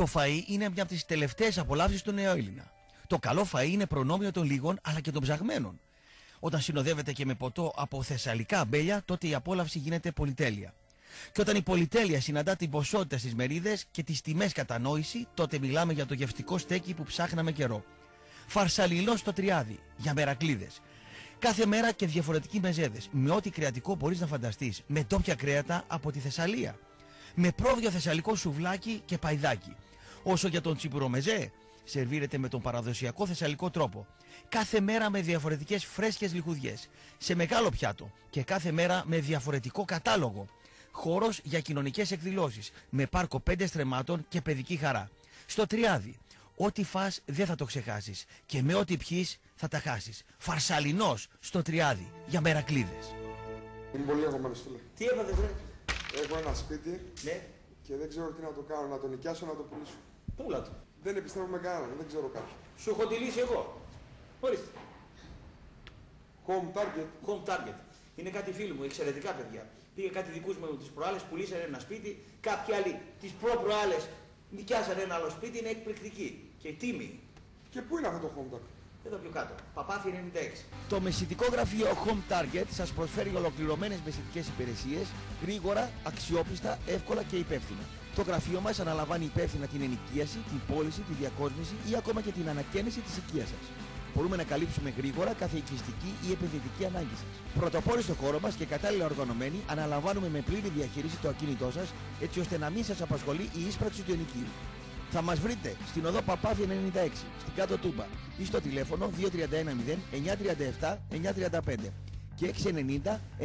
Το φαΐ είναι μια από τις τελευταίες απολαύσεις του νέου Έλληνα. Το καλό φαΐ είναι προνόμιο των λίγων αλλά και των ψαγμένων. Όταν συνοδεύεται και με ποτό από θεσσαλικά αμπέλια, τότε η απόλαυση γίνεται πολυτέλεια. Και όταν η πολυτέλεια συναντά την ποσότητα στις μερίδες και τις τιμές κατανόηση, τότε μιλάμε για το γευστικό στέκι που ψάχναμε καιρό. Φαρσαλινό στο τριάδι, για μερακλίδες. Κάθε μέρα και διαφορετικοί μεζέδες, με ό,τι κρεατικό μπορείς να φανταστείς, με τόπια κρέατα από τη Θεσσαλία. Με πρόβιο θεσσαλικό σουβλάκι και παϊδάκι. Όσο για τον τσιπουρομεζέ, σερβίρεται με τον παραδοσιακό θεσσαλικό τρόπο. Κάθε μέρα με διαφορετικές φρέσκες λιχουδιές, σε μεγάλο πιάτο και κάθε μέρα με διαφορετικό κατάλογο. Χώρος για κοινωνικές εκδηλώσεις, με πάρκο πέντε στρεμάτων και παιδική χαρά. Στο Τριάδι, ό,τι φας δεν θα το ξεχάσεις και με ό,τι πιείς θα τα χάσεις. Φαρσαλινός στο Τριάδι, για μερακλίδες. Είμαι πολύ αγωμένος φίλε. Τι έπατε βρε. Έχω ένα σπίτι Ναι, και δεν ξέρω τι να το κάνω, να το νοικιάσω να το πουλήσω. Πούλα το. Δεν επιστρέφω με κανέναν, δεν ξέρω κάποιον. Σου έχω τη λύση εγώ. Ορίστε. Home target. Home target. Είναι κάτι φίλοι μου, εξαιρετικά παιδιά. Πήγε κάτι δικούς μου τις προάλλες, πουλήσανε ένα σπίτι, κάποιοι άλλοι τις προ-προάλλες νοικιάσανε ένα άλλο σπίτι, είναι εκπληκτική και τίμη. Και πού είναι αυτό το home target; Εδώ πιο κάτω. Παπάθη 96. Το μεσητικό γραφείο Home Target σας προσφέρει ολοκληρωμένες μεσητικές υπηρεσίες, γρήγορα, αξιόπιστα, εύκολα και υπεύθυνα. Το γραφείο μας αναλαμβάνει υπεύθυνα την ενοικίαση, την πώληση, τη διακόσμηση ή ακόμα και την ανακαίνιση της οικίας σας. Μπορούμε να καλύψουμε γρήγορα κάθε οικιστική ή επενδυτική ανάγκη σας. Πρωτοπόροι στο χώρο μας και κατάλληλα οργανωμένοι, αναλαμβάνουμε με πλήρη διαχείριση το ακίνητό σας, έτσι ώστε να μην σας απασχολεί η ίσπραξη του ενοικίου. Θα μας βρείτε στην οδό Παπάθη 96, στην κάτω Τούμπα ή στο τηλέφωνο 2310 937 935 και 690 93 66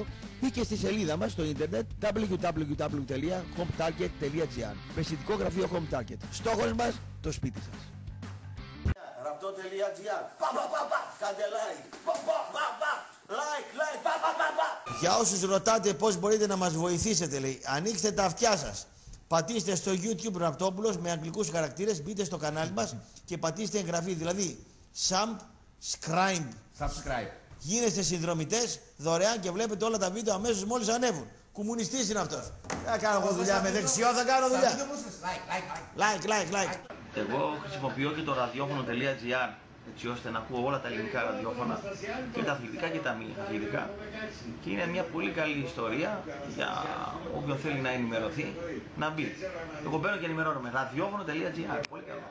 002 ή και στη σελίδα μας στο ίντερνετ www.hometarget.gr Μεσητικό γραφείο Home Target. Στόχος μας το σπίτι σας. Ραπτό.gr Πα πα πα πα Κάντε like Πα πα πα πα Like like Πα πα πα πα Για όσους ρωτάτε πώς μπορείτε να μας βοηθήσετε λέει, ανοίξτε τα αυτιά σας. Πατήστε στο YouTube Ραπτόπουλος με αγγλικούς χαρακτήρες, μπείτε στο κανάλι μας και πατήστε εγγραφή. Δηλαδή, subscribe. Subscribe. Γίνεστε συνδρομητές δωρεάν και βλέπετε όλα τα βίντεο αμέσως μόλις ανέβουν. Κομμουνιστής είναι αυτός. Δεν θα κάνω εγώ δουλειά με δεξιό, θα κάνω δουλειά. Like, like, like. Like, like, like. Εγώ χρησιμοποιώ και το ραδιόφωνο.gr έτσι ώστε να ακούω όλα τα ελληνικά ραδιόφωνα και τα αθλητικά και τα μη αθλητικά και είναι μια πολύ καλή ιστορία για όποιον θέλει να ενημερωθεί να μπει. Εγώ μπαίνω και ενημερώνομαι. ραδιόφωνο.gr Πολύ καλό.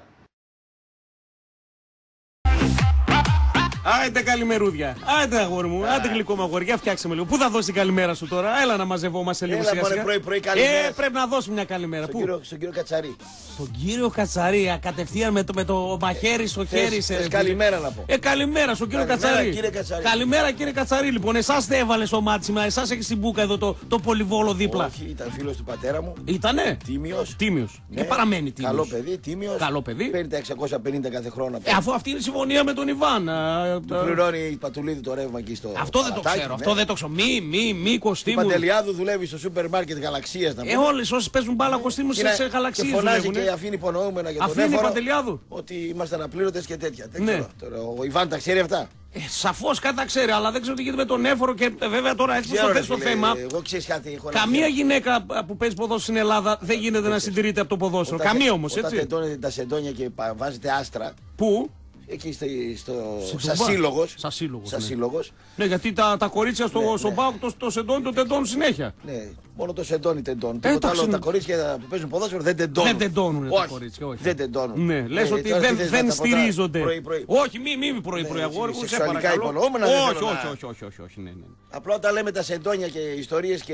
Άιντε καλημερούδια. Άιντε αγόρι μου. Άντε γλυκό μου αγόρι. Για φτιάξε με λίγο. Πού θα δώσει την καλημέρα σου τώρα; Έλα να μαζευόμαστε λίγο Έλα, σιγά μωρέ, σιγά. πρωί-πρωί, καλημέρα. Ε, πρέπει να δώσουμε μια καλημέρα. Στον Πού; κύριο, στον κύριο Κατσαρή. Στον κύριο Κατσαρία. Κατευθείαν με το, με το μαχαίρι στο χέρι. σε- θες καλημέρα να πω. Ε, καλημέρα στον κύριο Καλημέρα, Κατσαρή. κύριε Κατσαρή. Καλημέρα κύριε Κατσαρή. Λοιπόν, εσάς δεν έβαλες στο μάτι σήμερα. Εσάς έχεις την μπουκα εδώ το, το πολυβόλο δίπλα. Όχι, ήταν φίλος του πατέρα μου. Ήτανε; Τίμιος. Τίμιος. Ναι. Και παραμένει τίμιος. Καλό παιδί, τίμιος. Καλό παιδί. Παίρνει τα 650 κάθε χρόνο. Ε, αφού αυτή είναι η συμφωνία με τον Ιβάν. Α, Του τα- πληρώνει η Πατουλίδη το ρεύμα εκεί στο. Αυτό δεν το παλατάκι, ξέρω. ναι. Αυτό δεν το ξέρω. Μη, μη, μη Η κοστίμου. Παντελιάδου δουλεύει στο σούπερ μάρκετ Γαλαξίας. Ε, όλες όσες παίζουν μπάλα κοστίμου Και, να- σε και γαλαξίε φωνάζει δουλεύουν. και αφήνει υπονοούμενα για τον Αφήνει Εύωρο Παντελιάδου. Ότι ήμασταν απλήρωτε και τέτοια. Δεν Ναι. ξέρω. Τώρα, ο Ιβάν τα ξέρει αυτά; Ε, Σαφώς κάτι τα ξέρει, αλλά δεν ξέρω τι γίνεται με τον έφορο και ε, βέβαια τώρα έτσι Ξέρω, στο ρε θες το φίλε, θέμα. Εγώ ξέρεις κάτι. έχω να Καμία ξέρω. γυναίκα που παίζει ποδόσφαιρο στην Ελλάδα δεν γίνεται να συντηρείται από το ποδόσφαιρο. Όταν Καμία τε- όμως, Όταν έτσι. τεντώνετε τα σεντόνια και πα- βάζετε άστρα, Πού; Εκεί στο, στο, Σε σαν τουμπά. σύλλογος, Σαν σύλλογος, σαν ναι. σύλλογος, Ναι, γιατί τα, τα κορίτσια στο, Ναι, στο ναι. μπάουκ το, το σεντόνι το τεντώνουν συνέχεια. ναι, μόνο το σεντόνι τεντώνουν. Ε, Τίποτα το άλλο, ξυν- τα κορίτσια που παίζουν ποδόσφαιρο δεν τεντώνουν. Δεν τεντώνουν τα όχι, κορίτσια, όχι. Δεν τεντώνουν. Ναι, λες Ε, ότι τώρα τι δεν, θες δεν να τα ποτά- στηρίζονται. Πρωί-πρωί. Όχι, μη, μη πρωί-πρωί, Ναι, αγόρι μου, σε σεξουαλικά παρακαλώ. υπονοούμενα δεν όχι, θέλω όχι, να- όχι, όχι, όχι, όχι, ναι, ναι. Απλά όταν λέμε τα σεντόνια και ιστορίες και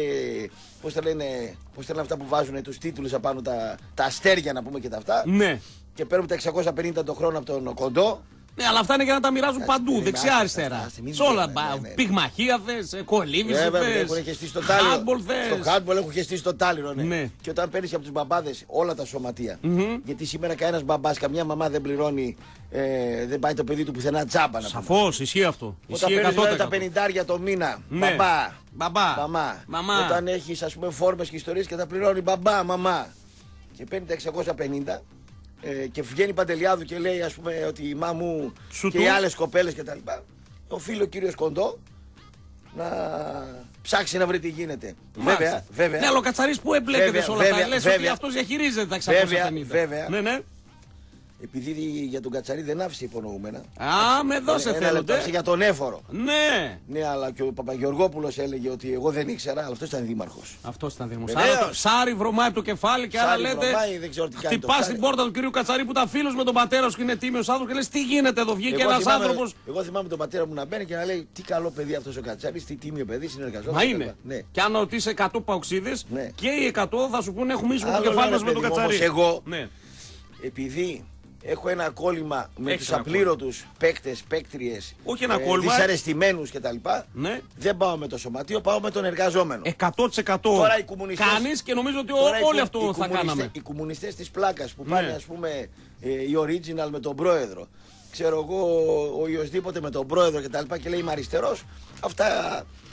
πώς τα λένε, πώς τα λένε αυτά που βάζουν τους τίτλους απάνω, τα, τα αστέρια να πούμε και τα αυτά. Ναι. Και παίρνουμε τα 650 το χρόνο από τον κοντό. Ναι, αλλά αυτά είναι για να τα μοιράζουν Κάτσε, παντού, περίμενε, δεξιά άστε, αριστερά. άστε, μην Σε όλα. ναι, μπα- ναι, ναι. Πυγμαχία θες, κολύβηση Βέβαια, θες. έχουν χεστεί στο τάλιρο. Handball θες. Στο handball έχουν χεστεί στο τάλιρο, ναι. Ναι. Και όταν παίρνεις από τους μπαμπάδες όλα τα σωματεία. Γιατί σήμερα κανένας μπαμπάς, καμιά μαμά δεν πληρώνει, ε, δεν πάει το παιδί του πουθενά τζάμπα. να πούμε. Σαφώς, ισχύει αυτό. Όταν Ισχύει παίρνεις δηλαδή, 100%. τα πενιντάρια το μήνα, Ναι. μπαμπά. Μπαμπά. Μαμά. Μαμά. Όταν έχεις ας πούμε φόρμες και ιστορίες και τα πληρώνει μπαμπά, μαμά. Και παίρνει τα 650 ε, και βγαίνει παντελιάδου και λέει ας πούμε ότι η μά μου Σου και του; οι άλλες κοπέλες κτλ. Οφείλει ο κύριος Κοντό να ψάξει να βρει τι γίνεται. Μάλιστα. Βέβαια, βέβαια. Ναι, αλλά ο Κατσαρής που εμπλέκεται Βέβαια, σε όλα αυτά. βέβαια, Λες ότι βέβαια. αυτός διαχειρίζεται τα 650. Βέβαια, βέβαια. Ναι, ναι. Επειδή για τον Κατσαρί δεν άφησε υπονοούμενα. Α, με δώσε Ένα λεπτό, θέλονται. άφησε για τον έφορο. Ναι. Ναι, αλλά και ο Παπαγεωργόπουλος έλεγε ότι εγώ δεν ήξερα, αλλά αυτός ήταν δήμαρχος. Αυτός ήταν δήμο. Βεβαίως. Άρα το ψάρι βρωμάει από το κεφάλι και άρα Ψάρι λέτε. βρωμάει, δεν ξέρω τι κάνει το Χτυπάς ψάρι. την πόρτα του κυρίου Κατσαρή που ήταν φίλος με τον πατέρα σου και είναι τίμιος άνθρωπος και λες τι γίνεται εδώ. Βγήκε Εγώ ένας θυμάμαι- άνθρωπος. Εγώ θυμάμαι τον πατέρα μου να μπαίνει και να λέει τι καλό παιδί αυτός ο Κατσάρη, τι τίμιο παιδί, συνεργαζόταν. Μα κτλ. είναι. Ναι. Και αν ρωτήσεις 100 παουξίδε Ναι. και οι 100 θα σου πούνε έχουμε ίσο το Άλλο κεφάλι λένε, μας με τον παιδί μου, Κατσαρή. όμως εγώ- Ναι. Επειδή έχω ένα κόλλημα με Έχεις τους ένα απλήρωτους παίκτες, παίκτριες, Όχι ένα κόλλημα, ε. δυσαρεστημένου κτλ. Ναι. Δεν πάω με το σωματείο, πάω με τον εργαζόμενο. 100% Τώρα οι κομμουνιστές- κάνεις και νομίζω ότι Τώρα οι όλοι κο- αυτό οι θα κομμουνιστές- κάναμε. Οι κομμουνιστές της πλάκας που Ναι. πάνε, ας πούμε, ε, η original με τον πρόεδρο. Ξέρω εγώ, ο οποιοδήποτε με τον πρόεδρο κτλ. Και, και λέει Είμαι αριστερός. Αυτά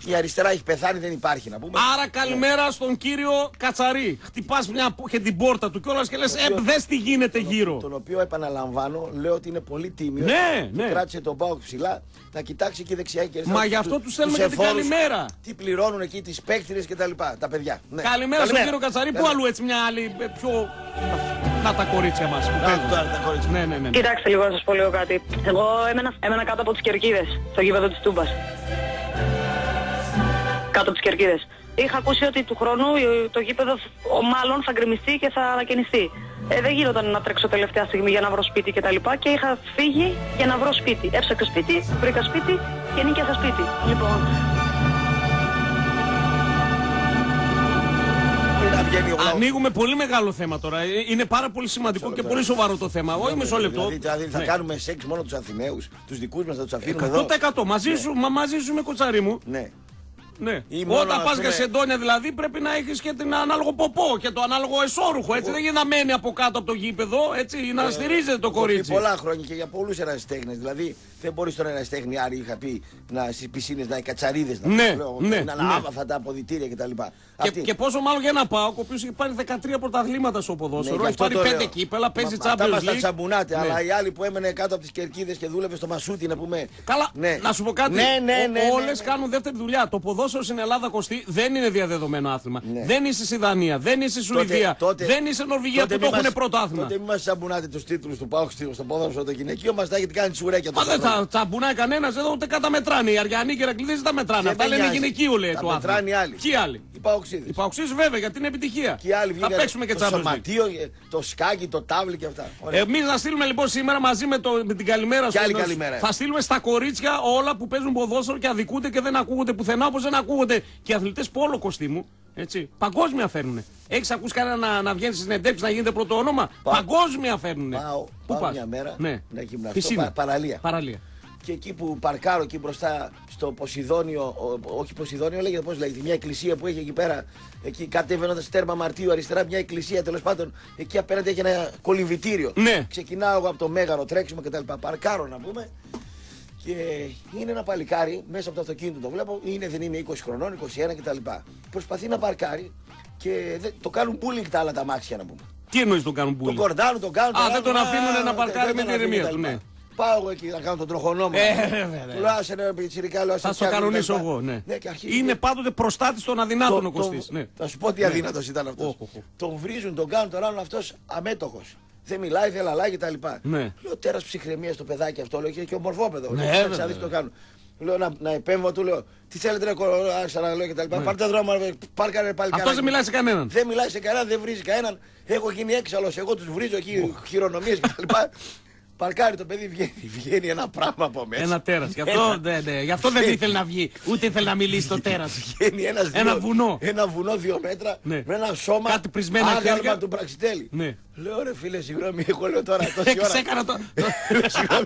η αριστερά έχει πεθάνει, δεν υπάρχει να πούμε. Άρα καλημέρα στον κύριο Κατσαρή. Χτυπάς μια πο- και την πόρτα του κιόλας και λες: Ε, οποίο- δες τι γίνεται γύρω. Τον οποίο επαναλαμβάνω, λέω ότι είναι πολύ τίμιο. Ναι, ναι. Κράτησε τον Πάοκ ψηλά, να κοιτάξει και δεξιά και αριστερά. Μα τους- γι' αυτό τους- τους θέλουμε τους και την εφόρους, καλημέρα. Τι πληρώνουν εκεί, τις παίκτηρε κτλ. Τα παιδιά. Ναι. Καλημέρα στον κύριο Κατσαρή. Πού αλλού έτσι μια άλλη ε, πιο. Να τα κορίτσια μας. Να, τώρα τα κορίτσια. Ναι, ναι, ναι. Κοιτάξτε λίγο να σας πω λίγο κάτι. Εγώ έμενα, έμενα κάτω από τις κερκίδες, στο γήπεδο της Τούμπας. Κάτω από τις κερκίδες. Είχα ακούσει ότι του χρόνου ε, το γήπεδο ο, μάλλον θα γκρεμιστεί και θα ανακαινιστεί. Ε, δεν γινόταν να τρέξω τελευταία στιγμή για να βρω σπίτι και τα λοιπά και είχα φύγει για να βρω σπίτι. Έψαξα σπίτι, βρήκα σπίτι και νίκιασα σπίτι. Λοιπόν, Πριν να βγαίνει ο λαός. Ανοίγουμε πολύ μεγάλο θέμα τώρα. Ε, Είναι πάρα πολύ σημαντικό και πολύ σοβαρό το θέμα. Όχι μισό λεπτό. Δηλαδή, δηλαδή θα Ναι. κάνουμε σεξ μόνο τους Αθηναίους, τους δικούς μας θα τους αφήνουμε εδώ. 100% μαζί σου, μα μαζί σου με κοτσαρί μου. Ναι. Ναι. Ή μόνο, Όταν ας πας πούμε- για σεντόνια δηλαδή πρέπει να έχεις και την ανάλογο ποπό και το ανάλογο εσώρουχο. Έτσι δεν γίνεται να μένει από κάτω από το γήπεδο, έτσι ή να στηρίζεται το Έχω πει κορίτσι. πολλά χρόνια και για πολλούς ερασιτέχνες. Δηλαδή δεν μπορείς τώρα ερασιτέχνη, Άρη, είχα πει να στι πισίνες να οι κατσαρίδες να Ναι, λέω, ναι, να ναι. ανάβα τα αποδητήρια κτλ. Και, και πόσο μάλλον για ένα πάω, ο οποίος έχει πάρει 13 πρωταθλήματα στο ποδόσφαιρο, έχει πάρει 5 κύπελα, παίζει Ναι, Αυτά μας Champions τα League. τσαμπουνάτε. Ναι. Αλλά οι άλλοι που έμενε κάτω από τις κερκίδες και δούλευε στο Μασούτι να πούμε. Καλά, Ναι. να σου πω κάτι. Ναι, ναι, ναι. ναι, Όλες ναι. κάνουν δεύτερη δουλειά. Το ποδόσφαιρο στην Ελλάδα κοστί δεν είναι διαδεδομένο άθλημα. Ναι. Δεν είσαι στη Δανία, δεν είσαι στη Τότε- Σουηδία, τότε- δεν είσαι Νορβηγία τότε που μη το έχουν μας- πρώτο άθλημα. Τότε μην μας τσαμπουνάτε τους τίτλους του Πάου στο ποδόσφαιρο το γυναικείο, μας τα έχετε κάνει τσουρέκια Μα δεν θα τσαμπουνάει κανένας εδώ ούτε καταμετράνε. Οι Αριανοί και οι Ηρακλήδες δεν τα μετράνε. Και Αυτά δεν λένε νοιάζει. γυναικείο λέει Τα το άθλημα. μετράνε οι άλλοι. Ποιοι άλλοι; Οι Παοξίδες. Οι Παοξείς βέβαια γιατί είναι επιτυχία. Και οι άλλοι θα βγήκαν παίξουμε και το Champions League. σωματείο, ε, το σκάκι, το τάβλι και αυτά. Ωραία. Εμείς να στείλουμε λοιπόν σήμερα μαζί με, το, με την καλημέρα Κι άλλη στους- καλημέρα. Θα στείλουμε στα κορίτσια όλα που παίζουν ποδόσφαιρο και αδικούνται και δεν ακούγονται πουθενά όπως δεν ακούγονται και οι αθλητές πόλο κοστίμου. Έτσι. Παγκόσμια φέρνουνε. Έχεις ακούσει κανένα να, να βγαίνεις στι συνεντεύξει να γίνεται πρώτο όνομα; Πάω. Παγκόσμια φέρνουνε. Πάω, Πού πάω πας; μια μέρα ναι. να γυμναστώ. Πισίνα. Πα- παραλία. Παραλία. Και εκεί που παρκάρω εκεί μπροστά στο Ποσειδόνιο, ο- όχι Ποσειδόνιο λέγεται, πώς λέγεται, μια εκκλησία που έχει εκεί πέρα. Εκεί κατέβαινοντας τέρμα Μαρτίου αριστερά, μια εκκλησία τέλος πάντων. Εκεί απέναντι έχει ένα κολυμβητήριο. Ναι. Ξεκινάω εγώ από το μέγαρο τρέξιμο κτλ. Παρκάρω να πούμε. Και είναι ένα παλικάρι μέσα από το αυτοκίνητο το βλέπω, είναι, δεν είναι 20 χρονών, 21 κτλ. Προσπαθεί να παρκάρει και δεν- το κάνουν bullying τα άλλα τα μάξια να πούμε. Τι εννοείς τον κάνουν Τον πουλί. κορδάνουν, τον κάνουν. Α, τον δεν τον κάνουν, αφήνουνε α, να παρκάρει δεν με τον την ηρεμία αφήνουν του, κτλ. ναι. Πάω εγώ εκεί να κάνω τον τροχονό μου. Ε, βέβαια, Του λέω άσε ρε πιτσιρικά, λέω Θα «σε στο φτιάχνω κανονίσω κτλ». εγώ, ναι. και αρχίζει Είναι και- πάντοτε προστάτης των αδυνάτων ο το- το- Κωστής. Ναι. Θα σου πω τι αδύνατος ήταν αυτός. Οχ, οχ, οχ. Τον βρίζουν, τον κάνουν, τον άλλον αυτός αμέτωχος. Δεν μιλάει, δεν λαλάει κτλ. Ναι. Λέω τέρας ψυχραιμίας στο παιδάκι αυτό, λέω και, και ομορφόπεδο. Ναι, λέω, βέβαια. «Κοίταξε να δεις τι το κάνουν. Λέω να, να επέμβω, του λέω τι θέλετε να άρχισα να λέω κτλ. Πάρτε δρόμο, ρε, πάρκαρε πάλι Αυτός Ναι. δεν μιλάει σε κανέναν. δεν μιλάει σε κανέναν, δεν βρίζει κανέναν. Έχω γίνει έξαλλος. Εγώ τους βρίζω εκεί χειρονομίες κτλ. Παρκάρει το παιδί, βγαίνει, βγαίνει ένα πράγμα από μέσα. Ένα τέρας. Γι' αυτό, ναι, ναι. Γι' αυτό δεν ήθελε να βγει. Ούτε ήθελε να μιλήσει το τέρας. Βγαίνει ένας Ένα δύο- βουνό. Ένα βουνό δύο μέτρα Ναι. με ένα σώμα Κάτι πρισμένα άγαλμα χέρια. του πραξιτέλη. Ναι. Λέω ρε φίλε, συγγνώμη, εγώ λέω τώρα τόση ώρα. Ξέκανα το. Συγγνώμη,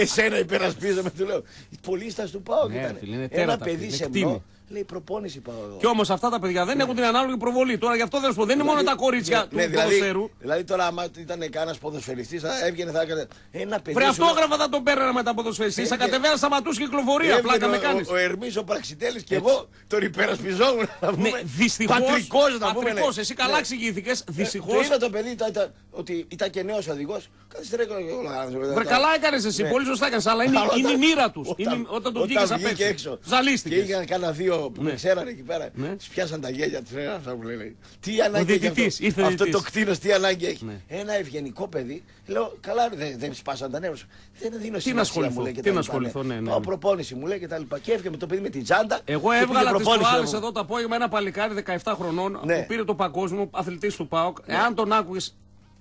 Εσένα υπερασπίζομαι, του λέω. Οι πολίστε του πάω Ναι, ήταν. φίλε, είναι Ένα τέρατα, παιδί φίλε, σε εκτίμη. μνό, λέει προπόνηση πάω εγώ. Κι όμως αυτά τα παιδιά δεν έχουν την ανάλογη προβολή. Τώρα γι' αυτό δεν σου πω. Δεν είναι μόνο τα κορίτσια του Ναι, δηλαδή, ποδοσφαίρου. δηλαδή τώρα, άμα ήταν κανένας ποδοσφαιριστής, θα έβγαινε, θα έκανε. Ένα παιδί. Βρε σου λέει- αυτόγραφα θα τον παίρνανε με τα ποδοσφαιριστή. Θα Έβγαινε- κατεβαίνα σταματού κυκλοφορία. Έβγαινε Πλάκα με ο- κάνεις. Ο, ο Ερμής ο Πραξιτέλης και εγώ τον υπερασπιζόμουν. Να Ναι, πούμε. δυστυχώ. Πατρικός να πούμε. ναι. Εσύ καλά Ναι. εξηγήθηκες. Ε, Δυστυχώς. Το είδα το παιδί ήταν, ήταν- ότι ήταν και νέος οδηγός. Καθυστερεί και όλα. Βρε καλά έκανες εσύ. Ναι. Πολύ σωστά έκανες. Αλλά είναι, Αλλά είναι η όταν- μοίρα του. όταν- Όταν το όταν βγήκες απ' βγήκε έξω. έξω. Και Ζαλίστηκε. είχαν κάνα δύο που με ξέρανε εκεί πέρα. Ναι. Τους πιάσαν τα γέλια τους. Αυτά που λένε. Τι ανάγκη έχει διαιτητής, αυτό, ήρθε αυτό το διαιτητής. κτίνος, τι ανάγκη έχει; Ναι. Ένα ευγενικό παιδί. Λέω, καλά, δεν, δεν σπάσαν τα νεύρα σου. Δεν δίνω να σημασία ασχοληθώ, μου λέει και τι τα να λοιπά, ασχοληθώ, ναι, ναι, Πάω ναι. προπόνηση μου λέει και τα λοιπά. Και έφυγε με το παιδί με την τσάντα. Εγώ και πήγε έβγαλα τη προπόνηση, Σουάρε λέω. εδώ το απόγευμα ένα παλικάρι 17 χρονών Ναι. που πήρε το παγκόσμιο αθλητή του ΠΑΟΚ. Εάν τον άκουγες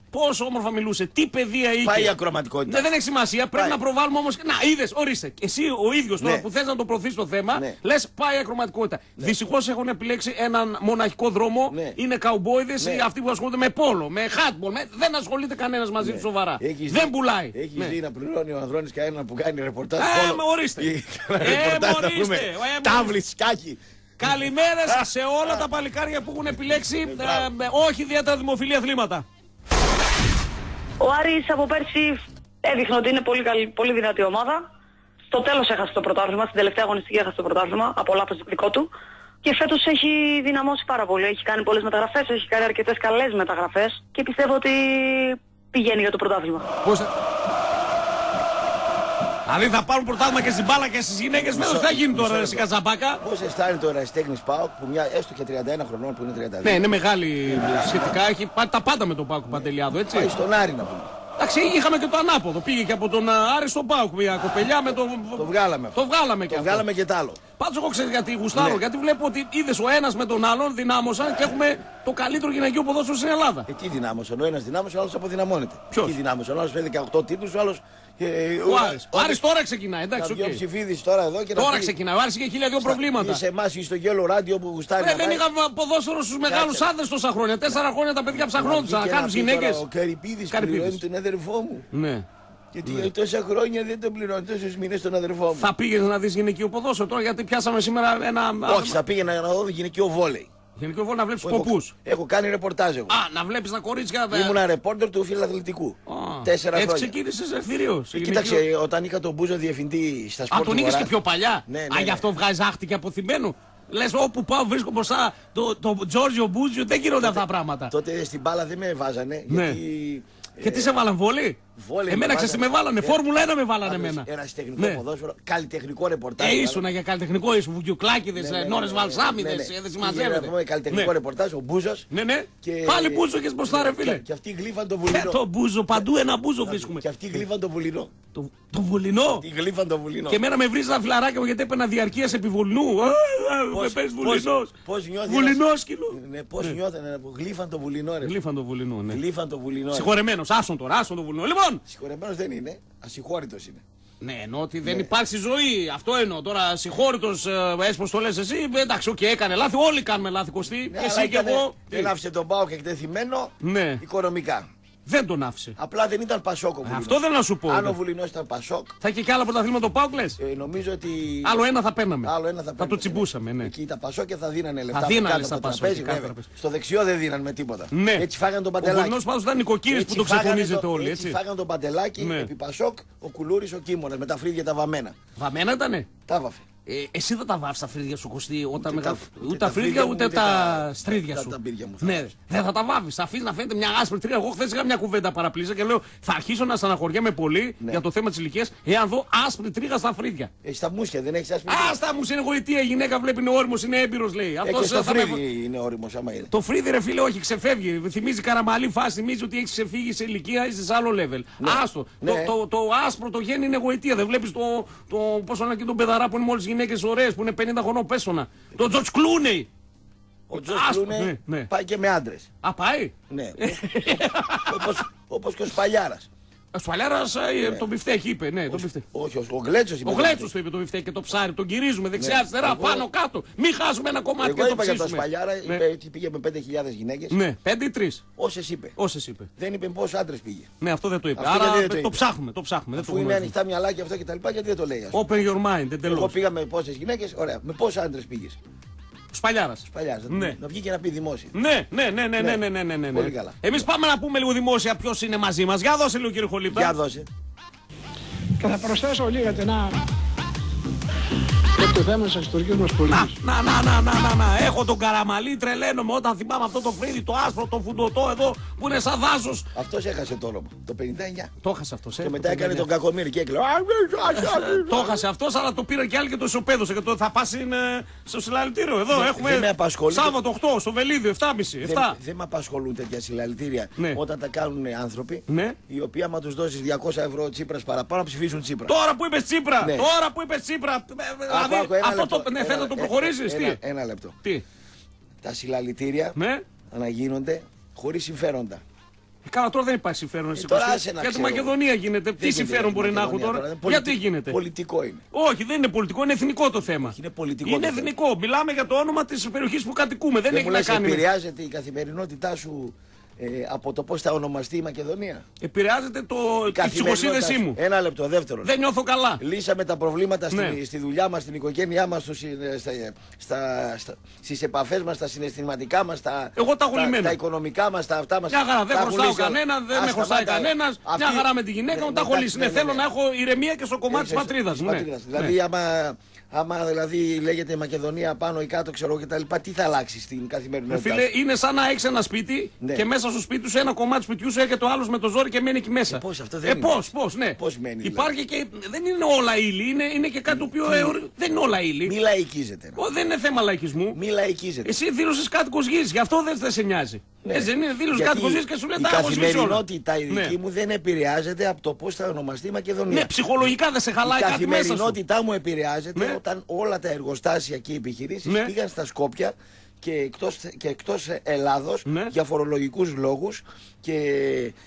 πόσο όμορφα μιλούσε, τι παιδεία είχε. Πάει η ακροματικότητα. Ναι, δεν έχει σημασία. Πρέπει Πάει. να προβάλλουμε όμω. Να, είδες, ορίστε. Εσύ ο ίδιος τώρα Ναι. που θες να το προωθείς το θέμα, Ναι. λες πάει η ακροματικότητα. Δυστυχώς έχουν επιλέξει έναν μοναχικό δρόμο. Ναι. Είναι καουμπόιδε Ναι. ή αυτοί που ασχολούνται με πόλο, με χάτμπολ. Με... Δεν ασχολείται κανένας μαζί τους σοβαρά. Έχεις δεν δει- πουλάει. Έχεις Ναι. δει να πληρώνει ο Ανδρώνης κανέναν που κάνει ρεπορτάζ. Ε, πόλο; με ορίστε. Ή Ε, ρεπορτάζ, με να ορίστε. πούμε, Ε, με ορίστε. Τάβλη, σκάκι. Καλημέρα σε όλα τα παλικάρια που έχουν επιλέξει ε, με όχι ιδιαίτερα δημοφιλή αθλήματα. Ο Άρης από πέρσι έδειχνε ότι είναι πολύ, καλή, πολύ δυνατή ομάδα. Στο τέλος έχασε το πρωτάθλημα, στην τελευταία αγωνιστική έχασε το πρωτάθλημα, από λάθος δικό του. Και φέτος έχει δυναμώσει πάρα πολύ. Έχει κάνει πολλές μεταγραφές, έχει κάνει αρκετές καλές μεταγραφές και πιστεύω ότι πηγαίνει για το πρωτάθλημα. Πώς θα... Δηλαδή θα πάρουν πρωτάθλημα και στην μπάλα και στις γυναίκες φέτος θα γίνει τώρα ρε μισό στην Κατσαπάκα. Πώς αισθάνεται ο Ερασιτέχνη Πάοκ που μια έστω και 31 χρονών που είναι 32. Ναι, είναι μεγάλη σχετικά. Έχει πάρει τα πάντα με τον Πάκο Παντελιάδο, έτσι. Πάει στον Άρη να πούμε. Εντάξει, είχαμε και το ανάποδο. Πήγε και από τον α, Άρη στον Πάουκ μια κοπελιά με το. Το βγάλαμε αυτό. Το βγάλαμε και Το αυτό. βγάλαμε και τ' άλλο. Πάντως εγώ ξέρω γιατί γουστάρω. Ναι. Γιατί βλέπω ότι είδες ο ένας με τον άλλον δυνάμωσαν και έχουμε το καλύτερο γυναικείο ποδόσφαιρο στην Ελλάδα. Εκεί δυνάμωσαν. Ο ένας δυνάμωσε, ο άλλος αποδυναμώνεται. Ποιος; Εκεί δυνάμωσε. Ο άλλος φέρει 18 τίτλους, ο άλλος. Ο Άρης. Ο Άρης τώρα ξεκινάει, εντάξει, Να βγει ο οκ. Ψηφίδης τώρα εδώ και να Τώρα πει- ξεκινάει. Ο Άρης είχε χίλια δύο προβλήματα. Ή σε εμάς ή στο γέλο ράδιο που γουστάρει. Ρε, να δεν πάει. είχαμε ποδόσφαιρο στους μεγάλους άντρε τόσα χρόνια. Τέσσερα χρόνια τα παιδιά Να ψαχνόντουσαν να βγει και κάνουν πει γυναίκες. τώρα Ο Καρυπίδης πληρώνει τον αδερφό μου. Ναι. Γιατί για τόσα χρόνια δεν τον πληρώνει, τόσους μήνες τον αδερφό μου. Θα πήγαινες να δεις γυναικείο ποδόσφαιρο τώρα γιατί πιάσαμε σήμερα ένα. Όχι, θα πήγαινα να δω γυναικείο βόλεϊ. Γυναικείο βόλιο να βλέπεις Έχω- κοπού. Έχω κάνει ρεπορτάζ εγώ. Α, να βλέπεις τα κορίτσια. δε- Ήμουνα ρεπόρτερ του φιλαθλητικού. Α, Τέσσερα Έτσι χρόνια. ξεκίνησες ευθυρίω. Κοίταξε, όταν είχα τον Μπούζο διευθυντή στα Α, σπορ τον του είχες Βορρά- και πιο παλιά; Ναι, ναι, Α, ναι. γι' αυτό βγάζεις άχτη και αποθυμένο. Λες, όπου πάω βρίσκω μπροστά το, το Τζόρζιο Μπούζιο, δεν γίνονται αυτά τα πράγματα. Τότε στην μπάλα δεν με βάζανε. Ναι. Γιατί. Και τι σε βάλαν βόλη. Βόλεϊ Εμένα με ξέρεις τι με βάζανε. βάλανε. Ε, Φόρμουλα 1 με βάλανε εμένα. Ένας τεχνικό Ναι. ποδόσφαιρο, καλλιτεχνικό ρεπορτάζ. Ε, βάλανε. ήσουν για καλλιτεχνικό, ήσουν βουγιουκλάκιδε, Ναι, ναι, ναι, νόρες ναι, βαλσάμιδες, ναι, ναι. δεν Πήγαινε συμμαζεύεται. να πούμε καλλιτεχνικό Ναι. ρεπορτάζ, ο Μπούζος. Ναι, ναι. Και... Πάλι μπούζο και μπροστά, ρε φίλε. Και, και αυτοί γλύφαν το Ε, βουλινό. το μπούζο, παντού ένα μπούζο βρίσκουμε. Και αυτοί γλύφαν το βουλινό. Το, το βουλινό; Τι γλύφαν το βουλινό. Και εμένα με βρίζει τα φιλαράκια μου γιατί έπαιρνα διαρκείας επιβολνού. Α, α, Με παίζει βουλινός. Πώς νιώθεις. Βουλινόσκυλο. Ναι, πώς νιώθανε που γλύφαν το βουλινό, ρε. Γλύφαν το βουλινό, ναι. Γλύφαν το βουλινό. ρε. Συγχωρεμένος, άσον τώρα, άσον το βουλινό. Λοιπόν, Συγχωρεμένος δεν είναι. Ασυγχώρητος είναι. Ναι, εννοώ ότι δεν υπάρχει ζωή. Αυτό εννοώ. Τώρα συγχώρητο, ε, έτσι πως το λες εσύ, ε, εντάξει, οκ, έκανε λάθη. Όλοι κάνουμε λάθη, Κωστή. Ναι, αλλά εσύ και ήτανε- εγώ. Δεν τι, άφησε τον Πάοκ εκτεθειμένο Ναι, οικονομικά. Δεν τον άφησε. Απλά δεν ήταν Πασόκ ο Βουλινός. Αυτό δεν να σου πω. Αν ναι. ο Βουλινός ήταν Πασόκ, Θα είχε και άλλα πρωταθλήματα το Πάουκ, λε. ε, νομίζω ότι. Άλλο ένα θα παίρναμε. Άλλο ένα θα, θα το παίρνετε, τσιμπούσαμε, ναι. Εκεί τα Πασόκ και θα δίνανε λεφτά. Θα από δίνανε κάτω στα από το Πασόκ, τραπέζι, κάτω βέβαια. τραπέζι. Στο δεξιό δεν δίνανε με τίποτα. Ναι. Έτσι φάγανε τον Ο παντελάκι. Βουλινός πάντω ήταν νοικοκύρη που το φάγανε ξεφωνίζετε το- όλοι, Έτσι έτσι. φάγανε τον παντελάκι Ναι. επί Πασόκ, ο Κουλούρης ο Κίμωνας με τα φρύδια τα βαμμένα. Βαμμένα ήτανε; Τα βάφε. Ε, εσύ δεν τα βάφεις τα φρύδια σου, Κωστή, όταν Ούτε μεγα... τα- ούτε, ούτε τα τα φρύδια φρύδια μου, ούτε, ούτε τα τα- στρίδια τα- σου. τα μπύρια μου θα ναι, βάφεις. δεν θα τα βάφεις. Θα αφήσει να φαίνεται μια άσπρη τρίγα. Εγώ χθες είχα μια κουβέντα παραπλήσα και λέω θα αρχίσω να στεναχωριέμαι πολύ Ναι. για το θέμα της ηλικίας εάν δω άσπρη τρίγα στα φρύδια. Έχεις τα μουσια, δεν έχεις άσπρη. Άστα μου είναι γοητεία, η γυναίκα βλέπει είναι όριμος, είναι έμπειρος λέει. Ε, Αυτός και στο θα με- φρύδι είναι όριμος άμα είναι. Το φρύδι ρε φίλε, όχι, ξεφεύγει. Θυμίζει καραμαλή φάση, θυμίζει ότι έχεις ξεφύγει σε ηλικία, είσαι σε άλλο level. Άστο. Ναι. Το, το, το άσπρο το γέννη είναι γοητεία. Δεν βλέπεις το, το πόσο είναι και τον πεδαρά που είναι μόλις γυναίκες ωραίες, που είναι 50 χρονών πέσωνα. Το Τζορτ Κλούνεϊ. Ο Τζο άσπρο, Κλούνεϊ ναι, ναι. πάει και με άντρες. Α, πάει; Ναι. όπως, όπως και ο Σπαλιάρας. Ο Σφαλιάρα τον μπιφτέκι είπε, ναι, τον μπιφτέκι. Όχι, ο, ο Γκλέτσος είπε. Ο το Γλέτσο αυτό. το είπε το μπιφτέκι και το ψάρι. Τον γυρίζουμε δεξιά, Ναι. αριστερά, Εγώ- πάνω, κάτω. Μην χάσουμε ένα κομμάτι και Εγώ το είπα για τον ψήσουμε. Σπαλιάρα, Ναι. είπε ότι πήγε με 5.000 γυναίκες. Ναι, 5 ή 3. Όσες είπε. Όσες είπε. Δεν είπε πόσους άντρες πήγε. Ναι, αυτό δεν το είπε. Αυτό Άρα γιατί δεν το το, είπε. ψάχνουμε, το ψάχνουμε. Δεν Αφού το είναι γνωρίζουμε. ανοιχτά μυαλά και αυτά και τα λοιπά, γιατί δεν το λέει. ας πούμε. Open your mind, Εγώ εντελώ. πήγα με πόσες γυναίκες, ωραία. Με πόσους άντρες πήγες. Σπαλιάρας. Σπαλιάρας. Ναι. Να βγει και να πει δημόσια. Ναι, ναι, ναι, ναι, ναι, ναι, ναι, ναι, ναι. Πολύ καλά. Εμείς πάμε να πούμε λίγο δημόσια ποιος είναι μαζί μας. Για δώσε λίγο κύριε Χολίπτα. Για δώσε. Και θα προσθέσω λίγα να Και το θέμα της εξωτερικής μας Να, πολιτικής. να, να, να, να, να, να. Έχω τον καραμαλί, τρελαίνομαι όταν θυμάμαι αυτό το φρύδι, το άσπρο, το φουντωτό εδώ που είναι σαν δάσος. Αυτός έχασε το όνομα. Το 59. Το έχασε αυτός, ε. Και μετά έκανε τον κακομίρι και έκλαιγε. Το έχασε αυτός, αλλά το πήρε και άλλοι και το ισοπαίδωσε. Και το θα πας στο συλλαλητήριο. Εδώ Δεν- έχουμε δεν με απασχολεί. Σάββατο 8 στο Βελίδιο, 7.30. 7. Δεν, δεν με απασχολούν τέτοια συλλαλητήρια Ναι. όταν τα κάνουν άνθρωποι Ναι. οι οποίοι άμα τους δώσεις 200 ευρώ τσίπρας παραπάνω ψηφίσουν τσίπρα. Τώρα που είπες Τσίπρα, Ναι. τώρα που είπες Τσίπρα. Ε, ε, Άκου, Δηλαδή άκου, ένα αυτό λεπτό, το. Ναι, ένα- θέλω να το ε, προχωρήσεις. ένα- Τι; Ένα λεπτό. Τι; Τα συλλαλητήρια Ναι. να γίνονται χωρίς συμφέροντα. Ε, Καλά, τώρα δεν υπάρχει συμφέρον. εσύ, τώρα Κωστή. άσε να Για τη ξέρω. Μακεδονία γίνεται. Τι Δεν συμφέρον γίνεται μπορεί η να έχουν Μακεδονία τώρα; είναι πολιτι- Γιατί γίνεται; Πολιτικό είναι. Όχι, δεν είναι πολιτικό, είναι εθνικό το θέμα. είναι πολιτικό Είναι το θέμα. εθνικό. Μιλάμε για το όνομα της περιοχής που κατοικούμε. Δεν Δεν έχει μου να λες κάνει. με- επηρεάζεται η καθημερινότητά σου ε, από το πώς θα ονομαστεί η Μακεδονία; Επηρεάζεται το... Η η καθημερινότητά ψυχοσύνδεσή σου. μου. Ένα λεπτό. Δεύτερον. Δεν νιώθω καλά. Λύσαμε τα προβλήματα στη, Ναι. στη δουλειά μας, στην οικογένειά μας, στο συ- στα, στα, στα, στις επαφές μας, στα συναισθηματικά μας, τα, Εγώ τα έχω τα, λυμμένα. τα οικονομικά μας, τα αυτά μας. Μια χαρά, δεν τα έχω χρωστάω λύσει όλα. κανένα, δεν Α, με χρωστάει σταμάτα. κανένας. Αυτή- Μια χαρά με τη γυναίκα μου, Ναι, τα έχω ναι, λύσει. ναι, Ναι, ναι, θέλω ναι. να έχω ηρεμία και στο κομμάτι της Έχεις- πατρίδας της μου. ναι. πατρίδας. Δηλαδή, άμα, άμα δηλαδή λέγεται Μακεδονία πάνω ή κάτω, ξέρω εγώ κτλ., τι θα αλλάξει στην Ε, καθημερινότητα. Φίλε, είναι σαν να έχεις ένα σπίτι Ναι. και μέσα στο σπίτι σου ένα κομμάτι του σπιτιού σου έρχεται ο άλλος με το ζόρι και μένει εκεί μέσα. Ε, πώς, αυτό δεν ε, είναι. Πώς, πώς, ναι. Πώς μένει, δηλαδή; Υπάρχει και. Δεν είναι όλα ύλη, είναι, είναι και κάτι το οποίο. ε, δεν είναι όλα ύλη. Μη λαϊκίζεται. Ω, δεν είναι θέμα λαϊκισμού. Μη λαϊκίζεται. Εσύ δήλωσες κάτοικο γη, γι' αυτό δεν, δεν σε νοιάζει. Ναι. Έτσι δεν είναι, δήλωσε Γιατί κάτοικο γη και σου λέει η τα έχω σβήσει όλα. καθημερινότητα η δική Ναι. μου δεν επηρεάζεται από το πώς θα ονομαστεί η Μακεδονία. Ναι, ψυχολογικά δεν σε χαλάει η κάτι μέσα σου. καθημερινότητά μου επηρεάζεται Ναι. όταν όλα τα εργοστάσια και οι επιχειρήσεις Ναι. πήγαν στα Σκόπια και εκτός, και εκτός Ελλάδος Ναι. για φορολογικούς λόγους και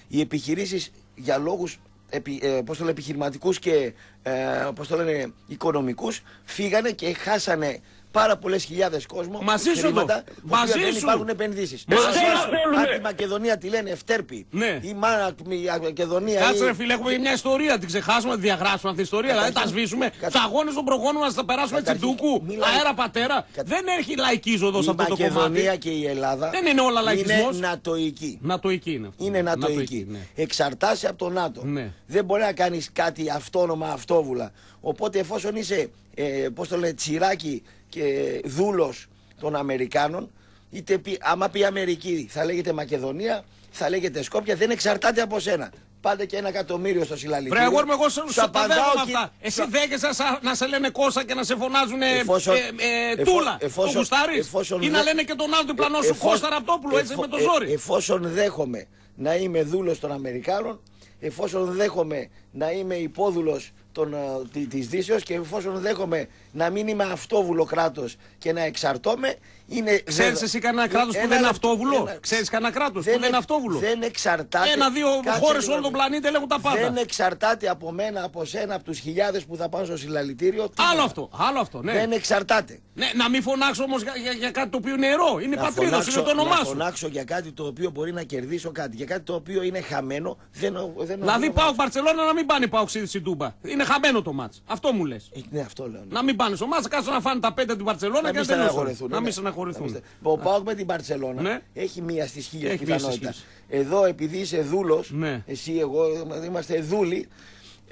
οι επιχειρήσεις για λόγους επι, ε, πώς το λένε, επιχειρηματικούς και ε, πώς το λένε, οικονομικούς φύγανε και χάσανε πάρα πολλέ χιλιάδε κόσμο. Μαζί σου χρήματα, εδώ. τα οποία Μαζί δεν σου. υπάρχουν επενδύσει. Μαζί σου. Αν τη Μακεδονία τη λένε Ευτέρπη, Ναι. η Μάνα η Μακεδονία. Κάτσε ή- ρε φίλε, έχουμε μια ιστορία. Την ξεχάσουμε, τη διαγράψουμε αυτή την ιστορία. Δηλαδή τα σβήσουμε. Κάτσε. Του αγώνε των προγόνων μα θα περάσουμε Καταρχήν, τσιντούκου. μιλάει- Αέρα πατέρα. Δεν έχει λαϊκή ζώδο η σε αυτό το Μακεδονία κομμάτι. και η Ελλάδα Δεν είναι όλα λαϊκισμός. Είναι νατοική. Νατοική είναι αυτό. Είναι νατοική. ναι. Εξαρτάσαι από το ΝΑΤΟ. Ναι. Δεν μπορεί να κάνει κάτι αυτόνομα, αυτόβουλα. Οπότε εφόσον είσαι, ε, πώς το λένε, τσιράκι και δούλος των Αμερικάνων, είτε πει, άμα πει Αμερική θα λέγεται Μακεδονία, θα λέγεται Σκόπια, δεν εξαρτάται από σένα. Πάντε και ένα εκατομμύριο στο συλλαλητήριο. Βρε, εγώ είμαι εγώ σου Σου σου τα απαντάω δέχομαι και- αυτά. Εσύ σου- δέχεσαι σα- να σε λένε κόσα και να σε φωνάζουν Εφόσον- ε, ε, εφο- τούλα. εφόσον- το γουστάρεις; εφόσον Ή να δε- λένε και τον άλλο διπλανό Ε, σου εφόσον- Κώστα Ραπτόπουλο έτσι εφο- με το ε, ζόρι. εφόσον δέχομαι να είμαι δούλος των Αμερικάνων, εφόσον δέχομαι να είμαι υπόδουλος των, ε, τη- της Δύσεως και εφόσον δέχομαι να μην είμαι αυτόβουλο κράτος και να εξαρτώμαι, είναι... Ξέρεις βέβαιο. εσύ κανένα κράτος που Ένα δεν είναι λεπτό, αυτόβουλο; ένα- Ξέρεις κανένα κράτος που δεν δεν είναι εξ- αυτόβουλο; Δεν εξαρτάται... Ένα-δύο Κάτσε χώρες λίγο, όλο τον πλανήτη ελέγχουν τα πάντα. Δεν εξαρτάται από μένα, από σένα, από τους χιλιάδες που θα πάνε στο συλλαλητήριο. τίποτα. Άλλο αυτό, άλλο αυτό, ναι. Δεν εξαρτάται. ναι. Να μην φωνάξω όμως για, για, για κάτι το οποίο είναι ιερό. Είναι η να πατρίδα σου, είναι φωνάξω- το όνομά να σου. φωνάξω για κάτι το οποίο μπορεί να κερδίσω κάτι. Για κάτι το οποίο είναι χαμένο. Δεν, δεν Δηλαδή δεν- πάω Μπαρσελόνα να μην πάνε πάω στην Τούμπα. Είναι χαμένο το μάτς. Αυτό μου λες. Ε, Ναι, αυτό λέω. ναι. Να μην πάνε στο μάτς, κάτσουν να φάνε τα πέντε του Μπαρσελόνα Να και μην να τελειώσουν. στεναχωρηθούν. Να μην ναι. στεναχωρηθούν. Να μην στε- Ο Πάοκ με την Παρσελόνα Ναι. έχει μία στις χίλιες Έχει μία στις πιθανότητα. χίλιες. Εδώ επειδή είσαι δούλος, Ναι. εσύ, εγώ είμαστε δούλοι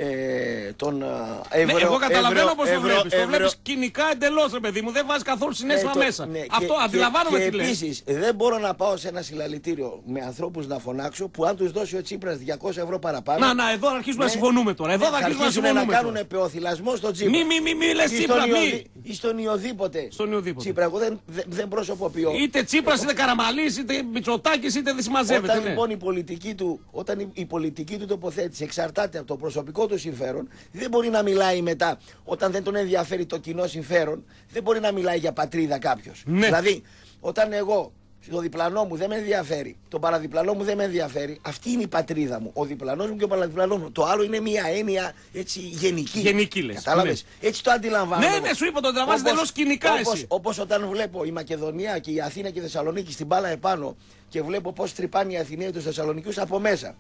ε, των ε, Ναι, ευρω, εγώ καταλαβαίνω ευρω- πώ το ευρω- βλέπεις. Το ευρω- βλέπεις κοινικά εντελώς, ρε παιδί μου. Δεν βάζει καθόλου συνέστημα Ναι, το- μέσα. ναι, Αυτό και- αντιλαμβάνομαι και, τι λες. Και επίσης δεν μπορώ να πάω σε ένα συλλαλητήριο με ανθρώπους να φωνάξω που αν τους δώσει ο Τσίπρας 200 ευρώ παραπάνω. Να, να, εδώ αρχίζουμε να ναι, συμφωνούμε τώρα. Εδώ θα αρχίσουμε να αρχίσουν συμφωνούμε. να τώρα. κάνουν πεοθυλασμό στον Τσίπρα. Μη, μη, μη, μη λες Ή Τσίπρα, στον μη. Ιωδη- Ή στον Ιωδήποτε. Στον Ιωδήποτε. Τσίπρα, εγώ δεν, δεν, δεν προσωποποιώ. Είτε Τσίπρας, είτε Καραμαλής, είτε Μητσοτάκης, είτε δεν συμμαζεύεται. Όταν ναι. λοιπόν η πολιτική του, όταν η, η πολιτική του τοποθέτηση εξαρτάται από το προσωπικό του συμφέρον, δεν μπορεί να μιλάει μετά όταν δεν τον ενδιαφέρει το κοινό συμφέρον, δεν μπορεί να μιλάει για πατρίδα κάποιος. Ναι. Δηλαδή, όταν εγώ το διπλανό μου δεν με ενδιαφέρει, το παραδιπλανό μου δεν με ενδιαφέρει, αυτή είναι η πατρίδα μου. Ο διπλανός μου και ο παραδιπλανός μου. Το άλλο είναι μια έννοια έτσι γενική. Γενική, λες. Κατάλαβες; Ναι. Έτσι το αντιλαμβάνομαι. Ναι, ναι, σου είπα, το αντιλαμβάνεσαι Όπως- εντελώς κοινικά όπως- εσύ. όπως όταν βλέπω η Μακεδονία και η Αθήνα και η Θεσσαλονίκη στην μπάλα επάνω και βλέπω πώς τρυπάνε οι Αθηναίοι τους Θεσσαλονικού από μέσα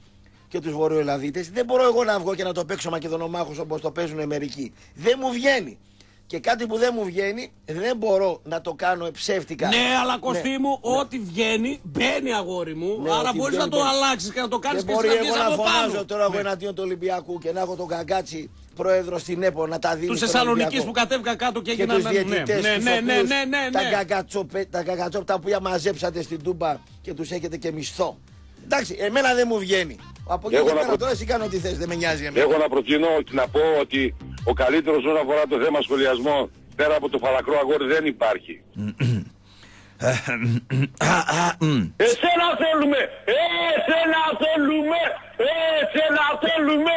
και τους Βορειοελλαδίτες, δεν μπορώ εγώ να βγω και να το παίξω μακεδονομάχος όπως το παίζουν μερικοί. Δεν μου βγαίνει. Και κάτι που δεν μου βγαίνει, δεν μπορώ να το κάνω ψεύτικα. Ναι, αλλά κοστί Ναι. μου, ό,τι βγαίνει, μπαίνει αγόρι μου. Ναι, άρα ό,τι μπορείς να βγαίνει, το μπαίνει. αλλάξεις και να το κάνεις Δεν και μπορεί εσύ να εγώ βγεις να από φωνάζω πάνω. τώρα εγώ Ναι. εναντίον του Ολυμπιακού και να έχω τον καγκάτσι πρόεδρο στην ΕΠΟ να τα δίνει. Τους στον Θεσσαλονίκης Ολυμπιακό. που κατέβηκαν κάτω και και έγιναν. τους διαιτητές, ναι, τους ναι, ναι, οποίους ναι, ναι, τα, ναι. καγκατσοπε- τα καγκατσόπτα που μαζέψατε στην Τούμπα και τους έχετε και μισθό. Εντάξει, εμένα δεν μου βγαίνει. Από εκεί Εγώ και να πέρα προ- τώρα εσύ κάνω ό,τι θες, δεν με νοιάζει εμένα. Έχω να προτείνω και να πω ότι ο καλύτερος όσον αφορά το θέμα σχολιασμό πέρα από το φαλακρό αγόρι δεν υπάρχει. Εσένα θέλουμε! Εσένα θέλουμε! Εσένα θέλουμε!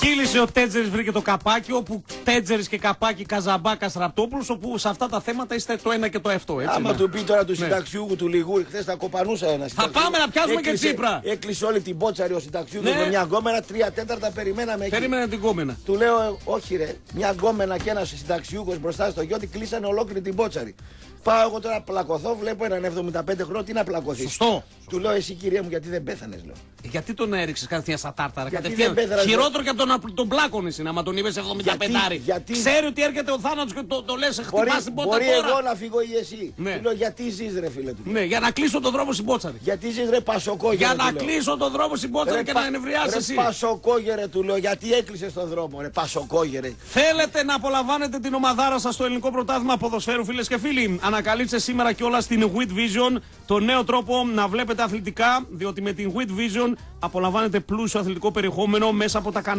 Κύλησε ο Τέτζερης, βρήκε το καπάκι, όπου Τέτζερης και καπάκι Καζαμπάκα Ραπτόπουλο, όπου σε αυτά τα θέματα είστε το ένα και το αυτό. Έτσι, Άμα ναι. του πει τώρα του Ναι. συνταξιούχου του Λιγούρη, χθες θα κοπανούσα ένας. Θα πάμε να πιάσουμε και Τσίπρα. Έκλεισε όλη την πότσαρη ο συνταξιούχος Ναι. με μια γκόμενα, τρία τέταρτα περιμέναμε εκεί. Περίμενε την κόμενα. Του λέω, ε, όχι ρε, μια γκόμενα και ένας συνταξιούχος μπροστά στο γιώτη κλείσανε ολόκληρη την πότσαρη. Πάω εγώ τώρα να πλακωθώ, βλέπω έναν 75 χρόνο, τι να πλακωθείς. Σωστό. Του λέω, εσύ κυρία μου, γιατί δεν πέθανες, λέω. Γιατί τον έριξες κατευθείαν στα τάρταρα. Γιατί κατευθείαν; δεν πέθανες, Χειρότερο και από τον, απ- τον πλάκωνε είναι, άμα τον είπες 75. γιατί- Ξέρει ότι έρχεται ο θάνατος και το, το λες, Μπορεί, χτυπά την πόρτα μπορεί τώρα. εγώ να φύγω ή εσύ. Ναι. Του λέω, γιατί ζεις, ρε φίλε του; Ναι, για να κλείσω τον δρόμο στην Πότσαρη. Γιατί ζεις, ρε Πασοκόγερε. Για του να λέω. κλείσω τον δρόμο στην Πότσαρη Ρε και πα- να ενευριάσεις ρε εσύ. Πασοκόγερε του λέω, γιατί έκλεισες τον δρόμο, ρε Πασοκόγερε; Θέλετε να απολαμβάνετε την ομαδάρα σας στο ελληνικό πρωτάθλημα ποδοσφαίρου, φίλες και φίλοι; Ανακαλύψτε σήμερα κιόλα την Wit Vision, το νέο τρόπο να βλέπετε αθλητικά, διότι με την Wit Vision απολαμβάνετε πλούσιο αθλητικό περιεχόμενο μέσα από τα κανάλια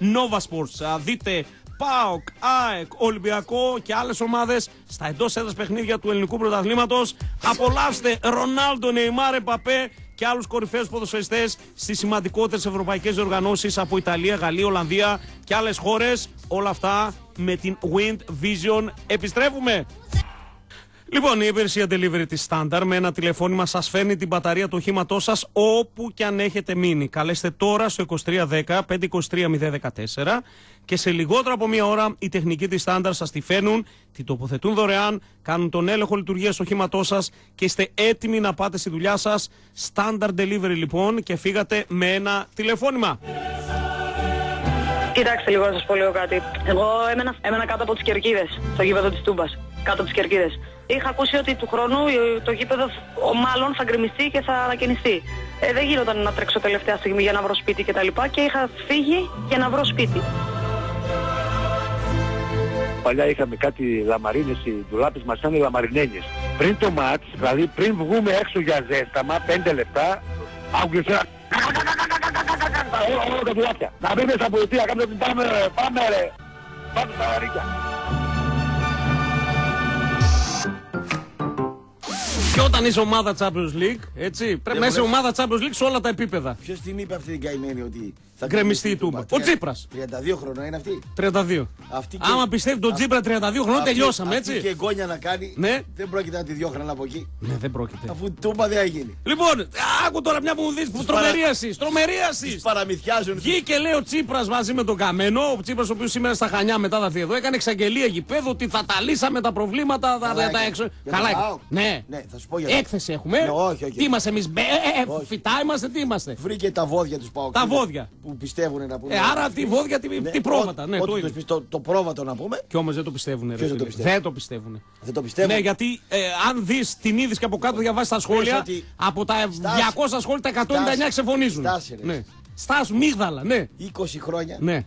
Nova Sports. Α, Δείτε ΠΑΟΚ, ΑΕΚ, Ολυμπιακό και άλλες ομάδες στα εντός έδρας παιχνίδια του ελληνικού πρωταθλήματος. Απολαύστε Ρονάλντο, Νεϊμάρ, Εμπαπέ και άλλους κορυφαίους ποδοσφαιριστές στις σημαντικότερες ευρωπαϊκές διοργανώσεις από Ιταλία, Γαλλία, Ολλανδία και άλλες χώρες. Όλα αυτά με την Wind Vision. Επιστρέφουμε. Λοιπόν, η υπηρεσία delivery της Standard με ένα τηλεφώνημα σας φέρνει την μπαταρία του οχήματός σας όπου και αν έχετε μείνει. Καλέστε τώρα στο 2310 523 014 και σε λιγότερο από μία ώρα οι τεχνικοί της Standard σας τη φέρνουν, τη τοποθετούν δωρεάν, κάνουν τον έλεγχο λειτουργίας του οχήματός σας και είστε έτοιμοι να πάτε στη δουλειά σας. Standard delivery λοιπόν και φύγατε με ένα τηλεφώνημα. Κοιτάξτε λίγο να σας πω λίγο κάτι. Εγώ έμενα, έμενα κάτω από τις κερκίδες, στο γήπεδο της Τούμπας. Κάτω από τις κερκίδες. Είχα ακούσει ότι του χρόνου ε, το γήπεδο ο, μάλλον θα γκρεμιστεί και θα ανακαινιστεί. Ε, δεν γινόταν να τρέξω τελευταία στιγμή για να βρω σπίτι κτλ. Και, και είχα φύγει για να βρω σπίτι. Παλιά είχαμε κάτι λαμαρίνες, οι ντουλάπες μας ήταν λαμαρινένιες. Πριν το μάτς, δηλαδή πριν βγούμε έξω για ζέσταμα, 5 λεπτά, άκουγες ένα όλα τα ντουλάπια. Να μην στα πολιτεία, κάποιος πάμε ρε, πάμε ρε, πάμε στα βαρύκια. Και όταν είσαι ομάδα Champions League, έτσι, πρέπει να είσαι μπορείς- ομάδα Champions League σε όλα τα επίπεδα. Ποιος την είπε αυτή την καημένη ότι θα Γκρεμιστεί η Τούμπα. Ο Τσίπρας. 32 χρονών είναι αυτή; 32. Αυτή Άμα πιστεύει τον Τζίπρα 32 χρονών, αυτή- τελειώσαμε, αυτή έτσι. και γκόνια να κάνει. Ναι. Δεν πρόκειται να τη διώχναν από εκεί. Ναι, δεν πρόκειται. Αφού τούμπα δεν θα γίνει. Λοιπόν, άκου τώρα μια που μου δεις. Τρομερή εσεί. Τρομερή Τις εσεί. παραμυθιάζουν. Βγήκε λέει ο Τσίπρας μαζί με τον Καμένο. Ο Τσίπρας, ο οποίος σήμερα στα Χανιά μετά θα έρθει εδώ, έκανε εξαγγελία γηπέδου ότι θα τα λύσαμε τα προβλήματα. Θα Καλά τα έκανε. έξω. Για Καλά. τον έκανε. ΠΑΟΚ. Ναι. Ναι, θα σου πω γιατί. Έκθεση έχουμε. Ναι, όχι, όχι. Τι είμαστε εμείς, Όχι. φυτά είμαστε, τι είμαστε. Βρήκε τα βόδια τους πάω. Τα βόδια. Που πιστεύουν να πούμε. Ε, άρα τι βόδια, τι, τι πρόβατα. Ναι, ό,τι το τους ίδιο. πει- το, το πρόβατο να πούμε. Κι όμως δεν το πιστεύουν. Ποιος δεν το πιστεύει; Δεν το πιστεύουν. Δεν το πιστεύω. Ναι, γιατί ε, αν δεις την είδηση και από κάτω διαβάσεις τα σχόλια, ότι- από τα 200 σχόλια τα 199 Στάση. ξεφωνίζουν. Στάση, ρε. ναι. Στάσου, μίγδαλα, ναι. 20 χρόνια ναι.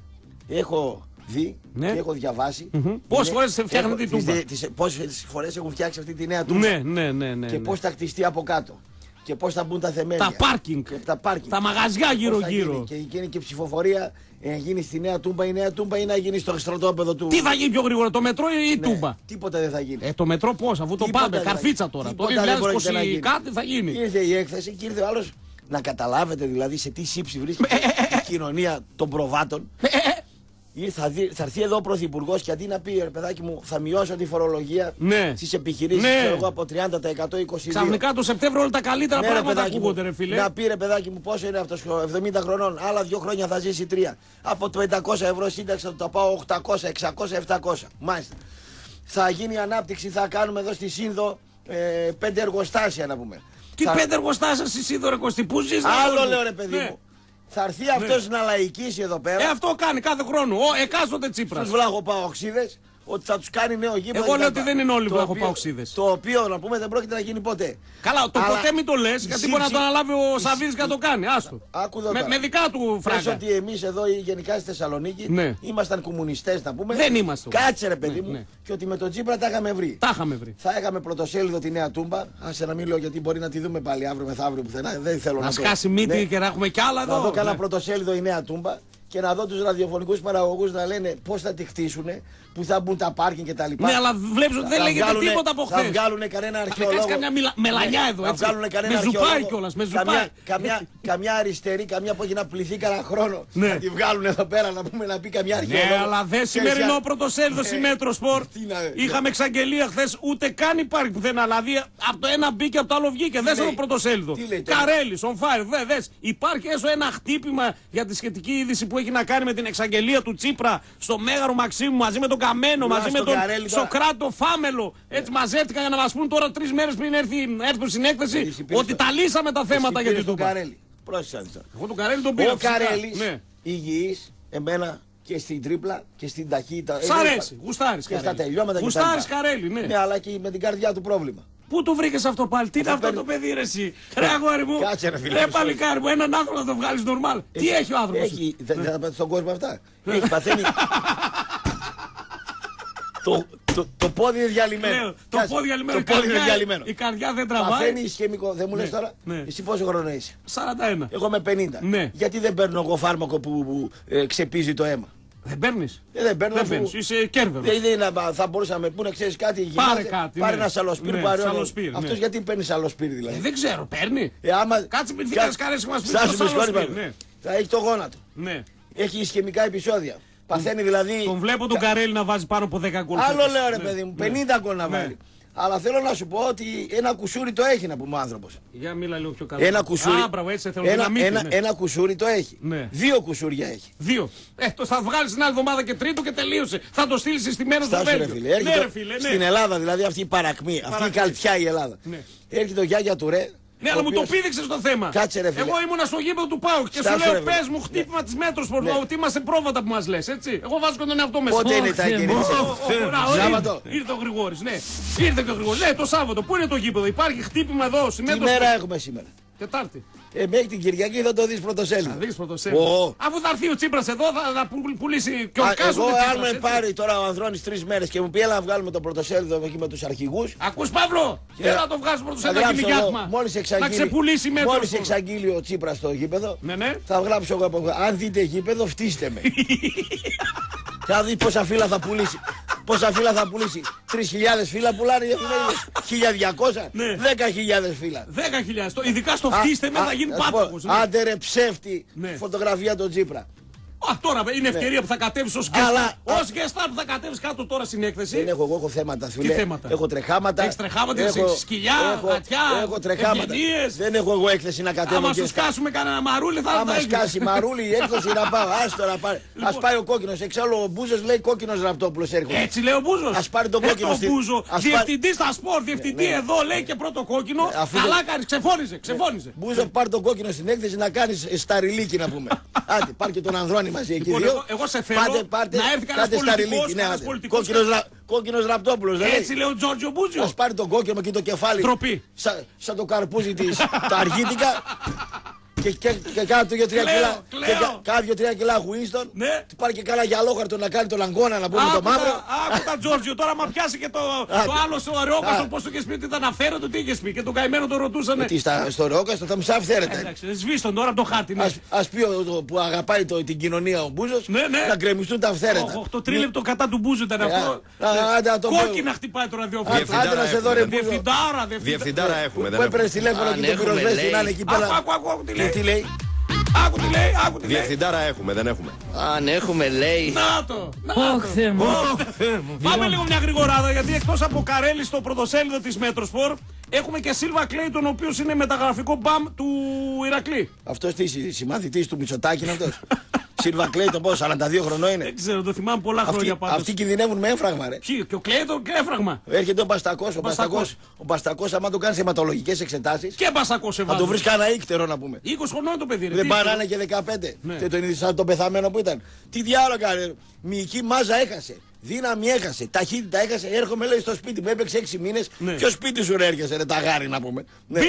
έχω δει Ναι. και έχω διαβάσει. Πόσες Είναι- φορές φτιάχνετε έχω- την Τούμπα; τις- τις- Πόσες φορές έχουν φτιάξει αυτή τη νέα τούμπα. Ναι, ναι, ναι, ναι. και ναι. πώς θα χτιστεί από κάτω. Και πώς θα μπουν τα θεμέλια. Τα πάρκινγκ. Και τα πάρκινγκ. Τα μαγαζιά Πώς θα γύρω-γύρω. γίνει. Και γίνει και ψηφοφορία. Ε, γίνει στη νέα τούμπα η νέα τούμπα ή να γίνει στο στρατόπεδο του. Τι θα γίνει πιο γρήγορα, το μετρό ή η Ναι, τούμπα; Τίποτα δεν θα γίνει. Ε, το μετρό πώς, αφού το Τίποτα πάμε, δεν θα καρφίτσα γίνει. τώρα. Το Τίποτα δεν πρόκειται να 2020 γίνει. κάτι θα γίνει. Ήρθε η έκθεση και ήρθε ο άλλος να καταλάβετε δηλαδή σε τι σύψη βρίσκεται η κοινωνία των προβάτων. Ή θα, δει- θα έρθει εδώ ο Πρωθυπουργός και αντί να πει ρε παιδάκι μου, θα μειώσω τη φορολογία Ναι. στις επιχειρήσεις Ναι. ξέρω εγώ, από 30% 22%. Ξαφνικά το Σεπτέμβριο όλα τα καλύτερα Ναι, ρε, πράγματα παιδάκι μου, ακούγονται, ρε φίλε. Να πει ρε παιδάκι μου πόσο είναι αυτός 70 χρονών, άλλα δύο χρόνια θα ζήσει τρία. Από το 500 ευρώ σύνταξη θα το τα πάω 800, 600, 700. Μάλιστα. Θα γίνει ανάπτυξη, θα κάνουμε εδώ στη Σύνδο ε, πέντε εργοστάσια να πούμε. Τι θα... πέντε εργοστάσια στη Σίδωρο Κωστή, πού ζεις Άλλο λέω ρε παιδί μου. Θα έρθει αυτός να λαϊκίσει εδώ πέρα. Ναι. Ε, αυτό κάνει κάθε χρόνο. Ο εκάστοτε Τσίπρας. Στους βλάχο παοξίδε. Ότι θα τους κάνει νέο γήπεδο. Εγώ και λέω τα ότι λοιπά. δεν είναι όλοι Το που έχω οποίο- παοξίδες. Το οποίο να πούμε δεν πρόκειται να γίνει ποτέ. Καλά, το Αλλά ποτέ μην το λες, η γιατί μπορεί να το σύψη- αναλάβει ο η Σαββίδης και να το κάνει. Άστο. Άκου εδώ Με, τώρα. με δικά του Πες φράγκα. ότι εμείς εδώ ή γενικάς στη Θεσσαλονίκη Ναι. ήμασταν κομμουνιστές να πούμε. Δεν είμαστε. Κάτσε ρε παιδί Ναι, μου. ναι. Και ότι με τον Τσίπρα τα είχαμε βρει. Τα είχαμε βρει. Θα είχαμε πρωτοσέλιδο τη Νέα Τούμπα. Άσε να μην λέω γιατί μπορεί να τη δούμε πάλι αύριο μεθαύριο πουθενά. Δεν θέλω να, Να το- σκάσει μύτη Ναι. και να έχουμε κι άλλα Να εδώ. δω κανένα Ναι. πρωτοσέλιδο η Νέα Τούμπα και να δω τους ραδιοφωνικούς παραγωγούς να λένε πώς θα τη χτίσουν, πού θα μπουν τα πάρκινγκ κτλ. Ναι, αλλά βλέπεις ότι δεν Θα λέγεται βγάλουνε- τίποτα από Θα χθες. βγάλουν κανένα Θα με αρχαιολόγο. κάνεις καμιά μιλα- μελανιά εδώ, Θα έτσι. βγάλουν κανένα Με ζουπάει αρχαιολόγο. κιόλας, με Καμιά, ζουπάει. καμιά, καμιά αριστερή, καμιά που έχει να πληθεί κανένα χρόνο. Ναι. Να τη βγάλουν εδώ πέρα να πούμε να πει καμιά αρχαιολόγο. Ναι, αλλά δεν Και σημερινό εσιά- πρωτοσέλιδο Ναι. η Μέτρο Σπορ. Τι να- Είχαμε εξαγγελία χθες, ούτε καν υπάρχει πουθενά. Δηλαδή από το ένα μπήκε, από το άλλο βγήκε. Δεν λέει; το πρωτοσέλιδο. Τι λέει τώρα; Καρέλης, on fire. Δε, δες. Υπάρχει έστω ένα χτύπημα για τη σχετική είδηση που έχει να κάνει με την εξαγγελία του Τσίπρα στο Μέγαρο Μαξίμου μαζί με τον Καμένο, Μιλάς μαζί με στον τον Καρέλη τώρα. Σοκράτο Φάμελο. Έτσι μαζεύτηκαν για να μας πούν τώρα τρεις μέρες πριν έρθει, έρθουν στην έκθεση Εσύ πήρες ότι το- τα λύσαμε τα θέματα για Εσύ την πήρες τον Τούπα. Καρέλη. Πρόσεχε να δεις τώρα. Εγώ τον Καρέλη τον πήρα. Ο φυσικά. Καρέλης Ναι. υγιής, εμένα και στην τρίπλα και στην ταχύτητα. Σ' Ε, αρέσει, γουστάρεις Και στα Καρέλη. τελειώματα και τα Γουστάρεις λοιπά. Καρέλη, ναι. Ναι, αλλά και με την καρδιά του πρόβλημα. Πού το βρήκες αυτό πάλι, τι είναι αυτό παίρνει- το παιδί, ρε εσύ; Ρε αγόρι μου, Κάτσε, ρε φίλε, ρε μισό παλικάρι μου, έναν άνθρωπο να το βγάλεις νορμάλ. Τι έχει ο άνθρωπος. Έχει, δεν θα πάθει στον κόσμο αυτά. Έχει παθαίνει. το, το, το πόδι είναι διαλυμένο. το Κάτσε, πόδι διαλυμένο. Το η πόδι είναι καρδιά- διαλυμένο. Η καρδιά δεν τραβάει. Παθαίνει ισχυμικό. Δεν μου λες Ναι, τώρα; ναι. Εσύ πόσο χρόνο είσαι; 41. Εγώ με 50. Ναι. Γιατί δεν παίρνω εγώ φάρμακο που, που ε, ξεπίζει το αίμα; Δεν παίρνεις; Ε, δεν παίρνω Δεν αφού- παίρνεις. Είσαι κέρβερο. Δεν είναι, να- θα μπορούσαμε που να ξέρεις κάτι. Πάρε γυμνάζε, κάτι, Πάρε ναι. ένα σαλοσπύρ Ναι, πάρε σαλοσπύρ, Αυτός ναι. γιατί παίρνει σαλοσπύρ δηλαδή; Δεν ξέρω, παίρνει. Ε, άμα... Κάτσε μην Κα- φύγει καρέ που μα πει. Στάσου, με συγχωρείς, Ναι. Θα έχει το γόνατο. ναι. Έχει ισχυμικά επεισόδια. Παθαίνει δηλαδή. Τον βλέπω τον Καρέλη να βάζει πάνω από 10 γκολ. Άλλο φέτος. λέω ρε Ναι, παιδί μου, ναι. 50 γκολ να Ναι. βάλει. Αλλά θέλω να σου πω ότι ένα κουσούρι το έχει να πούμε ο άνθρωπος. Για μίλα λίγο πιο καλά. Ένα κουσούρι. Α, μπράβο, έτσι θέλω ένα, δυναμίτη, ένα, ναι. ένα κουσούρι το έχει. Ναι. Δύο κουσούρια έχει. Δύο. Ε, το θα βγάλεις την άλλη εβδομάδα και τρίτο και τελείωσε. Θα το στείλεις συστημένο στο Στάσου ρε Βέλγιο. φίλε. Ναι, Έρχεται ρε φίλε, ναι. Στην Ελλάδα δηλαδή αυτή η παρακμή, αυτή η Παρακμή. καλτιά η Ελλάδα. Ναι. Έρχεται ο Γιάγια του ρε. Ναι, ο αλλά μου το οποίος- πήδηξε το θέμα. Κάτσε, ρε, φίλε. Εγώ ήμουνα στο γήπεδο του Πάου και Στάσου, σου λέω: ρε, φίλε. Πες μου, χτύπημα της μέτρος που Ναι. ότι είμαστε πρόβατα που μας λες, έτσι. Εγώ βάζω και τον εαυτό μέσα. Πότε είναι τα Ω, εγγενή Θεέ της; μου. Ω, να, ήρθε- Σάββατο. Ήρθε ο Γρηγόρης, ναι. Ήρθε και ο Γρηγόρης. Ναι, το Σάββατο. Πού είναι το γήπεδο, υπάρχει χτύπημα εδώ στη Τι μέτρο. μέρα έχουμε σήμερα; Τετάρτη. Ε, μέχρι την Κυριακή θα το δεις πρωτοσέλιδο. Θα δεις πρωτοσέλιδο. Αφού θα έρθει ο Τσίπρας εδώ, θα, θα που- πουλήσει και ο Α, Κάσο. εγώ αν με πάρει τώρα ο Ανδρώνης τρεις μέρες και μου πει έλα να βγάλουμε το πρωτοσέλιδο εκεί με τους αρχηγούς. Ακούς Παύλο, Και- έλα να το βγάζει Θα πρωτοσέλιδο εκεί γράψω εγώ, μοιάτμα. μόλις Να εξαγγείλει, ξεπουλήσει μέτρο. μόλις εξαγγείλει ο Τσίπρας στο γήπεδο, Ναι, ναι. θα γράψω εγώ από εδώ. Αν δείτε γήπεδο, φτύστε με. θα δεις πόσα φύλλα θα πουλήσει. Πόσα φύλλα θα πουλήσει. 3.000 φύλλα πουλάνε οι εφημερίδες. 1.200, Ναι. 10.000 φύλλα. 10.000. Το- Ειδικά στο Α, φτύστε με α, θα γίνει να σου πω, πάτοχο. Άντε ρε ψεύτη, Ναι. φωτογραφία τον Τσίπρα. Α, τώρα είναι ευκαιρία που θα κατέβεις ως Ναι. Αλλά- guest. Ω guest star που θα κατέβεις κάτω τώρα στην έκθεση. Δεν έχω, εγώ έχω θέματα, φίλε. θέματα; Έχω τρεχάματα. Έχεις τρεχάματα, έχω, έχεις σκυλιά, έχω, γατιά, Έχω τρεχάματα. ευγενίες. Δεν έχω εγώ έκθεση να κατέβω Άμα και σου στα- σκάσουμε κανένα μαρούλι θα Άμα θα σκάσει μαρούλι η έκδοση να πάω. Άστο να πάρει. Α πάει ο κόκκινος. Εξάλλου ο Μπούζος λέει κόκκινος ραπτόπουλος έρχεται. Έτσι λέει ο Μπούζος. Ας πάρει τον κόκκινο Το στη- Μπούζο. ας πάρει- Διευθυντής στα σπορ, διευθυντή Ναι, ναι. εδώ λέει και πρώτο κόκκινο. Ε, αφού Καλά δεν- κάνει, ξεφώνιζε, ξεφώνιζε. Μπούζο πάρει τον κόκκινο στην έκθεση να κάνεις σταριλίκι να πούμε. Άντε, πάρει και τον Ανδρώνη μαζί εκεί Λοιπόν, δύο. εγώ- εγώ σε θέλω Πάτε, πάτε, να έρθει κανένας κάντε πολιτικός, σταριλίκι, ναι, κανένας άντε. πολιτικός Κόκκινος και- ρα- Κόκκινος ραπτόπουλος δεν Έτσι λέει. λέει ο Τζόρτζιο Μπούζιο. Ας πάρει τον κόκκινο με εκεί το κεφάλι. Ντροπή. Σαν, σαν το καρπούζι της, τα αργίτικα. Και, και, και κάνα του δύο-τρία Κλαίω, κιλά. Και κλαίω. κα- κάνα δύο-τρία κιλά Winston. Ναι. Του πάρει και κάνα γυαλόχαρτο να κάνει το λαγκόνα να πούμε το Άκου μαύρο. τα- Άκου τα Τζόρτζιο, τώρα μα πιάσει και το, το άλλο στο Ρεόκαστο, Α. πώς το είχες πει ότι ήταν αυθαίρετο, τι είχες πει. Και τον καημένο τον ρωτούσανε. Τι στα, στο ρόκαστο θα μισά αυθαίρετα. Εντάξει, σβήστον τώρα από το χάρτη. ναι. Ας, ας πει ο, το, που αγαπάει το, την κοινωνία ο Μπούζος Ναι, ναι. να γκρεμιστούν τα αυθαίρετα. Οχ, Το τρίλεπτο κατά του Μπούζου ήταν Ε, αυτό. α, α, άντε να το πω. Κόκκινα χτυπάει το ραδιόφωνο. Α, Άντε να σε δω ρε Μπούζο. Διευθυντάρα, Διευθυντάρα έχουμε, δεν Που έπαιρνες έχουμε. τηλέφωνο Αν και τον έχουμε, πυροσβέστη λέει. να είναι εκεί Άκου, πέρα. Άκου, άκου, άκου τι Και λέει. τι λέει. Άκου τι λέει, άκου τι λέει. Διευθυντάρα έχουμε, δεν έχουμε. Αν έχουμε λέει. Να το, να το. Θεέ μου. Πάμε λίγο μια γρηγοράδα γιατί εκτός από Καρέλη στο πρωτοσέλιδο της Μέτροσπορ έχουμε και Σίλβα Κλέιτον ο οποίος είναι μεταγραφικό μπαμ του Ηρακλή. Αυτός τι συ- συμμαθητής του Μητσοτάκη είναι αυτός. Σίλβα Κλέιτον πόσο, 42 χρονών είναι; Δεν ξέρω, το θυμάμαι πολλά Αυτοί, χρόνια πάντως. αυτοί κινδυνεύουν με έμφραγμα ρε. Ποιοι, και ο Κλέιτον και έφραγμα. Έρχεται ο Μπαστακός, ο Μπαστακός. Μπαστακός, ο Μπαστακός άμα του κάνεις αιματολογικές εξετάσεις Και μπασακό σε θα βάζει. το βρεις κανένα ήκτερο να πούμε. 20 χρονών το παιδί. ρε. Δεν Τι πάει να ήθελε. είναι και 15. Ναι. Και τον είδες σαν τον πεθαμένο που ήταν. Τι διάλογο κάνει. Μυϊκή μάζα έχασε. Δύναμη έχασε, ταχύτητα έχασε. Έρχομαι λέει στο σπίτι μου, έπαιξε 6 μήνες. Ναι. Ποιο σπίτι σου ρε έρχεσαι, ρε τα γάρι να πούμε. Ναι.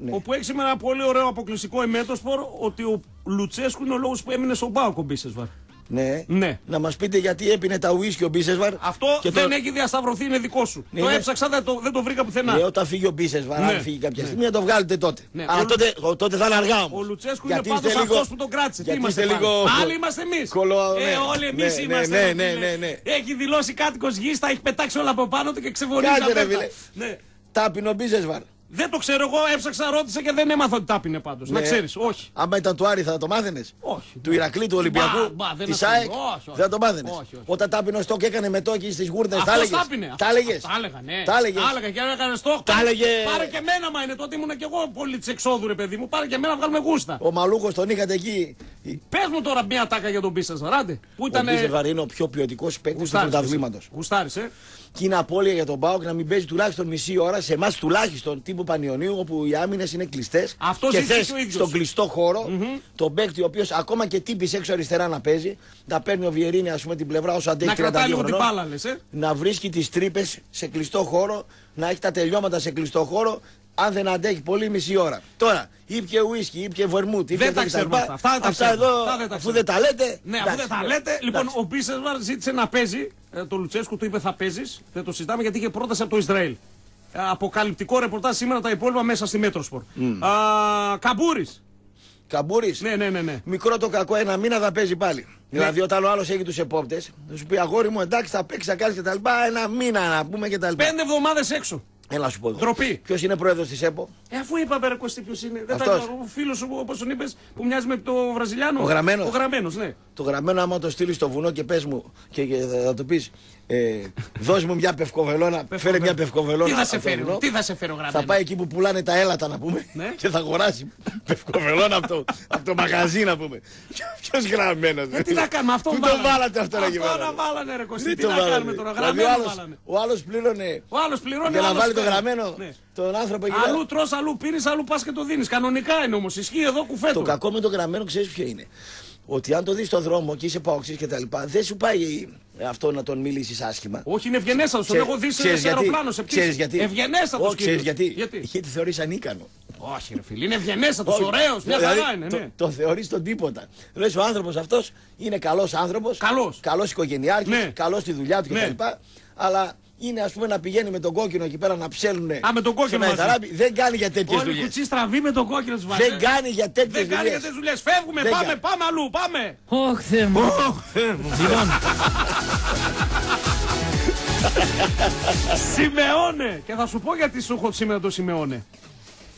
Μπίσεσβαρ. Όπου έχει σήμερα ένα πολύ ωραίο αποκλειστικό εμέτωσπορ ότι ο Λουτσέσκου είναι ο λόγος που έμεινε στον Πάοκ ο Μπίσεσβαρ. Ναι. Ναι. Να μας πείτε γιατί έπινε τα ουίσκι ο Μπίσεσβαρ. Αυτό και δεν το- έχει διασταυρωθεί, είναι δικό σου. Ναι, το ναι. έψαξα, δεν το, δεν το βρήκα πουθενά. Ναι, όταν φύγει ο Μπίσεσβαρ, Ναι. αν φύγει κάποια στιγμή, να το βγάλετε τότε. Ναι. Αλλά Ο Λου- τότε, ο- τότε θα είναι αργά όμως. Ο Λουτσέσκου Γιατί είναι πάντως είστε αυτός λίγο- που τον κράτησε. Τι γιατί είμαστε είστε πάλι; λίγο- Πάλι είμαστε εμείς. Κολο- Ε, ναι. όλοι εμείς Ναι, ναι, είμαστε. ναι, ρε ναι, φίλε. ναι, ναι. Έχει δηλώσει κάτοικος γης, τα έχει πετάξει όλα από πάνω του και ξεβολίζει. Κάτσε, ρε, απέναντι. φίλε. Ναι. Τάπινο Μπίσεσβαρ. Δεν το ξέρω εγώ, έψαξα, ρώτησα και δεν έμαθα ότι τάπινε πάντως. Να Ναι. ξέρεις, όχι. Άμα ήταν του Άρη θα το μάθαινες; Όχι. Του Ηρακλή του Ολυμπιακού. Μπα, μπα, δεν Της ασχολούμαι. ΑΕΚ. Όχι, όχι. Δεν θα το μάθαινες; Όχι, όχι. Όταν τάπινο στόκ έκανε μετό εκεί στις γούρνες, τα Αυτό έλεγες; τάπινε. Τα έλεγες; Τα έλεγα, ναι. Τα έλεγες; Τα έλεγα και έκανε στόχο. Τα έλεγε- Πάρε και εμένα, μα είναι τότε ήμουν και εγώ πολύ της εξόδου, ρε παιδί μου. Πάρε και εμένα, βγάλουμε γούστα. Ο Μαλούκο τον είχατε εκεί; Πες μου τώρα μια τάκα για τον Πίσα Ράντε. Που Ο ήταν. Μπίσεσβαρ είναι ο πιο ποιοτικός παίκτης του Γουστάρης, πρωταθλήματος. Γουστάρι, ε. Και είναι απώλεια για τον Μπάουκ να μην παίζει τουλάχιστον μισή ώρα σε εμάς τουλάχιστον τύπου Πανιωνίου όπου οι άμυνες είναι κλειστές. Αυτός και ζήτησε θες και ο ίδιος. στον κλειστό χώρο τον παίκτη ο οποίος ακόμα και τύπης έξω αριστερά να παίζει, να παίρνει ο Βιερίνη ας πούμε την πλευρά όσο αντέχει Να 32 κρατάει λίγο την χρονών, μπάλα, λες. Ε. να βρίσκει τις τρύπες σε κλειστό χώρο, να έχει τα τελειώματα σε κλειστό χώρο. Αν δεν αντέχει πολύ μισή ώρα. Τώρα, ήπια ουίσκι, ήπια βερμούτ, ήπια Δεν τα κτλ. ξέρουμε αυτά. Αυτά δεν τα Αυτά ξέρουμε. εδώ, Αυτά δεν τα αφού ξέρουμε. δεν τα λέτε. Ναι, αφού δεν τα λέτε. Λοιπόν, ο Πίσεσβαρ ζήτησε να παίζει. Ε, το Λουτσέσκου του είπε θα παίζεις. Δεν το συζητάμε γιατί είχε πρόταση από το Ισραήλ. Ε, αποκαλυπτικό ρεπορτάζ σήμερα τα υπόλοιπα μέσα στη Μέτροσπορ. Καμπούρης. Καμπούρης. Ναι, ναι, ναι, ναι. Μικρό το κακό, ένα μήνα θα παίζει πάλι. Δηλαδή, όταν ο άλλος έχει τους επόπτες, θα σου πει αγόρι μου, εντάξει, θα παίξεις, θα κάνεις και τα λοιπά. Ένα μήνα να πούμε και τα λοιπά. Πέντε εβδομάδες έξω. Έλα να σου πω. Ντροπή. Ποιος είναι πρόεδρος της ΕΠΟ, Ε, αφού είπα ρε Κωστή ποιος είναι. Δεν Αυτός. τα ο φίλος σου, όπως τον είπες, που μοιάζει με το Βραζιλιάνο. Ο Γραμμένος. Ο γραμμένος, ναι. το γραμμένο, άμα το στείλεις στο βουνό και πες μου και, και θα του πεις, ε, δώσ' μου μια πευκοβελώνα, φέρε μια πευκοβελώνα. Τι θα σε από το φέρει, βουνό. τι θα σε φέρει ο Θα γραμμένος; πάει εκεί που πουλάνε τα έλατα να πούμε Ναι. και θα αγοράσει πευκοβελώνα από το, από το μαγαζί να πούμε. Ποιος γραμμένος. Ε, τι να κάνουμε, αυτό Πού το βάλανε. βάλατε αυτό εκεί Αυτό πέρα. να βάλανε ρε Κωστή. Τι Τι το να βάλανε. κάνουμε τώρα, Δηλαδή, γραμμένο ο άλλος- βάλανε. Ο άλλος πλήρωνε Ο άλλος πληρώνει. Για ο να άλλος βάλει το κάνει. γραμμένο Ναι. τον άνθρωπο εκεί. πέρα. Αλλού τρώ, αλλού πίνει, αλλού πας και το δίνεις. Κανονικά είναι όμως. Ισχύει εδώ κουφέτο. Το κακό με το γραμμένο ξέρεις ποιο είναι; Ότι αν το δεις στον δρόμο και είσαι παοξή και τα λοιπά, δεν σου πάει αυτό να τον μιλήσει άσχημα. Όχι, είναι ευγενέστατος. Τον έχω δει σε, Ξέρεις σε γιατί; αεροπλάνο, σε πτήση. Ξέρεις γιατί; Ευγενέστατος. Όχι, ξέρεις γιατί; γιατί; Γιατί τη θεωρείς ανίκανο. Όχι, ρε φίλε, είναι ευγενέστατος, Όχι. ωραίος, μια Δηλαδή, χαρά είναι. Το, Ναι. το θεωρείς τον τίποτα. Λες ο άνθρωπος αυτός είναι καλός άνθρωπος. Καλός. Καλός οικογενειάρχης. Ναι. Καλός στη δουλειά του Ναι. κτλ. Αλλά είναι ας πούμε να πηγαίνει με τον κόκκινο εκεί πέρα να ψέλνουν. Α, με τον κόκκινο μαζί. Δεν κάνει για τέτοιες Όλοι δουλειές. κουτσί στραβή με τον κόκκινο του βάζει. Δεν κάνει για τέτοιες Δεν κάνει δουλειές. για τέτοιες δουλειές. Φεύγουμε, Δεν πάμε, κάνει. πάμε αλλού, πάμε. Ωχ, Θεέ μου. Λοιπόν. Σιμεώνε! Και θα σου πω γιατί σου έχω σήμερα το Σιμεώνε.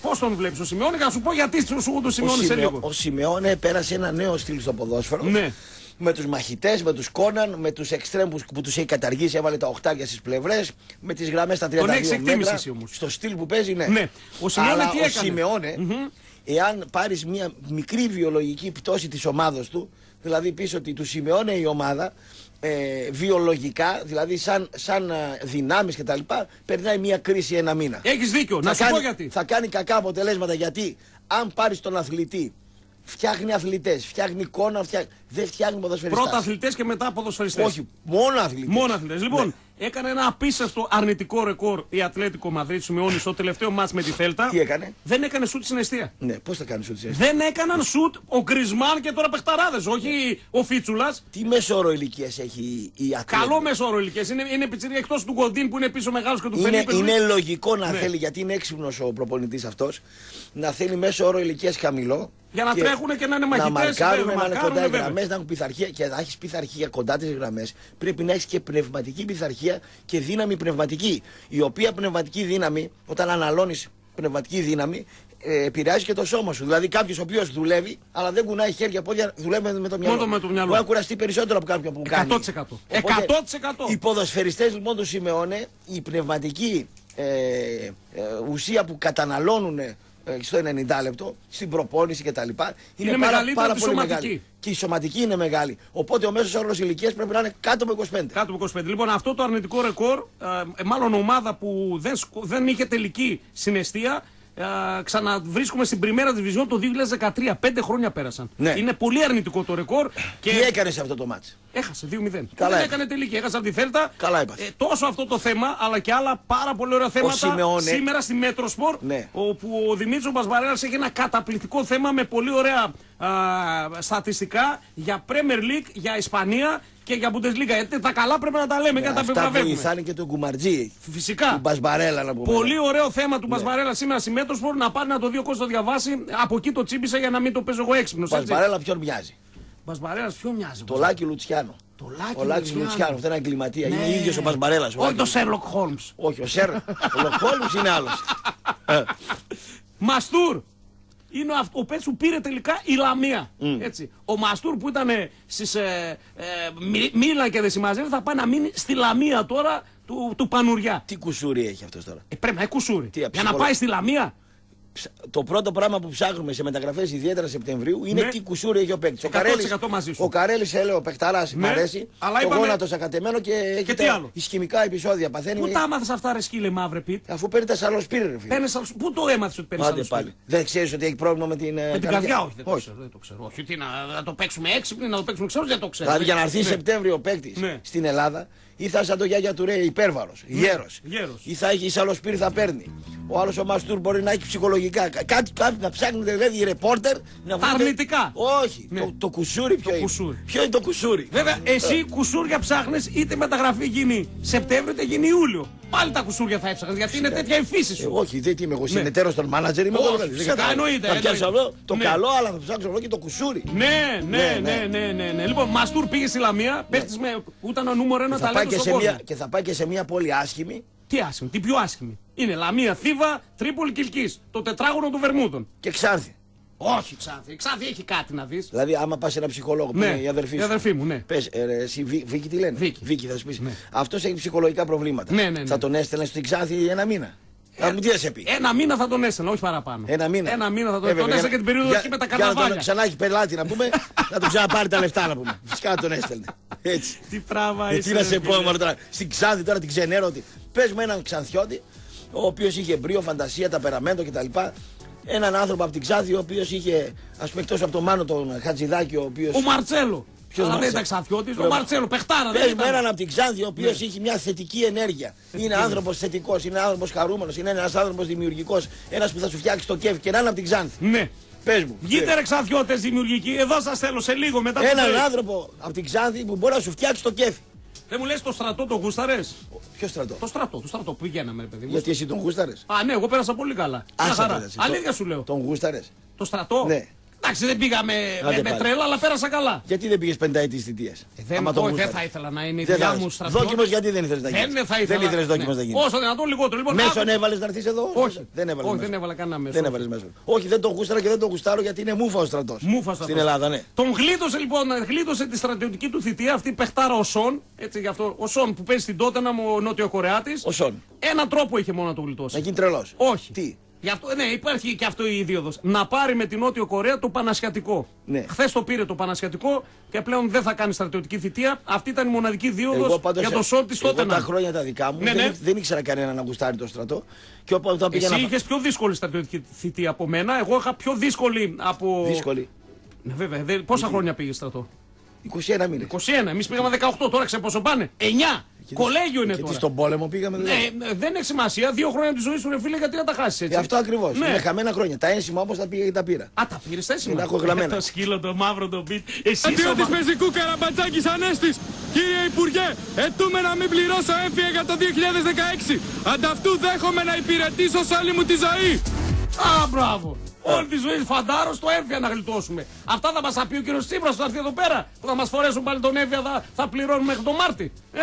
Πώς τον βλέπεις ο Σιμεώνε και θα σου πω γιατί σου έχω το Ο, Σιμεώνε σε Σιμεώ- λίγο. ο Σιμεώνε πέρασε ένα νέο στυλ στο ποδόσφαιρο. Ναι. Με τους μαχητές, με τους Κόναν, με τους εξτρέμ που, που τους έχει καταργήσει, έβαλε τα οχτάρια στις πλευρές, με τις γραμμές στα 32 Τον έχεις εκτίμηση μέτρα. εσύ όμως. Στο στυλ που παίζει, ναι. Ναι. Ο Σιμεώνε Αλλά τι ο έκανε; Σιμεώνε, εάν πάρεις μια μικρή βιολογική πτώση της ομάδα του, δηλαδή πεις ότι του Σιμεώνε η ομάδα, ε, βιολογικά, δηλαδή σαν, σαν ε, δυνάμεις κτλ., περνάει μια κρίση ένα μήνα. Έχεις δίκιο, να θα σου κάνει, πω γιατί. Θα κάνει κακά αποτελέσματα γιατί αν πάρεις τον αθλητή, φτιάχνει αθλητές, φτιάχνει εικόνα, φτιάχνει... δεν φτιάχνει ποδοσφαιριστές. Πρώτα αθλητέ και μετά ποδοσφαιριστές. Όχι, μόνο αθλητές. Μόνο αθλητές. Λοιπόν, Ναι. Έκανε ένα απίστευτο αρνητικό ρεκόρ η Ατλέτικο Μαδρίτη Σιμεώνη στο τελευταίο μάτς με τη Θέλτα. Τι έκανε; Δεν έκανε σουτ στην αιστεία. Ναι, πώς θα κάνει ό,τι Δεν έκαναν σουτ ο Γκρισμάν και τώρα παιχταράδες, όχι ο Φίτσουλας. Τι μέσο όρο ηλικίας έχει η Ατλέτικο; Καλό μέσο όρο ηλικίας. Είναι, είναι πιτσιρία εκτός του Γκοντίν που είναι πίσω μεγάλος και του Είναι, Φελίπε. είναι λογικό να Ναι. θέλει, γιατί είναι έξυπνος ο προπονητής αυτός, να θέλει μέσο όρο ηλικίας χαμηλό. Για να τρέχουνε και να είναι μαχητές, Να μαρκάρουν, βέβαια, να είναι μαρκάρουν, κοντά οι βέβαια. γραμμές, να έχουν πειθαρχία. Και να έχεις πειθαρχία κοντά τις γραμμές, πρέπει να έχεις και πνευματική πειθαρχία και δύναμη πνευματική. Η οποία πνευματική δύναμη, όταν αναλώνεις πνευματική δύναμη, ε, επηρεάζει και το σώμα σου. Δηλαδή κάποιος ο οποίος δουλεύει, αλλά δεν κουνάει χέρια, πόδια, δουλεύει με το μυαλό. Μόνο με το μυαλό. Μπορεί να κουραστεί περισσότερο από κάποιον που κάνει. 100%. 100%. Οι ποδοσφαιριστές λοιπόν του Σιμεώνε, η πνευματική ε, ε, ουσία που καταναλώνουν ε, στο 90 λεπτό, στην προπόνηση κτλ. Είναι, Είναι πάρα, μεγαλύτερη πάρα από τη πολύ σωματική. μεγάλη. Και η σωματική είναι μεγάλη. Οπότε ο μέσος όρος ηλικίας πρέπει να είναι κάτω από 25. Κάτω από 25. Λοιπόν, αυτό το αρνητικό ρεκόρ, ε, ε, μάλλον ομάδα που δεν, σκο- δεν είχε τελική συναισθία, α, ξαναβρίσκουμε στην πριμέρα τη Vision το 2013. Πέντε χρόνια πέρασαν. Ναι. Είναι πολύ αρνητικό το ρεκόρ. Και Τι έκανες σε αυτό το μάτς; έχασε 2-0. Καλά Δεν έπαθε. έκανε τελική. Έχασε από τη Θέλτα. Καλά έπαθε. Ε, τόσο αυτό το θέμα, αλλά και άλλα πάρα πολύ ωραία θέματα. Σιμεώνε. Σήμερα στη Μέτροσπορ, Ναι. όπου ο Δημήτρης Μπασβαρέλα έχει ένα καταπληκτικό θέμα με πολύ ωραία α, στατιστικά για Premier League, για Ισπανία και για Bundesliga. Γιατί τα καλά πρέπει να τα λέμε και να τα Αυτά επιβραβεύουμε. βοηθάνε και τον Κουμαρτζή. Φυσικά. Του Μπασμπαρέλα να πούμε. Πολύ ωραίο θέμα Ναι. του Μπασβαρέλα σήμερα στη Μέτροσπορ να πάρει να το δει ο Κώστας το διαβάσει. Από εκεί το τσίπησα για να μην το παίζω εγώ έξυπνος. Μπασμπαρέλα ποιον μοιάζει; Μπασβαρέλα ποιο μοιάζει. Το Λάκη Λουτσιάνο. Το Λάκη Ο Λάκης Λουτσιάνο. Λουτσιάνο. Αυτό είναι εγκληματία. Ναι. Είναι ίδιος ο Μπασμπαρέλας. Όχι το Σέρλοκ Χόλμ. Όχι, ο Σέρ. Ο Λοχόλμς είναι άλλος. Μαστούρ. Είναι αυτό, ο παίκτη που πήρε τελικά η Λαμία. Έτσι. Ο Μαστούρ που ήταν στις ε, ε, Μι- Μίλαν και δεν συμμαζεύει θα πάει να μείνει στη Λαμία τώρα του, του Πανουριά. Τι κουσούρι έχει αυτός τώρα; Ε, πρέπει να έχει κουσούρι. Τι, Για να αψυχολο- πάει στη Λαμία. Ψ- Το πρώτο πράγμα που ψάχνουμε σε μεταγραφές ιδιαίτερα Σεπτεμβρίου είναι Ναι. τι κουσούρι έχει ο παίκτης. Ο 100% Καρέλης, μαζί σου. ο Καρέλης, έλεγε, ο Πεχταρά, Ναι, μ' αρέσει. αλλά το είπαμε- γόνατο ακατεμένο και έχει τι τα άλλο; ισχυμικά επεισόδια. Παθαίνει. Πού τα άμαθε αυτά, ρε σκύλε μαύρε πιτ; Αφού παίρνει τα σαλοσπύρι, ρε φίλε. Παίρνεις αλος- Πού το έμαθες ότι παίρνει Άντε πάλι. Δεν ξέρεις ότι έχει πρόβλημα με την. Με την καρδιά, όχι, δεν το ξέρω. Δεν το ξέρω. Όχι, τι, να, να το παίξουμε έξυπνοι, να το παίξουμε ξέρω, δεν το ξέρω. Δηλαδή για να έρθει Ναι. Σεπτέμβριο ο παίκτης Ναι. στην Ελλάδα, ή θα σαν το γιάγια του ρε υπέρβαρος, γέρος. γέρος. Ή θα έχει σαλοσπύρι θα παίρνει. Ο άλλος ο Μαστούρ μπορεί να έχει ψυχολογικά. Κα- Κάτι, κάτι να ψάχνετε δηλαδή οι ρεπόρτερ να Τα βρείτε- αρνητικά. Όχι. Ναι. Το, το κουσούρι ποιο είναι; κουσούρι. Ποιο είναι το κουσούρι; Βέβαια, εσύ κουσούρια ψάχνεις είτε μεταγραφή γίνει Σεπτέμβριο είτε γίνει Ιούλιο. Πάλι τα κουσούρια θα έψαχνες γιατί είναι τέτοια η φύση Ε, σου. όχι, δεν είμαι εγώ συνεταίρος των μάνατζερ. Είμαι Όχι, εγώ. δηλαδή, φυσικά, δεν κατάλαβα. εννοείται, Θα πιάσω εννοείται. αυτό το Ναι. καλό, αλλά θα ψάξω εγώ και το κουσούρι. Ναι, ναι, Ναι, ναι, ναι. ναι, ναι, ναι. Λοιπόν, Μαστούρ πήγε στη Λαμία, παίχτη με που ήταν ο νούμερο ένα Θα πάει ταλέντο και, στον σε κόσμο. μια, και θα πάει και σε μια πόλη άσχημη Τι άσχημη, τι πιο άσχημη. Είναι Λαμία, Θήβα, Τρίπολη Κιλκή. Το τετράγωνο του Βερμούδων. και ξάρθει. Όχι, Ξάνθη. Ξάνθη έχει κάτι να δεις. Δηλαδή, άμα πας σε ένα ψυχολόγο που Ναι, είναι η αδερφή η σου. αδερφή μου, ναι. Πες, ε, ρε, εσύ, Βί- Βίκη τι λένε; Βίκη. θα σου πεις. Ναι. Αυτός έχει ψυχολογικά προβλήματα. Ναι, ναι, ναι. Θα τον έστελνες στην Ξάνθη ένα μήνα. Θα μου τι θα σε πει; Ένα μήνα θα τον έστελνα, όχι παραπάνω. Ένα μήνα. Ένα μήνα θα τον, Ε, τον βέβαια, έστελνα και την περίοδο για- εκεί με τα για να τον καρναβάλια. ξανά έχει πελάτη να πούμε, να τον ξαναπάρει τα λεφτά να πούμε. Φυσικά τον έστελνε. Έτσι. Τι πράγμα Ε, είσαι. τι να ρε σε πω, φίλε. μωρέ, τώρα. Στην Ξάνθη τώρα την ξενέρω ότι. Πες με έναν Ξανθιώτη, ο οποίος είχε μπρίο, φαντασία, ταπεραμέντο κτλ. Έναν άνθρωπο από την Ξάνθη, ο οποίος είχε, ας πούμε, εκτός από τον Μάνο τον Χατζηδάκη, ο οποίο. Ο Μαρτσέλο. Ποιος Αλλά δεν Μαρτσέλο; ήταν Ξαθιώτη, ο Μπράβο. Μαρτσέλο, παιχτάρα. δεν Πες με ήταν. έναν από την Ξάνθη, ο οποίος Ναι. έχει μια θετική ενέργεια. Είναι άνθρωπος θετικός, είναι άνθρωπος χαρούμενος, είναι ένας άνθρωπος δημιουργικός, ένας που θα σου φτιάξει το κέφι και να είναι από την Ξάνθη. Ναι. Πες μου. Βγείτε ρε Ξαθιώτες δημιουργικοί, εδώ σας θέλω σε λίγο μετά το Έναν break. άνθρωπο από την Ξάνθη που μπορεί να σου φτιάξει το κέφι. Δεν μου λες το στρατό το γούσταρες; Ποιο στρατό; Το στρατό, το στρατό που πηγαίναμε, ρε παιδί μου. Γιατί εσύ τον γούσταρες; Α, ναι, εγώ πέρασα πολύ καλά. Μια Άσε χαρά. τώρα, εσύ. Αλήθεια Το- σου λέω. Τον γούσταρες; Το στρατό; Ναι. Εντάξει, δεν πήγαμε με, Άντε με πάλι. τρέλα, αλλά πέρασα καλά. Γιατί δεν πήγες πενταετή θητείας; Ε, δεν, όχι, δεν θα ήθελα να είναι η Δεν δουλειά θα μου ήθελες. στρατιώτης. Δόκιμος γιατί δεν ήθελες να γίνεις; Δεν θα ήθελα. Δεν ήθελες δόκιμος ναι. να γίνεις; Όσο δυνατόν λιγότερο. Λοιπόν, Μέσον άκου- έβαλες να έρθεις εδώ; Όχι. Δεν έβαλες. Όχι, δεν έβαλα κανένα μέσο. Δεν έβαλες μέσο. Όχι, δεν τον γούσταρα και δεν τον γουστάρω γιατί είναι μούφα ο στρατός. Μούφα Στην Ελλάδα, ναι. Τον γλίτωσε λοιπόν, γλίτωσε τη στρατιωτική του θητεία αυτή η παιχτάρα ο Σον. Έτσι γι' αυτό. Ο Σον που παίζει στην Τότενα ο Νότιο Κορεάτης. Ο Σον. Ένα τρόπο είχε μόνο να το γλιτώσει. Να γίνει τρελός. Όχι. Τι; Γι' αυτό, ναι, υπάρχει και αυτό η ιδίωδος. Να πάρει με την Νότιο Κορέα το Πανασιατικό. Ναι. Χθες το πήρε το Πανασιατικό και πλέον δεν θα κάνει στρατιωτική θητεία. Αυτή ήταν η μοναδική δίωδο πάντως, για το Σον της εγώ τα Τότενα. χρόνια τα δικά μου Ναι, δεν, ναι. δεν ήξερα κανένα να γουστάρει το στρατό. Και όταν όταν Εσύ πήγαινα. είχες πιο δύσκολη στρατιωτική θητεία από μένα. Εγώ είχα πιο δύσκολη από. Δύσκολη. Ναι, βέβαια. Δεν- Πόσα χρόνια πήγε στρατό; 21 μήνες. 21. Εμείς πήγαμε 18. Τώρα ξέρω πόσο πάνε; 9. Κολέγιο είναι Και τι τώρα. στον πόλεμο πήγαμε Ναι, δηλαδή. ναι, δεν έχει σημασία. Δύο χρόνια της ζωής σου, ρε φίλε, γιατί να τα χάσεις έτσι. Ε, αυτό ακριβώς. Ναι. Είναι χαμένα χρόνια. Τα ένσημα όπως τα πήγα και τα πήρα. Α, τα πήρες τα έσημα. Τα έχω γραμμένα. το σκύλο, το μαύρο, το μπιτ. Εσύ είσαι ο Αντίον της μα- πεζικού Καραμπατζάκης Ανέστης, κύριε Υπουργέ, ετούμε να μην πληρώσω έμφυα για το 2016. Ανταυτού δέχομαι να υπηρετήσω σε όλη μου τη ζωή. Α, μπράβο. Όλη τη ζωή φαντάρος το έμφυα να γλιτώσουμε. Αυτά θα μας τα πει ο κύριος Τσίπρας που θα έρθει εδώ πέρα. Που θα μας φορέσουν πάλι τον έμφυα, θα, θα πληρώνουμε μέχρι τον Μάρτι. Ε,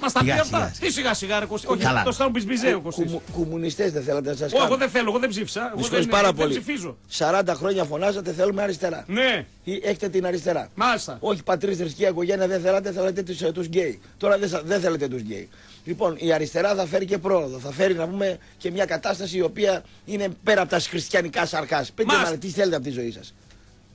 μας τα πει Σιγά, αυτά. σιγά. Τι σιγά σιγά, ρε Κωστή. Όχι, Καλά. το στάνο μπισμπιζέ ο Κωστής. Κομμουνιστέ δεν θέλατε να σας Ω, Εγώ κάνω. δεν θέλω, εγώ δεν ψήφισα. Εγώ Με δεν, συγχωρείς πάρα δεν πολύ. ψηφίζω. 40 χρόνια φωνάζατε θέλουμε αριστερά. Ναι, Ή έχετε την αριστερά. μάλιστα. Όχι πατρίς, θρησκεία, οικογένεια δεν θέλατε, θέλατε τους, ε, τους γκέι. Τώρα δεν, σα- δεν θέλετε τους γκέι. Λοιπόν, η αριστερά θα φέρει και πρόοδο. Θα φέρει να πούμε και μια κατάσταση η οποία είναι πέρα από τα χριστιανικά σαρκάς. Πείτε Μάλιστα. μας, τι θέλετε από τη ζωή σας.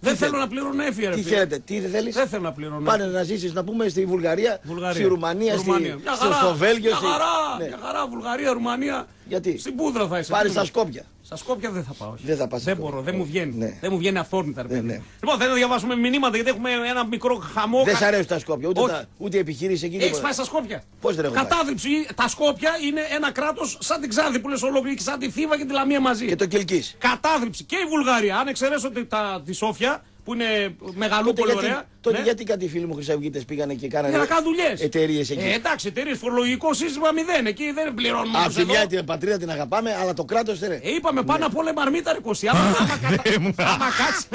Δεν θέλω να πληρώνω έμφυα, ρε Τι φίλε. θέλετε, τι δεν θέλεις; Δεν θέλω να πληρώνω. Πάνε να ζήσεις, να πούμε, στη Βουλγαρία, Βουλγαρία. στη Ρουμανία, στη- Ρουμανία. Μια στο, χαρά, στο Βέλγιο. Μια στη- χαρά, Ναι. μια χαρά, Βουλγαρία, Ρουμανία. Γιατί; Στην Πούδρα θα είσαι. πάρει Τι τα είναι. Σκόπια. Στα Σκόπια δεν θα πάω. όχι. Δεν θα πας στα Δεν Σκόπια. μπορώ, δεν μου βγαίνει. Ναι. Δεν μου βγαίνει αυθόρμητα. Ρε, Ναι, παιδί. ναι. Λοιπόν, θέλω να διαβάσουμε μηνύματα γιατί έχουμε ένα μικρό χαμό. Δεν σ' αρέσουν τα Σκόπια, ούτε, Όχι. τα, ούτε η επιχείρηση εκεί. Έχεις τίποτα. πάει στα Σκόπια; Πώς δεν έχω πάει; Κατάδυψη. Τα Σκόπια είναι ένα κράτος σαν την Ξάδη που λες ολόκληρη και σαν τη Θήβα και τη Λαμία μαζί. Και το Κελκής. Κατάδυψη. Και η Βουλγαρία. Αν εξαιρέσω τη, τα, τη Σόφια που είναι Τότε, μεγαλούπολη γιατί, ωραία. τότε ναι. γιατί κάτι φίλοι μου χρυσαυγίτες πήγανε και κάνανε Για να κάνουν δουλειές. εταιρείες εκεί; Ε, εντάξει, εταιρείες φορολογικό σύστημα μηδέν. Εκεί δεν πληρώνουμε. Απ' τους τη εδώ. μια την πατρίδα την αγαπάμε, αλλά το κράτος δεν είναι. Ε, είπαμε πάνω απ' όλα η μαρμίτα ρε Κωστή. Άμα, άμα, κατα- άμα κάτσεις,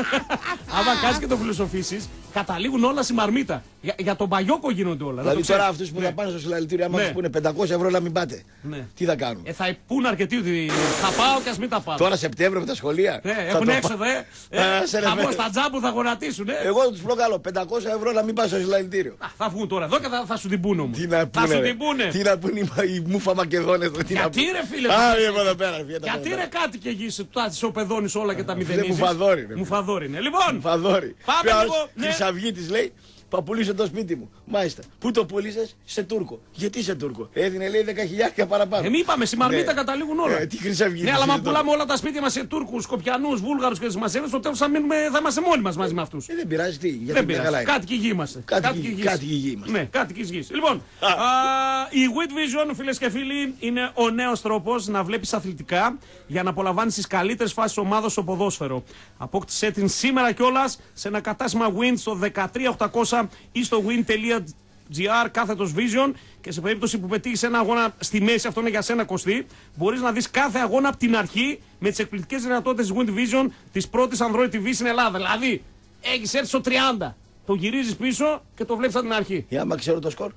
άμα κάτσεις και το φιλοσοφήσεις, καταλήγουν όλα στη μαρμίτα. Για, για τον Παγιόκο γίνονται όλα. Δηλαδή να το τώρα ξέρεις. αυτούς που θα πάνε στο συλλαλητήριο, άμα Ναι. τους πούνε 500 ευρώ να μην πάτε. Ναι. Τι θα κάνουν; Ε, θα πούνε αρκετοί ότι θα πάω και ας μην τα πάω. Τώρα Σεπτέμβριο με τα σχολεία. Ε, θα έχουν το έξοδο, ε. Α, ε σε ρε χαμός φίλε. στα τζάμπου θα γονατίσουν, ε. Εγώ τους προκαλώ 500 ευρώ να μην πα στο συλλαλητήριο. Α, θα βγουν τώρα εδώ και θα, θα σου την πούνε όμως. Τι να θα πούνε. σου ρε. την πούνε. Τι να πούνε οι, οι μούφα Μακεδόνες. Γιατί ρε φίλε. Α, που- είμαι εδώ πέρα. φύγε τα Γιατί πέρα. ρε κάτι και γης, τα τις οπεδώνεις όλα και τα Δεν μηδενίζεις. μου φαδόρι. ρε. Μου φαδόρι είναι. Λοιπόν, Φαδόρι. Πάμε λίγο, ναι. Χρυσαυγή της λέει; Παπουλήσε το σπίτι μου. Μάλιστα. Πού το πούλησε, σε Τούρκο. Γιατί σε Τούρκο; Έδινε λέει 10.000 παραπάνω. Εμεί είπαμε, στη Μαρμίτα Ναι. καταλήγουν όλα. Ε, τι χρυσαυγή. Ναι, αλλά μα πουλάμε όλα τα σπίτια μας σε Τούρκους, Σκοπιανούς, Βούλγαρους και τι μαζεύει, στο τέλος θα, μείνουμε- θα είμαστε μόνοι μας μαζί με αυτούς. Ε, δεν πειράζει τι. Γιατί Δεν μια πειράζει. καλά είναι. Κάτοικοι γη είμαστε. Κάτοικοι- γης. κάτοικοι γη είμαστε. Ναι, κάτοικοι γης. Λοιπόν, α, η Wit Vision, φίλες και φίλοι, είναι ο νέος τρόπος να βλέπεις αθλητικά για να απολαμβάνεις τις καλύτερες φάσεις ομάδας στο ποδόσφαιρο. Απόκτησέ την σήμερα κιόλας σε ένα κατάστημα Win στο 13800 ή στο win.gr κάθετος Vision και σε περίπτωση που πετύχεις ένα αγώνα στη μέση, αυτό είναι για σένα κοστί, μπορείς να δεις κάθε αγώνα από την αρχή με τις εκπληκτικές δυνατότητες Win Vision της πρώτης Android TV στην Ελλάδα. Δηλαδή, έχεις έρθει στο 30. Το γυρίζεις πίσω και το βλέπεις από την αρχή. Για άμα ξέρω το σκορ.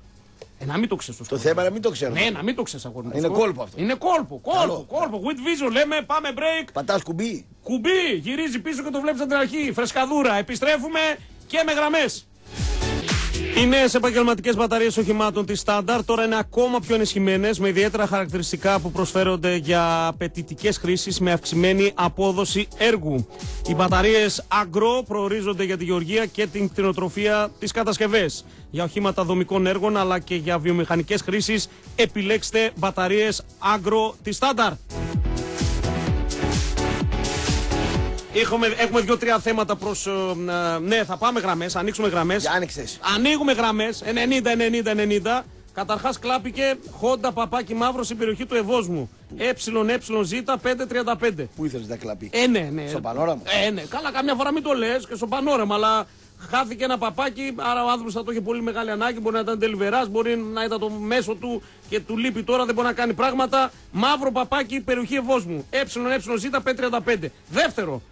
Ε, να μην το ξέρεις. Το θέμα είναι να μην το ξέρω. Ναι, να μην το ξέρεις αγόρι μου. Είναι Το κόλπο αυτό. Είναι κόλπο, κόλπο, Καλό. κόλπο. With vision λέμε, πάμε break. Πατάς κουμπί. Κουμπί, γυρίζει πίσω και το βλέπεις από την αρχή. Φρεσκαδούρα. Επιστρέφουμε και με γραμμές. Οι νέες επαγγελματικές μπαταρίες οχημάτων της Standard τώρα είναι ακόμα πιο ενισχυμένες με ιδιαίτερα χαρακτηριστικά που προσφέρονται για απαιτητικές χρήσεις με αυξημένη απόδοση έργου. Οι μπαταρίες Agro προορίζονται για τη γεωργία και την κτηνοτροφία της κατασκευές. Για οχήματα δομικών έργων αλλά και για βιομηχανικές χρήσεις επιλέξτε μπαταρίες Agro της Standard. Έχουμε, έχουμε δύο-τρία θέματα προς. ναι, θα πάμε γραμμές. Ανοίξουμε γραμμές. Για άνοιξες. Ανοίγουμε γραμμές. 90-90-90. Καταρχάς κλάπηκε Honda παπάκι μαύρο στην περιοχή του Ευόσμου. ΕΕΖ 535. Πού ήθελες να κλαπεί; Ε, ναι, ναι. Στο πανόραμα. Ε, ναι. Καλά, καμιά φορά μην το λες και στο πανόραμα, αλλά χάθηκε ένα παπάκι. Άρα ο άνθρωπος θα το είχε πολύ μεγάλη ανάγκη. Μπορεί να ήταν τελειβεράς, μπορεί να ήταν το μέσο του και του λείπει τώρα, δεν μπορεί να κάνει πράγματα. Μαύρο παπάκι, περιοχή Ευόσμου. ΕΕ 535. Δεύτερο,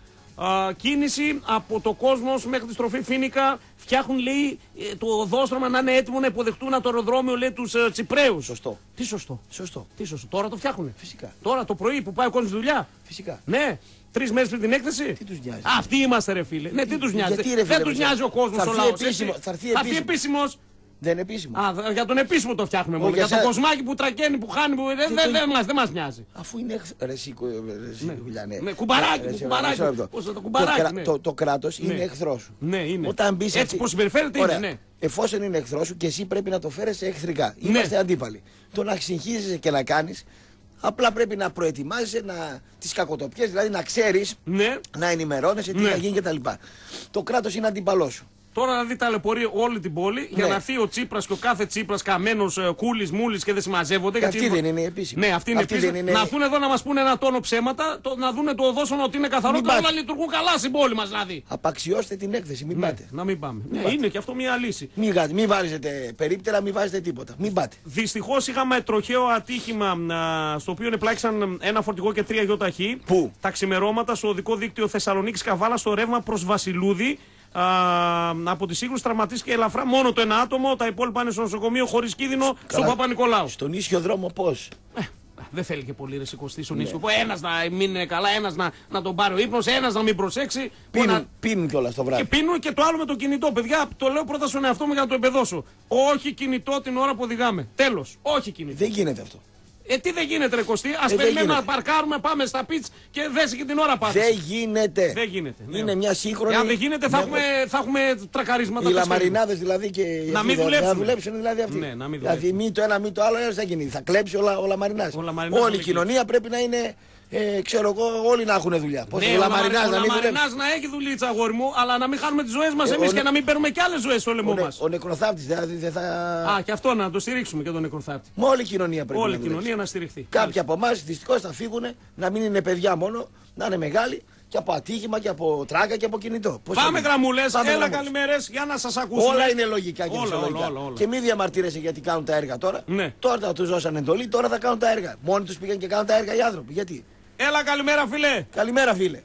α, κίνηση από το κόσμος μέχρι τη στροφή Φίνικα. Φτιάχνουν, λέει, ε, το οδόστρωμα να είναι έτοιμο να υποδεχτούν από το αεροδρόμιο, λέει, τους ε, Τσιπρέους. Σωστό. Τι σωστό. Σωστό. Τι σωστό. Τώρα το φτιάχνουν. Φυσικά. Τώρα το πρωί που πάει ο κόσμος στη δουλειά. Φυσικά. Ναι. Τρεις μέρες πριν την έκθεση. Τι τους νοιάζει. Αυτοί είμαστε, ρε φίλε. Ναι, τι τους νοιάζει. γιατί, ρε, φίλε, δεν τους με νοιάζει ο κόσμος θα ο έρθει λαός. επίσημο- θα έρθει επίσημος. Δεν είναι επίσημος. Α, δ- για τον επίσημο το φτιάχνουμε μόνο. Όχι, Για για το σένα. κοσμάκι που τρακαίνει, που χάνει, που δεν Και δεν το- δεν μας, δεν μας νοιάζει. Αφού είναι εχθ... ρε, εσύ, κο- ρε, εσύ, Γουλιανέ. Ναι, κουμπαράκι, Ρε, εσύ, κουμπαράκι. μισό λεπτό. Πώς θα το κουμπαράκι, Το, κρα- ναι. το, το κράτος Ναι. είναι εχθρός σου. Ναι, είναι. Όταν μπεις Έτσι αυτή- πως συμπεριφέρεται Ωραία. είναι, ναι. Εφόσον είναι εχθρός σου και εσύ πρέπει να το φέρει εχθρικά. Είμαστε αντίπαλοι. Το να συγχύζεσαι και να κάνεις, απλά πρέπει να προετοιμάζεσαι να... τις κακοτοπιές, δηλαδή να ξέρεις, Ναι. να ενημερώνεσαι τι Ναι. θα γίνει κτλ. Το κράτος είναι αντίπαλό σου. Τώρα δηλαδή ταλαιπωρεί όλη την πόλη για Ναι. να έρθει ο Τσίπρας και ο κάθε Τσίπρας καμένος κούλης, μούλης και δεν συμμαζεύονται. Και αυτή δεν είναι επίσημη. Ναι, αυτή είναι Αυτή επίσημη. δεν είναι- Να έρθουν εδώ να μας πούνε ένα τόνο ψέματα, το, να δούνε το οδόσωνο ότι είναι καθαρό Μην και όλα πάτε. λειτουργούν καλά στην πόλη μας δηλαδή. Απαξιώστε την έκθεση, μην πάτε. Να μην πάμε. Ναι, πάτε. είναι και αυτό μια λύση. Μην, γα- μην βάζετε περίπτερα, μην βάζετε τίποτα. Μην πάτε. Δυστυχώς είχαμε τροχαίο ατύχημα α, στο οποίο επλάξαν ένα φορτηγό και τρία γιοταχή. Πού; Τα ξημερώματα στο οδικό δίκτυο Θεσσαλονίκης Καβάλα στο ρεύμα προς Βασιλούδη. Α, από τη σύγκρουση τραυματίστηκε ελαφρά μόνο το ένα άτομο. Τα υπόλοιπα είναι στο νοσοκομείο χωρίς κίνδυνο στο Καλά. Παπα-Νικολάου. Στον ίσιο δρόμο πώς; Δεν θέλει και πολύ ρε σηκωστή στον Ναι. ίσιο. Ένας να μην είναι καλά, ένας να, να τον πάρει ο ύπνος, ένας να μην προσέξει. Πίνουν, να- πίνουν κιόλας το βράδυ. Και πίνουν και το άλλο με το κινητό. Παιδιά, το λέω πρώτα στον εαυτό μου για να το εμπεδώσω. Όχι κινητό την ώρα που οδηγάμε. Τέλος. Όχι κινητό. Δεν γίνεται αυτό. Ε, τι δεν γίνεται, ρε Κωστή. Α δεν περιμένουμε να γίνεται. παρκάρουμε, πάμε στα πιτ και δέσει και την ώρα πάτε. Δεν γίνεται. Δεν γίνεται. ναι. Είναι μια σύγχρονη. Εάν δεν γίνεται, θα Ναι, έχουμε, θα έχουμε τρακαρίσματα. Οι τα λαμαρινάδες δηλαδή και. οι Να αυτοί μην δεν- δουλέψουν. Να δουλέψουν δηλαδή αυτοί. Ναι, να μην δηλαδή δουλέψουν. μη το ένα μη το άλλο, ένα θα γίνει. Θα κλέψει ο, λα- ο λαμαρινάς. Ο λαμαρινάς Όλη η θα κοινωνία πρέπει να είναι ε, ξέρω εγώ, όλοι να έχουν δουλειά. Πώς Ναι, ο ο Λαμαρινάς Λαμαρινάς να μην δουλεύει. Λαμαρινάς να έχει δουλίτσα, αγόρι μου, αλλά να μην χάνουμε τις ζωές μας Ε, εμείς ο και νε- να μην παίρνουμε και άλλες ζωές στο λαιμό Ο, νε, μας. ο νεκροθάπτης δηλαδή δεν θα. Α, και αυτό να το στηρίξουμε και τον νεκροθάπτη. Με όλη η κοινωνία πρέπει Όλη να η δουλέψει. κοινωνία να στηριχθεί. Κάποιοι από εμάς δυστυχώς θα φύγουν να μην είναι παιδιά μόνο, να είναι μεγάλοι και από ατύχημα και από τράκα και από κινητό. Πώς θα Πάμε γίνει; γραμμούλες, Πάμε έλα γραμμούλες. καλημέρες για να σας ακούσουμε. Όλα είναι λογικά και Όλα, φυσιολογικά. όλα, όλα, όλα. Και μη διαμαρτύρεσαι γιατί κάνουν τα έργα τώρα. Ναι. Τώρα θα τους δώσαν εντολή, τώρα θα κάνουν τα έργα. Μόνοι τους πήγαν και κάνουν τα έργα οι άνθρωποι. Γιατί; Έλα καλημέρα φίλε. Καλημέρα φίλε.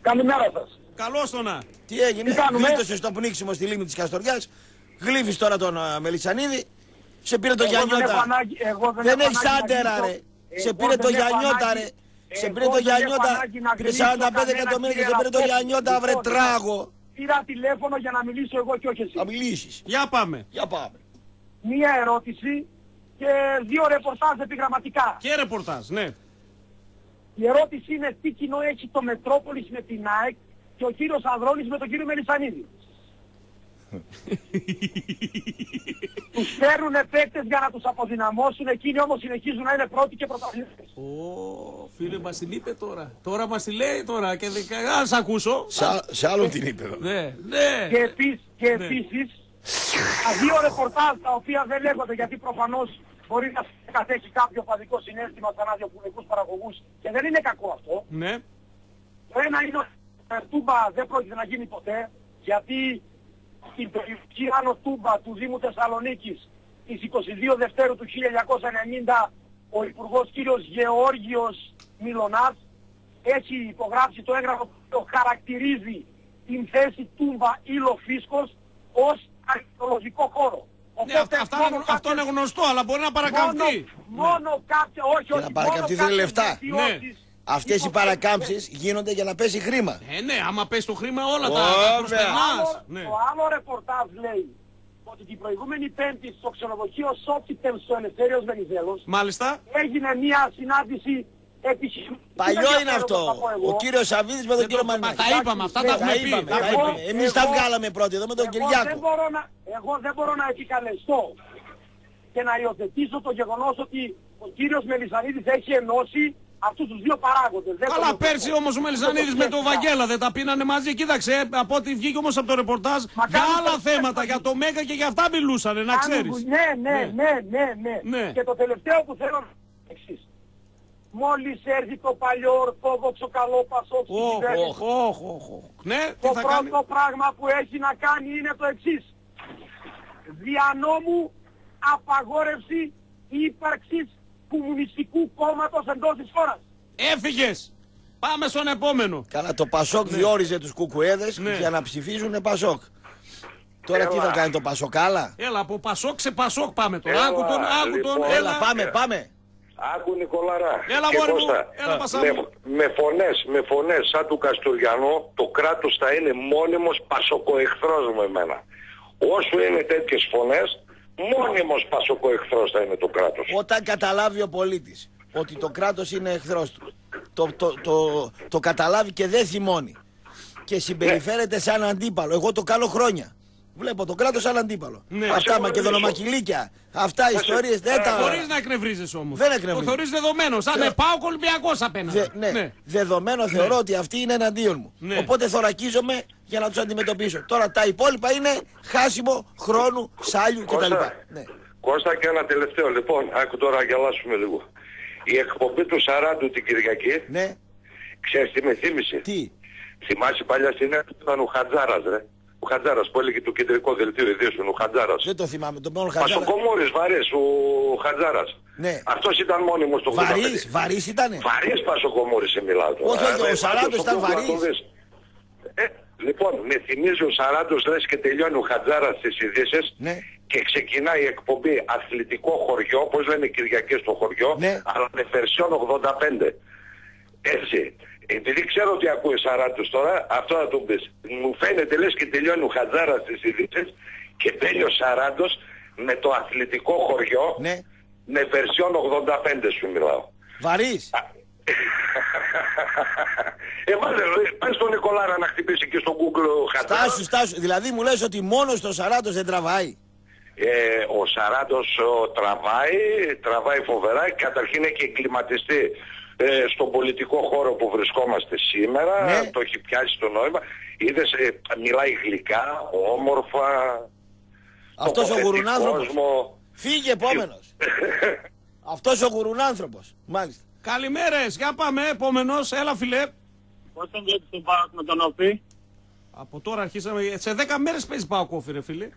Καλημέρα σας. Καλώς το να. Τι έγινε, Τι κάνουμε; γλίτωσες στο πνίξιμο στη λίμνη της Καστοριάς. Γλύφεις τώρα τον α, Μελισανίδη. Σε πήρε το Εγώ δεν Γιαννιώτα. έχω ανάγκη- εγώ δεν Δεν έχω έχεις ανάγκη να άντερα, γλύψω. ρε. Εγώ Σε πήρε το δεν έχω Γιαννιώτα, ανάγκη- ρε. Σε εγώ πήρε το δεν έχω Γιαννιώτα. ανάγκη να Πήρε γλύψω 45 κανένα εκατομμύρια και σε κύριε πήρε το Ραπτόπουλο. Γιαννιώτα, βρε Λοιπόν, τράγο. Πήρα τηλέφωνο για να μιλήσω εγώ και όχι εσύ. Θα μιλήσεις. Για πάμε. Για πάμε. Μία ερώτηση και δύο ρεπορτάζ επιγραμματικά. Και ρεπορτάζ, ναι. Η ερώτηση είναι τι κοινό έχει το Μετρόπολης με την ΑΕΚ και ο κύριος Ανδρώνης με τον κύριο Μελισανίδη. τους φέρουν παίκτες για να τους αποδυναμώσουν, εκείνοι όμως συνεχίζουν να είναι πρώτοι και πρωταθλητές. Ω, φίλε μας την είπε τώρα. Τώρα μας τη λέει τώρα και δεν Α, σ' ακούσω. Σε, α- σε άλλον την είπε εδώ. Ναι, ναι. Και, επίσης, και Ναι. επίσης, τα δύο ρεπορτάζ τα οποία δεν λέγονται γιατί προφανώς μπορεί να κατέχει κάποιο παδικό συνέστημα σαν ραδιοφωνικούς παραγωγούς και δεν είναι κακό αυτό. Ναι. Το ένα είναι ότι η Τούμπα δεν πρόκειται να γίνει ποτέ γιατί στην περιοχή Άνω Τούμπα του Δήμου Θεσσαλονίκης της 22 Δευτέρου του 1990 ο Υπουργός κύριος Γεώργιος Μιλωνάς έχει υπογράψει το έγγραφο που το χαρακτηρίζει την θέση Τούμπα Ήλο Φίσκος ως αρχαιολογικό χώρο. Ναι, αυτά, αυτά είναι- αυτό είναι γνωστό, αλλά μπορεί να παρακαμφθεί. Μόνο, μόνο κάποια, όχι, Για όχι, να μόνο παρακαμφθεί δεν είναι κάποιες λεφτά. βελτιώσεις Αυτές οι παρακάμψεις γίνονται για να πέσει χρήμα. Ε, ναι, άμα πέσει το χρήμα όλα τα, Βέβαια. τα προσπερνάς. άλλο, Ναι. Το άλλο ρεπορτάζ λέει ότι την προηγούμενη πέμπτη στο ξενοδοχείο Σόκιτεμ στο Ελευθέριος Βενιζέλος Μάλιστα. έγινε μια συνάντηση επιχειρηματική. Παλιό είναι αυτό. Ο κύριος Σαββίδης με τον κύριο Μαρινάκη. τα είπαμε, αυτά τα έχουμε πει. είπαμε, Τα τα έχουμε είπαμε. πει. Εμείς τα βγάλαμε πρώτοι εδώ με τον εγώ δεν, Κυριάκο. μπορώ να, εγώ δεν μπορώ να επικαλεστώ και να υιοθετήσω το γεγονός ότι ο κύριος Μελισανίδης έχει ενώσει αυτούς τους δύο παράγοντες. Δεν Καλά, το πέρσι υιοθετώ. όμως ο Μελισανίδης Δεν με το τον σκέφτηκα. Βαγγέλα δεν τα πίνανε μαζί. Κοίταξε, ε, από ό,τι βγήκε όμως από το ρεπορτάζ, για κάνουν άλλα το θέματα, σκέφτομαι. για το Μέγα και για αυτά μιλούσανε, να Κάνουν ξέρεις. βου- Ναι, ναι, ναι, ναι, ναι, Ναι. Και το τελευταίο που θέλω να πω είναι το εξής. Μόλις έρθει το παλιό ορθόδοξο καλό πασόκ στην Όχ, κυβέρνηση, όχ, όχ, όχ, όχ. Ναι, τι το θα πρώτο κάνει; πράγμα που έχει να κάνει είναι το εξής. Δια νόμου απαγόρευση ύπαρξης κομμουνιστικού κόμματος εντός της χώρας. Έφυγες. Πάμε στον επόμενο. Καλά, το Πασόκ διόριζε τους κουκουέδες Ναι. για να ψηφίζουν Πασόκ. Τώρα τι θα κάνει το Πασόκ, άλλα; Έλα, από Πασόκ σε Πασόκ πάμε τώρα. Έλα, Άκου τον, άκου τον. λοιπόν. Έλα, Έλα, πάμε, πάμε. Άκου Νικολαρά. Έλα, Και μωρή μου. Κώστα, Έλα, Πασά με, μου. με φωνές, με φωνές σαν του Καστουριανού, το κράτος θα είναι μόνιμος πασοκοεχθρός με εμένα. Όσο είναι τέτοιες φωνές, μόνιμος πασοκοεχθρός θα είναι το κράτος. Όταν καταλάβει ο πολίτης ότι το κράτος είναι εχθρός του, το, το, το, το καταλάβει και δεν θυμώνει και συμπεριφέρεται σαν αντίπαλο. Εγώ το κάνω χρόνια. Βλέπω το κράτος σαν αντίπαλο. Ναι. Αυτά σε μακεδονομακυλίκια, αυτά οι ιστορίες δεν τα. Χωρίς να εκνευρίζεσαι όμως. Δεν εκνευρίζω. Το θεωρείς δεδομένος. Σαν Θε- με πάω Ολυμπιακός απέναντι. Δε, ναι. Δεδομένο θεωρώ ότι αυτή είναι εναντίον μου. Ναι. Οπότε θωρακίζομαι για να τους αντιμετωπίσω. Τώρα τα υπόλοιπα είναι χάσιμο χρόνου, σάλιου κτλ. Κώστα, Ναι. Κώστα και ένα τελευταίο λοιπόν, άκου τώρα να γελάσουμε λίγο. Η εκπομπή του Σαράντου την Κυριακή, ναι. ξέρεις τι με θύμισε; Τι; Θυμάσαι παλιά στην αίθουσα που ήταν ο Χατζάρας ρε; Ο Χατζάρας που έλεγε το κεντρικό δελτίο ειδήσεων, ο Χατζάρας. Δεν το θυμάμαι. Τον μόνο χαζάρα. Πασοκομόρης βαρύς, ο Χατζάρας. Ναι. Αυτός ήταν μόνιμος το 85. Βαρύς, βαρύς ήτανε; Βαρύς Πασοκομόρης σε μιλάω τώρα. Όχι, όχι, Ε, ο Σαράντος πάντως, ήταν το πούμε, βαρύς. το δεις. Ε, λοιπόν, με θυμίζει ο Σαράντος λες και τελειώνει ο Χατζάρας στις ειδήσεις Ναι. και ξεκινάει η εκπομπή αθλητικό χωριό, όπως λένε Κυριακές στο χωριό, Ναι. αλλά με version 85. Έτσι. Επειδή ξέρω ότι ακούει Σαράντος τώρα, αυτό θα το πεις. Μου φαίνεται λες και τελειώνει ο Χατζάρας στις ειδήσεις και μπαίνει ο Σαράντος με το αθλητικό χωριό Ναι. με version 85 σου μιλάω. Βαρύς. Ε, βάλε, ρε, πες τον Νικολάρα να χτυπήσει και στο Google ο Χατζάρας. Στάσου, στάσου. Δηλαδή μου λες ότι μόνος στο Σαράντος δεν τραβάει. Ε, ο Σαράντος ο, τραβάει, τραβάει φοβερά. Καταρχήν έχει εγκληματιστεί ε, στον πολιτικό χώρο που βρισκόμαστε σήμερα, Ναι. το έχει πιάσει το νόημα. Είδες, ε, μιλάει γλυκά, όμορφα, Αυτός ο τοποθετεί γουρουνάνθρωπος. κόσμο. Φύγε επόμενος. Αυτός ο γουρουνάνθρωπος. Μάλιστα. Καλημέρε, για πάμε. Επόμενος, έλα φιλέ. Πώς τον βλέπεις τον Πάοκ με τον Όφη; Από τώρα αρχίσαμε. Σε 10 μέρες παίζει πάω κόφι, ρε φίλε.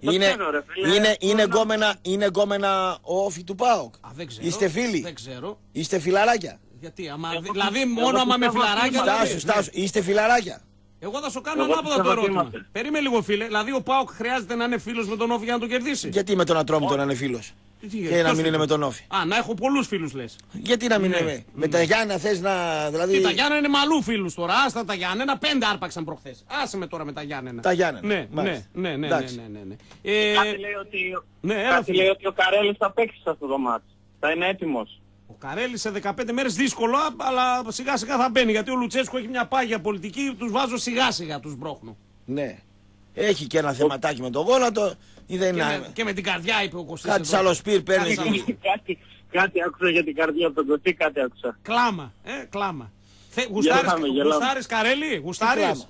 Είναι, ξέρω, ρε φίλε. είναι, είναι, γκόμενα, είναι γκόμενα ο όφη του ΠΑΟΚ. δεν ξέρω. Είστε φίλοι. Δεν ξέρω. Είστε φιλαράκια. Γιατί, άμα, δηλαδή μόνο άμα με φιλαράκια. Στάσου, δηλαδή, στάσου. Είστε φιλαράκια. Εγώ θα σου κάνω Εγώ ανάποδα το πιστεύω ότι ερώτημα. είμαστε. Περίμενε λίγο, φίλε. Δηλαδή, ο Πάοκ χρειάζεται να είναι φίλος με τον Όφη για να τον κερδίσει. Γιατί με τον Ατρόμητο να είναι φίλος; Τι, Και ποιος να μην είναι φίλος; με τον Όφη. Α, να έχω πολλούς φίλους λες. Γιατί να μην Ναι. είναι. Με τα Γιάννα θες να. Δηλαδή. Τι, τα Γιάννενα είναι μαλλού φίλους τώρα. Άστα τα Γιάννενα, πέντε άρπαξαν προχθές. Άσε με τώρα με τα Γιάννενα. Τα Γιάννενα. Ναι, ναι, Μάλιστα. ναι, ναι, ναι, Εντάξει. ναι, ναι, ναι. Ε, Κάτι λέει ότι, ναι, έλα, κάτι φίλε. λέει ότι ο Καρέλης θα παίξει σε αυτό το μάτς. Θα είναι έτοιμος. Ο Καρέλης σε 15 μέρες δύσκολο, αλλά σιγά σιγά θα μπαίνει. Γιατί ο Λουτσέσκο έχει μια πάγια πολιτική, τους βάζω σιγά σιγά, τους μπρόχνω. Ναι. Έχει και ένα θεματάκι με το γόνατο. Ή δεν Και είναι. με, και με την καρδιά είπε ο Κωστής Κάτι εδώ. σαλοσπίρ παίρνει. Κάτι σαλοσπίρ. κάτι, κάτι άκουσα για την καρδιά από τον Κωστή, κάτι άκουσα. Κλάμα, ε, κλάμα. Θε, γουστάρεις, Γελάμε, γελάμε. γουστάρεις Καρέλη, γουστάρεις; κλάμα.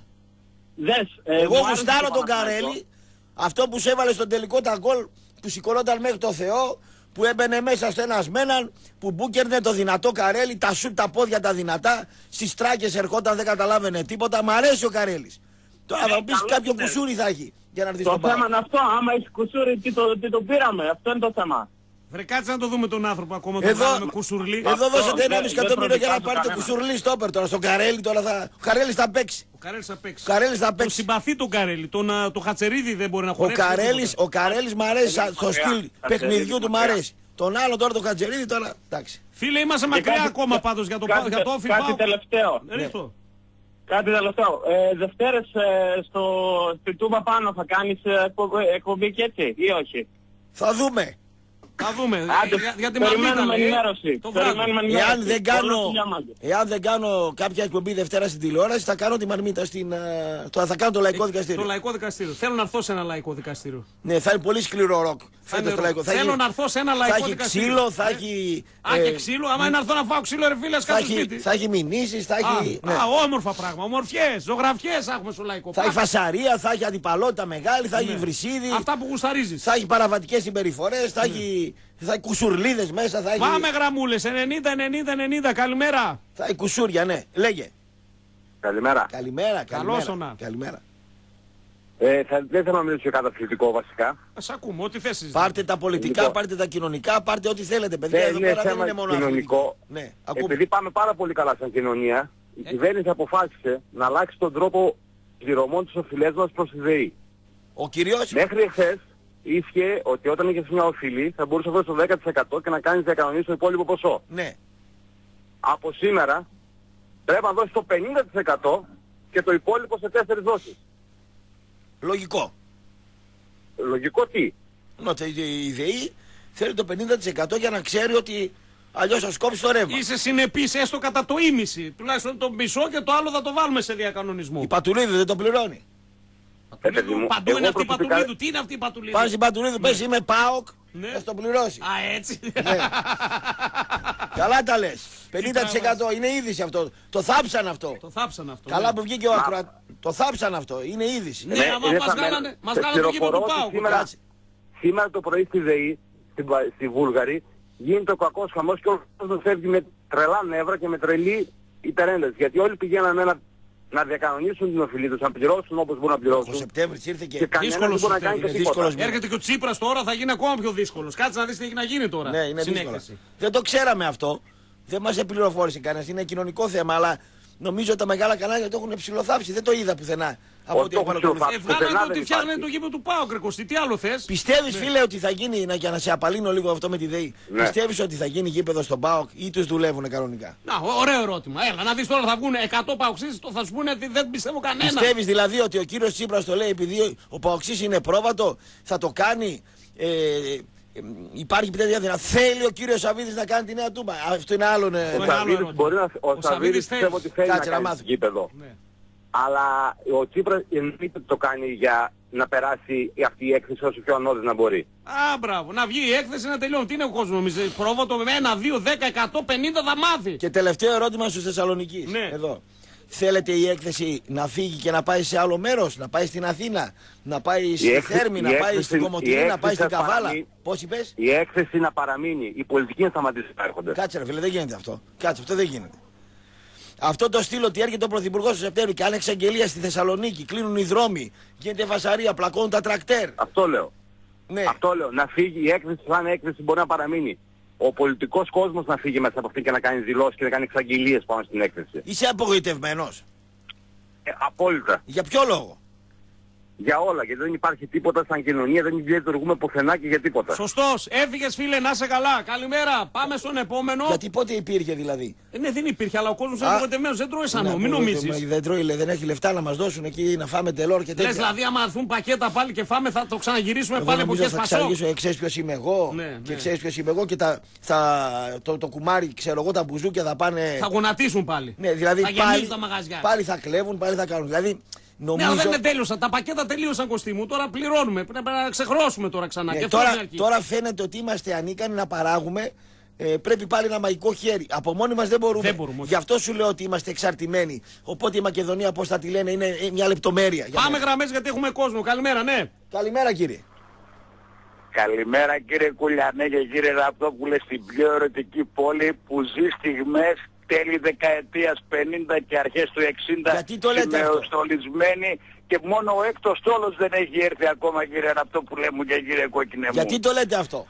Δες, ε, Εγώ μου άρεσε γουστάρω το τον Παναθηναϊκό. Καρέλη. Αυτό που σε έβαλε στον τελικό τα γκολ που σηκωνόταν μέχρι το Θεό. Που έμπαινε μέσα στο ένας με έναν, που μπούκερνε το δυνατό Καρέλη, τα σουτ τα πόδια τα δυνατά, στις τράκες ερχόταν, δεν καταλάβαινε τίποτα. Μ' αρέσει ο Καρέλης. Τώρα θα μου πεις καλό κάποιο είναι. κουσούρι θα έχει για να έρθεις Το στον θέμα Πάο. είναι αυτό, άμα έχεις κουσούρι, τι το, τι το πήραμε, αυτό είναι το θέμα. Βρε κάτσε να το δούμε τον άνθρωπο ακόμα, τον Εδώ, κάνουμε κουσουρλί. εδώ δώσετε ένα δεν- μισό δεν εκατομμύριο για να προδικάζω πάρετε κανένα. κουσουρλί στόπερ τώρα. Στον Καρέλη τώρα θα. Ο Καρέλης θα παίξει. Ο Καρέλης θα παίξει. Ο Καρέλης θα Το παίξει. συμπαθεί τον Καρέλη. Τον, α, το Χατσερίδη δεν μπορεί να Ο χωρέσει. Καρέλης, ο Καρέλης μ' αρέσει σαν- στο μακριά. στυλ Κατσερίδη παιχνιδιού του μ' μακριά. αρέσει. Τον άλλο τώρα τον Κατζερίδη τώρα. Εντάξει. Φίλε, είμαστε Και μακριά κάτι- ακόμα πάντως για το, κάτι- Πάο- για το όφι Κάτι Πάο. τελευταίο. Ρίχτω. Κάτι τελευταίο. Ε, Δευτέρες ε, στο, στη Τούμπα πάνω θα κάνεις ε, εκπομπή, εκπομπή και έτσι ή όχι; Θα δούμε. Θα δούμε. Άντε, για, για τη περιμένουμε μαρμίτα λέει. ενημέρωση. Το βράδυ. Περιμένουμε ενημέρωση. Εάν δεν, Πολλά κάνω, φιλιά, Μάγκε. εάν δεν κάνω κάποια εκπομπή Δευτέρα στην τηλεόραση, θα κάνω τη μαρμίτα στην. ε, το, θα κάνω το λαϊκό Το δικαστήριο. λαϊκό δικαστήριο. Θέλω να έρθω σε ένα λαϊκό δικαστήριο. Ναι, θα είναι πολύ σκληρό ροκ. Θα είναι Φέτος το λαϊκό. Θα Θέλω έχει- να έρθω σε ένα Θα λαϊκό έχει δικαστήριο. ξύλο, θα Ε, έχει. Α, ε, και ξύλο. Άμα είναι να έρθω να φάω ξύλο, ρε φίλε, θα κάτω έχει, σπίτι. θα έχει μηνύσεις, θα έχει. Α, ναι. α, όμορφα πράγμα. Ομορφιές, ζωγραφιές έχουμε στο λαϊκό. Θα έχει Πάμε. φασαρία, θα έχει αντιπαλότητα μεγάλη, θα έχει Ναι. βρυσίδι. Αυτά που γουσταρίζεις. Θα έχει παραβατικές συμπεριφορές, θα έχει, θα έχει κουσουρλίδες μέσα, θα έχει. Πάμε γραμμούλες. 90-90-90. Καλημέρα. Θα έχει κουσούρια, ναι. Λέγε. Καλημέρα. Καλημέρα, Καλώς καλημέρα. όνα. καλημέρα. Ε, θα, δεν θέλω να μιλήσω για καταθλιπτικό βασικά. Σα ακούμε, ό,τι θέσει. Πάρτε τα πολιτικά, Λοιπόν. πάρτε τα κοινωνικά, πάρτε ό,τι θέλετε. Παιδιά, Δεν εδώ είναι πέρα δεν θέμα είναι μόνο κοινωνικό. αθλητική. Ναι, ακούμε. Επειδή πάμε πάρα πολύ καλά σαν κοινωνία, η Ε. κυβέρνηση αποφάσισε να αλλάξει τον τρόπο πληρωμών της οφειλές μας προς τη ΔΕΗ. Ο κυρίως, Μέχρι εχθές ίσχυε ότι όταν είχες μια οφειλή θα μπορούσες να δώσεις το 10% και να κάνεις διακανονίσεις το υπόλοιπο ποσό. ναι. Από σήμερα πρέπει να δώσεις το 50% και το υπόλοιπο σε τέσσερις δόσεις. Λογικό. Λογικό τι; Νότε, η ΔΕΗ θέλει το 50% για να ξέρει ότι αλλιώς θα σκόψει το ρεύμα. Είσαι συνεπής έστω κατά το ίμιση. Τουλάχιστον το μισό και το άλλο θα το βάλουμε σε διακανονισμό. Η Πατουλίδου δεν το πληρώνει. Ε, παιδί μου, Παντού εγώ είναι αυτή η προσωπικά- πατουλίδου. Τι είναι αυτή η πατουλίδου; Πάνε στην Πατουλίδου, πες είμαι ΠΑΟΚ, Ναι. θα στο πληρώσει. Α, έτσι. Ναι. Καλά τα λες. 50% είναι είδηση αυτό. Το θάψαν αυτό. Το θάψαν αυτό. Καλά ναι. που βγήκε ο Ακροα... Το θάψαν αυτό. Είναι είδηση. Ναι, άμα είναι μας θα γάλανε- μένω. μας Σε γάλανε το γήπεδο του πληροφορώ ότι ΠΑΟΚ. Σήμερα, Κάτσε. σήμερα το πρωί στη ΔΕΗ, στη, Βα- στη Βούλγαρη, γίνεται ο κακός χαμός και ο κόσμος φεύγει με τρελά νεύρα και με τρελή υπερένταση. Γιατί όλοι πηγαίνανε να, να διακανονίσουν την οφειλή τους, να πληρώσουν όπως μπορούν να Ο πληρώσουν. Σεπτέμβρης ήρθε Και και... κανένας δεν Δύσκολος μπορεί να κάνει και είναι τίποτα. δύσκολος μήνας. Έρχεται και ο Τσίπρας τώρα, θα γίνει ακόμα πιο δύσκολος. Κάτσε να δεις τι έχει να γίνει τώρα. Ναι, είναι Στην δύσκολο. έκθεση. Δεν το ξέραμε αυτό. Δεν μας επληροφόρησε κανένας. Είναι κοινωνικό θέμα. Αλλά νομίζω ότι τα μεγάλα κανάλια το έχουν ψηλοθάψει. Δεν το είδα πουθενά. Από Όχι, ό,τι το έχω έχουν παρακολουθήσει. Ε, ψηλοθάψει. βγάλανε Πουθενά το ότι δεν φτιάχνανε υπάρχει. το γήπεδο του Πάου, Κρεκοστή. Τι άλλο θες; Πιστεύεις, φίλε, ότι θα γίνει, να, για να σε απαλύνω λίγο αυτό με τη ΔΕΗ, Ναι. πιστεύεις ότι θα γίνει γήπεδο στον ΠΑΟΚ ή τους δουλεύουν κανονικά; Να, ωραίο ερώτημα. Έλα, να δεις τώρα θα βγουν 100 παοξίσεις, το θα σου πούνε ότι δεν πιστεύω κανένα. Πιστεύεις δηλαδή ότι ο κύριος Τσίπρας το λέει επειδή ο Παοξής είναι πρόβατο, θα το κάνει. Ε, ε, υπάρχει τέτοια δυνατότητα. Θέλει ο κύριος Σαββίδης να κάνει τη νέα τούμπα. Αυτό είναι άλλο. ε, Ο είναι άλλο Σαββίδης ερώτημα. μπορεί να, ο Ο Σαββίδης Σαββίδης θέλει. πιστεύω ότι θέλει Κάτσε να να κάνει μάθω. γήπεδο. Ναι. Αλλά ο Τσίπρας εννοείται ότι το κάνει για να περάσει αυτή η έκθεση όσο πιο ανώδυνα μπορεί. Α, μπράβο. Να βγει η έκθεση να τελειώνει. Τι είναι ο κόσμος, νομίζει. Πρόβατο με 1, 2, 10, 100, 50 θα μάθει. Και τελευταίο ερώτημα στους Θεσσαλονίκης. Ναι. Εδώ. Θέλετε η έκθεση να φύγει και να πάει σε άλλο μέρος, να πάει στην Αθήνα, να πάει στη έκθεση- Θέρμη, η να πάει έκθεση- στην η Κομωτινή, να πάει έκθεση στην θα Καβάλα. παραμείνει- Πώς είπες; Η έκθεση να παραμείνει. Η πολιτική να σταματήσεις να έρχονται. Κάτσε ρε φίλε, δεν γίνεται αυτό. Κάτσε, αυτό δεν γίνεται. Αυτό το στυλ ότι έρχεται ο Πρωθυπουργός το Σεπτέμβριο και αν εξαγγελία στη Θεσσαλονίκη, κλείνουν οι δρόμοι, γίνεται φασαρία, πλακώνουν τα τρακτέρ. Αυτό λέω. Ναι. Αυτό λέω. Να φύγει η έκθεση σαν έκθεση μπορεί να παραμείνει. Ο πολιτικός κόσμος να φύγει μέσα από αυτή και να κάνει δηλώσεις και να κάνει εξαγγελίες πάνω στην έκθεση. Είσαι απογοητευμένος; Ε, απόλυτα. Για ποιο λόγο; Για όλα. Γιατί δεν υπάρχει τίποτα σαν κοινωνία, δεν λειτουργούμε πουθενά και για τίποτα. Σωστός. Έφυγες, φίλε, να είσαι καλά. Καλημέρα. Πάμε στον επόμενο. Γιατί πότε υπήρχε δηλαδή; Ε, ναι, δεν υπήρχε, αλλά ο κόσμος είναι Α, απογοητευμένο. Δεν τρώει σαν Να μην πω, νομίζεις. δεν- Δεν τρώει, λέει, δεν έχει λεφτά να μας δώσουν εκεί να φάμε τελόρ και Λες τέτοια. δηλαδή, άμα έρθουν πακέτα πάλι και φάμε, θα το ξαναγυρίσουμε Εγώ πάλι από νομίζω χε θα πασό. ξαναγήσω, ξέρεις ποιος είμαι εγώ. Ναι, και ναι. ξέρεις ποιος είμαι εγώ και τα, θα, το, το κουμάρι, ξέρω εγώ, τα μπουζούκια θα πάνε. Θα γονατίσουν πάλι. Ναι, δηλαδή θα πάλι, γεμίζουν τα μαγαζιά. πάλι θα κλέβουν, πάλι θα κάνουν. Δηλαδή Ναι, νομίζω. αλλά δεν είναι τέλειωσαν. Τα πακέτα τελείωσαν κοστί μου. Τώρα πληρώνουμε. Πρέπει να ξεχρώσουμε τώρα ξανά. Ναι, και αυτό είναι τώρα, αρκεί. τώρα φαίνεται ότι είμαστε ανίκανοι να παράγουμε. Ε, πρέπει πάλι ένα μαγικό χέρι. Από μόνοι μας δεν μπορούμε. Δεν μπορούμε, όχι. Γι' αυτό σου λέω ότι είμαστε εξαρτημένοι. Οπότε η Μακεδονία, πώς θα τη λένε, είναι ε, μια λεπτομέρεια. για Πάμε μένα. γραμμές γιατί έχουμε κόσμο. Καλημέρα, ναι. Καλημέρα κύριε. Καλημέρα κύριε Κουλιανέ και κύριε Ραπτόπουλε στην πιο ερωτική πόλη που ζει στιγμές τέλη δεκαετίας 50 και αρχές του 60 Γιατί το λέτε αυτό; σημεοστολισμένη και μόνο ο έκτος τόλος δεν έχει έρθει ακόμα κύριε Ραπτόπουλε μου και κύριε Κόκκινε μου. Γιατί το λέτε αυτό;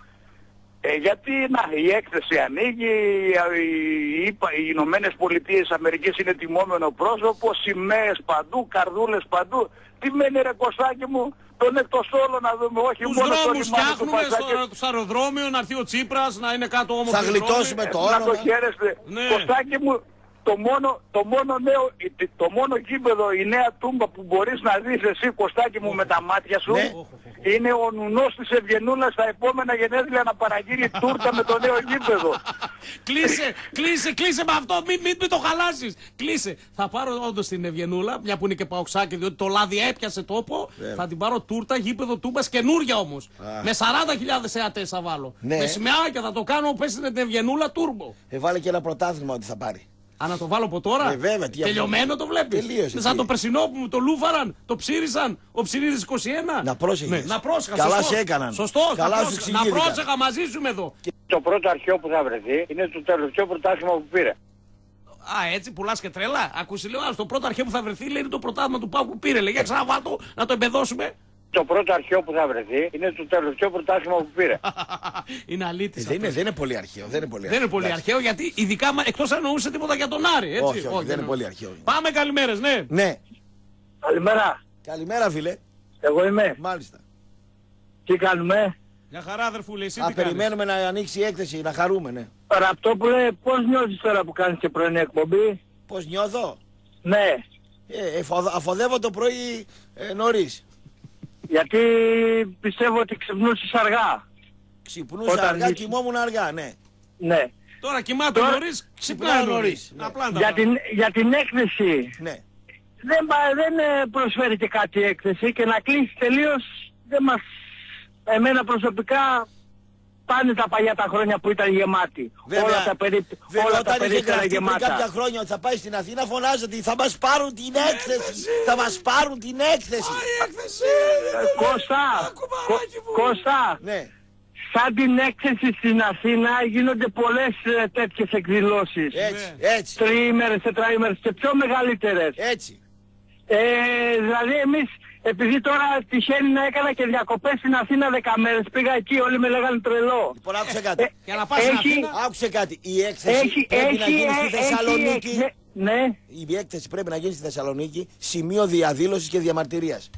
Ε, γιατί να, η έκθεση ανοίγει, οι, οι, ΗΠΑ, οι Ηνωμένες Πολιτείες Αμερικής είναι τιμόμενο πρόσωπο, σημαίες παντού, καρδούλες παντού. Τι μένει ρε Κωστάκη μου, τον εκτός όλο να δούμε, όχι Τους μόνο το δρόμους λιμάνι του φτιάχνουμε Πασάκη. στο, στο αεροδρόμιο να έρθει ο Τσίπρας να είναι κάτω όμω. Θα γλιτώσουμε το Να το όνομα. χαίρεστε. Ναι. Κωστάκη μου, το μόνο, το μόνο νέο, το μόνο κήπεδο, η νέα τούμπα που μπορείς να δεις εσύ Κωστάκη μου με τα μάτια σου Ναι. είναι ο νουνός της Ευγενούλας στα επόμενα γενέθλια να παραγγείλει τούρτα με το νέο γήπεδο. Κλείσε, κλείσε, κλείσε με αυτό, μην, μην, μην το χαλάσεις. Κλείσε. Θα πάρω όντως την Ευγενούλα, μια που είναι και παοξάκι, διότι το λάδι έπιασε τόπο. Βέβαια. Θα την πάρω τούρτα, γήπεδο τούμπας καινούρια όμως. Α. Με 40.000 θεατέ θα βάλω. Ναι. Με σημαίακια θα το κάνω, πέσει την Ευγενούλα τούρμπο. Ε, βάλε και ένα πρωτάθλημα ότι θα πάρει. Α, να το βάλω από τώρα; Ε, βέβαια, τι Τελειωμένο αυτό. το βλέπεις; Τελείωσε, Σαν τι; το περσινό που μου το λούφαραν, το ψήρισαν, ο ψηρίδη 21. Να πρόσεχες. Ναι, να πρόσεχα. Καλά σωστός. σε έκαναν. Σωστός, Καλά να σου πρόσεχα. Να εξηγήθηκα. πρόσεχα μαζί σου είμαι εδώ. Το πρώτο αρχαίο που θα βρεθεί είναι το τελευταίο πρωτάθλημα που πήρε. Α, έτσι πουλάς και τρέλα. Ακούσει, λέω, α, το πρώτο αρχαίο που θα βρεθεί λέει είναι το πρωτάθλημα του Πάου που πήρε. Λέει, για ξαναβάλω να το εμπεδώσουμε. Το πρώτο αρχαίο που θα βρεθεί είναι το τελευταίο πρωτάθλημα που πήρε. είναι αλήτης. Ε, δεν, είναι, δεν είναι πολύ αρχαίο. Δεν είναι πολύ, Δεν είναι πολύ Εντάξει. αρχαίο γιατί ειδικά εκτός αν εννοούσε τίποτα για τον Άρη. Έτσι. Όχι, όχι, δεν είναι εννοώ. πολύ αρχαίο. Πάμε καλημέρες, ναι. Ναι. Καλημέρα. Καλημέρα φίλε. Εγώ είμαι. Μάλιστα. Τι κάνουμε; Για χαρά, αδερφούλη, εσύ Α, τι κάνεις; περιμένουμε να ανοίξει η έκθεση, να χαρούμε, ναι. Ραπτόπουλε, πώς νιώθεις τώρα που κάνεις και πρωινή εκπομπή; Πώς νιώθω; Ναι. Ε, εφο- αφοδεύω το πρωί ε, νωρίς. Γιατί πιστεύω ότι ξυπνούσες αργά. Ξυπνούσα Όταν αργά, βγήκε- κοιμόμουν αργά, ναι. Ναι. Τώρα κοιμάται Τώρα- νωρίς, ξυπνάει νωρίς. νωρίς, ναι. Απλά τα Για πράγματα. την, για την έκθεση. Ναι. Δεν, πα- δεν ε, προσφέρει και κάτι η έκθεση και να κλείσει τελείως δεν μας... Εμένα προσωπικά πάνε τα παλιά τα χρόνια που ήταν γεμάτοι. όλα τα, περί, βέβαια, όλα τα όταν είχε περίπτερα γραφτεί πριν κάποια γεμάτα. χρόνια ότι θα πάει στην Αθήνα, φωνάζε ότι θα μας πάρουν την έκθεση. Θα μας πάρουν την έκθεση. Ε, Κώστα, Κω- Κώστα, Ναι. σαν την έκθεση στην Αθήνα γίνονται πολλές ε, τέτοιες εκδηλώσεις. Έτσι, έτσι. Τριήμερες, τετραήμερες και πιο μεγαλύτερες. Έτσι. Ε, δηλαδή εμείς, επειδή τώρα τυχαίνει να έκανα και διακοπές στην Αθήνα δέκα μέρες, πήγα εκεί, όλοι με λέγανε τρελό. Λοιπόν, άκουσε κάτι. Ε, Για να πας στην έχει- Αθήνα, Άκουσε κάτι. Η έκθεση Έχει, πρέπει να έχει, γίνει στη ε, Θεσσαλονίκη. έχει, ναι, ναι. Η έκθεση πρέπει να γίνει στη Θεσσαλονίκη σημείο διαδήλωσης και διαμαρτυρίας.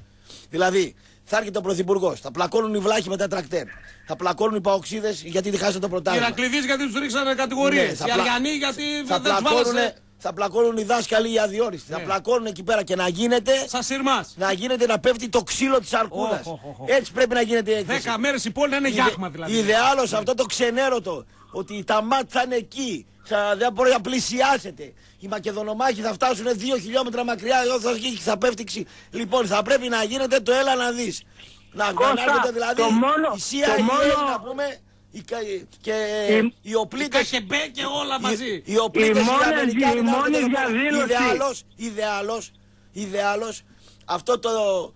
Δηλαδή, θα έρχεται ο Πρωθυπουργός, θα πλακώνουν οι βλάχοι με τα τρακτέρ. Θα πλακώνουν οι παοξίδες γιατί τη χάσαν το οι πρωτάθλημα. Ηρακλειδείς γιατί τους ρίξανε κατηγορίες. Ναι, θα οι πλα- Αριανοί γιατί θα δεν τους πλακώνουν, βάλασε. Θα πλακώνουν οι δάσκαλοι οι αδιόριστοι. Θα Ναι. πλακώνουν εκεί πέρα και να γίνεται. Σαν σειρμά. Να γίνεται να πέφτει το ξύλο της αρκούδας. Οχ, οχ, οχ. Έτσι πρέπει να γίνεται η έκθεση. Δέκα μέρες η πόλη να είναι Ιδε- γιάχμα δηλαδή. Ιδεάλως αυτό το ξενέρωτο. Ότι τα μάτια θα είναι εκεί. θα, δεν μπορεί να πλησιάσετε. Οι Μακεδονομάχοι θα φτάσουν δύο χιλιόμετρα μακριά, εδώ θα, βγει- θα πέφτει ξύ. Λοιπόν, θα πρέπει να γίνεται το έλα να δεις. Να, Κώστα, να έρχονται δηλαδή το μόνο- η CIA, το μόνο- να πούμε, οι, κα- και Η- οι οπλίτες... Καχεμπέ και όλα μαζί. Οι, οι οπλίτες Η οι μόνη- Αμερικάνοι η να μόνη έρχονται εδώ πέρα. διαδήλωση- Ιδεάλος, ιδεάλος, ιδεάλος, αυτό το,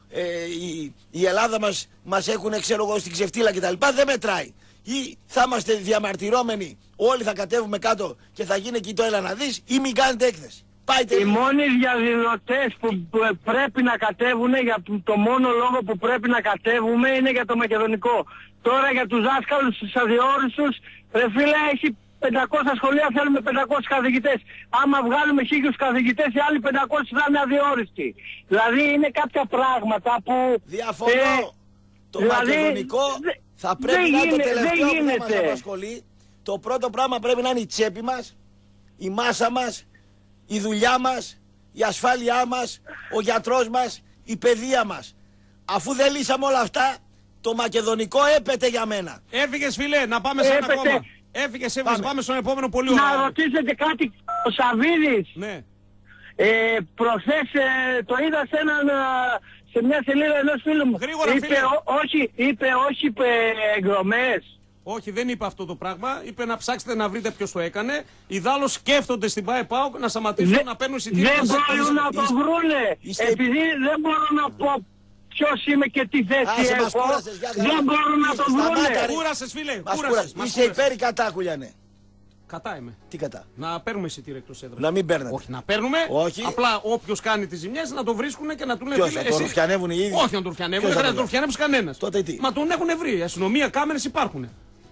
ε, η, η Ελλάδα μας, μας έχουν ξέρω εγώ στην ξεφτύλα κτλ. Δεν μετράει. Ή θα είμαστε διαμαρτυρόμενοι, όλοι θα κατέβουμε κάτω και θα γίνει εκεί το έλα να δεις ή μην κάνετε έκθεση. Πάει Οι τελείως. μόνοι διαδηλωτές που που πρέπει να κατέβουν για που- το μόνο λόγο που πρέπει να κατέβουμε είναι για το μακεδονικό. Τώρα για τους δάσκαλους, τους αδιόριστους, ρε φίλε έχει 500 σχολεία θέλουμε 500 καθηγητές. Άμα βγάλουμε χίλιους καθηγητές οι άλλοι 500 θα είναι αδιόριστοι. Δηλαδή είναι κάποια πράγματα που... Διαφωνώ. ε, το δηλαδή, μακεδονικό δε- θα πρέπει δεν να είναι το γίνε- δεν τελευταίο που θα μας γίνεται. απασχολεί. Το πρώτο πράγμα πρέπει να είναι η τσέπη μας, η μάσα μας, η δουλειά μας, η ασφάλειά μας, ο γιατρός μας, η παιδεία μας. Αφού δεν λύσαμε όλα αυτά, το μακεδονικό έπεται για μένα. Έφυγες, φίλε, να πάμε σε ένα Έπεται. ακόμα. Έφυγες, έφυγε. Πάμε. Πάμε. στον επόμενο πολύ Να ωραίο. ρωτήσετε κάτι, ο Σαββίδης. Ναι. Ε, προχθές ε, το είδα σε, έναν, ε, σε μια σελίδα ενός φίλου μου. Γρήγορα, είπε, φίλε. ό- όχι, είπε όχι είπε εγκρομές. Όχι, δεν είπε αυτό το πράγμα. Είπε να ψάξετε να βρείτε ποιος το έκανε. Ιδάλω σκέφτονται στην ΠΑΕ ΠΑΟΚ να σταματήσουν Δεν- να παίρνουν εισιτήρια. Δεν στα μπορούν να το είστε- βρούνε. είστε- Επειδή δεν μπορώ να πω ποιος είμαι και τι θέση Άσε, μας έχω, κούρασες, για καλά. δεν μπορούν να Είστε το σταμάτα, βρούνε. ρε. Κούρασες, φίλε. Μας Κούρασες, κούρασες. μας Είσαι κούρασες. υπέρ ή κατά, Κουλιανέ. Κατά είμαι. Τι κατά; Να παίρνουμε εισιτήρια εκτό έδρα. Να μην παίρνετε. Όχι, να παίρνουμε. Όχι. Απλά όποιος κάνει τις ζημιές να το βρίσκουν και να του λένε Ποιος, φίλε. να τον εσύ- ρουφιανεύουν οι ίδιοι; Όχι να τον ρουφιανεύουν, Ποιος δεν θα χρειάζεται να τον τον ρουφιανεύσει κανένας. Τότε τι; Μα τον έχουν βρει. Η αστυνομία, κάμερες υπάρχουν.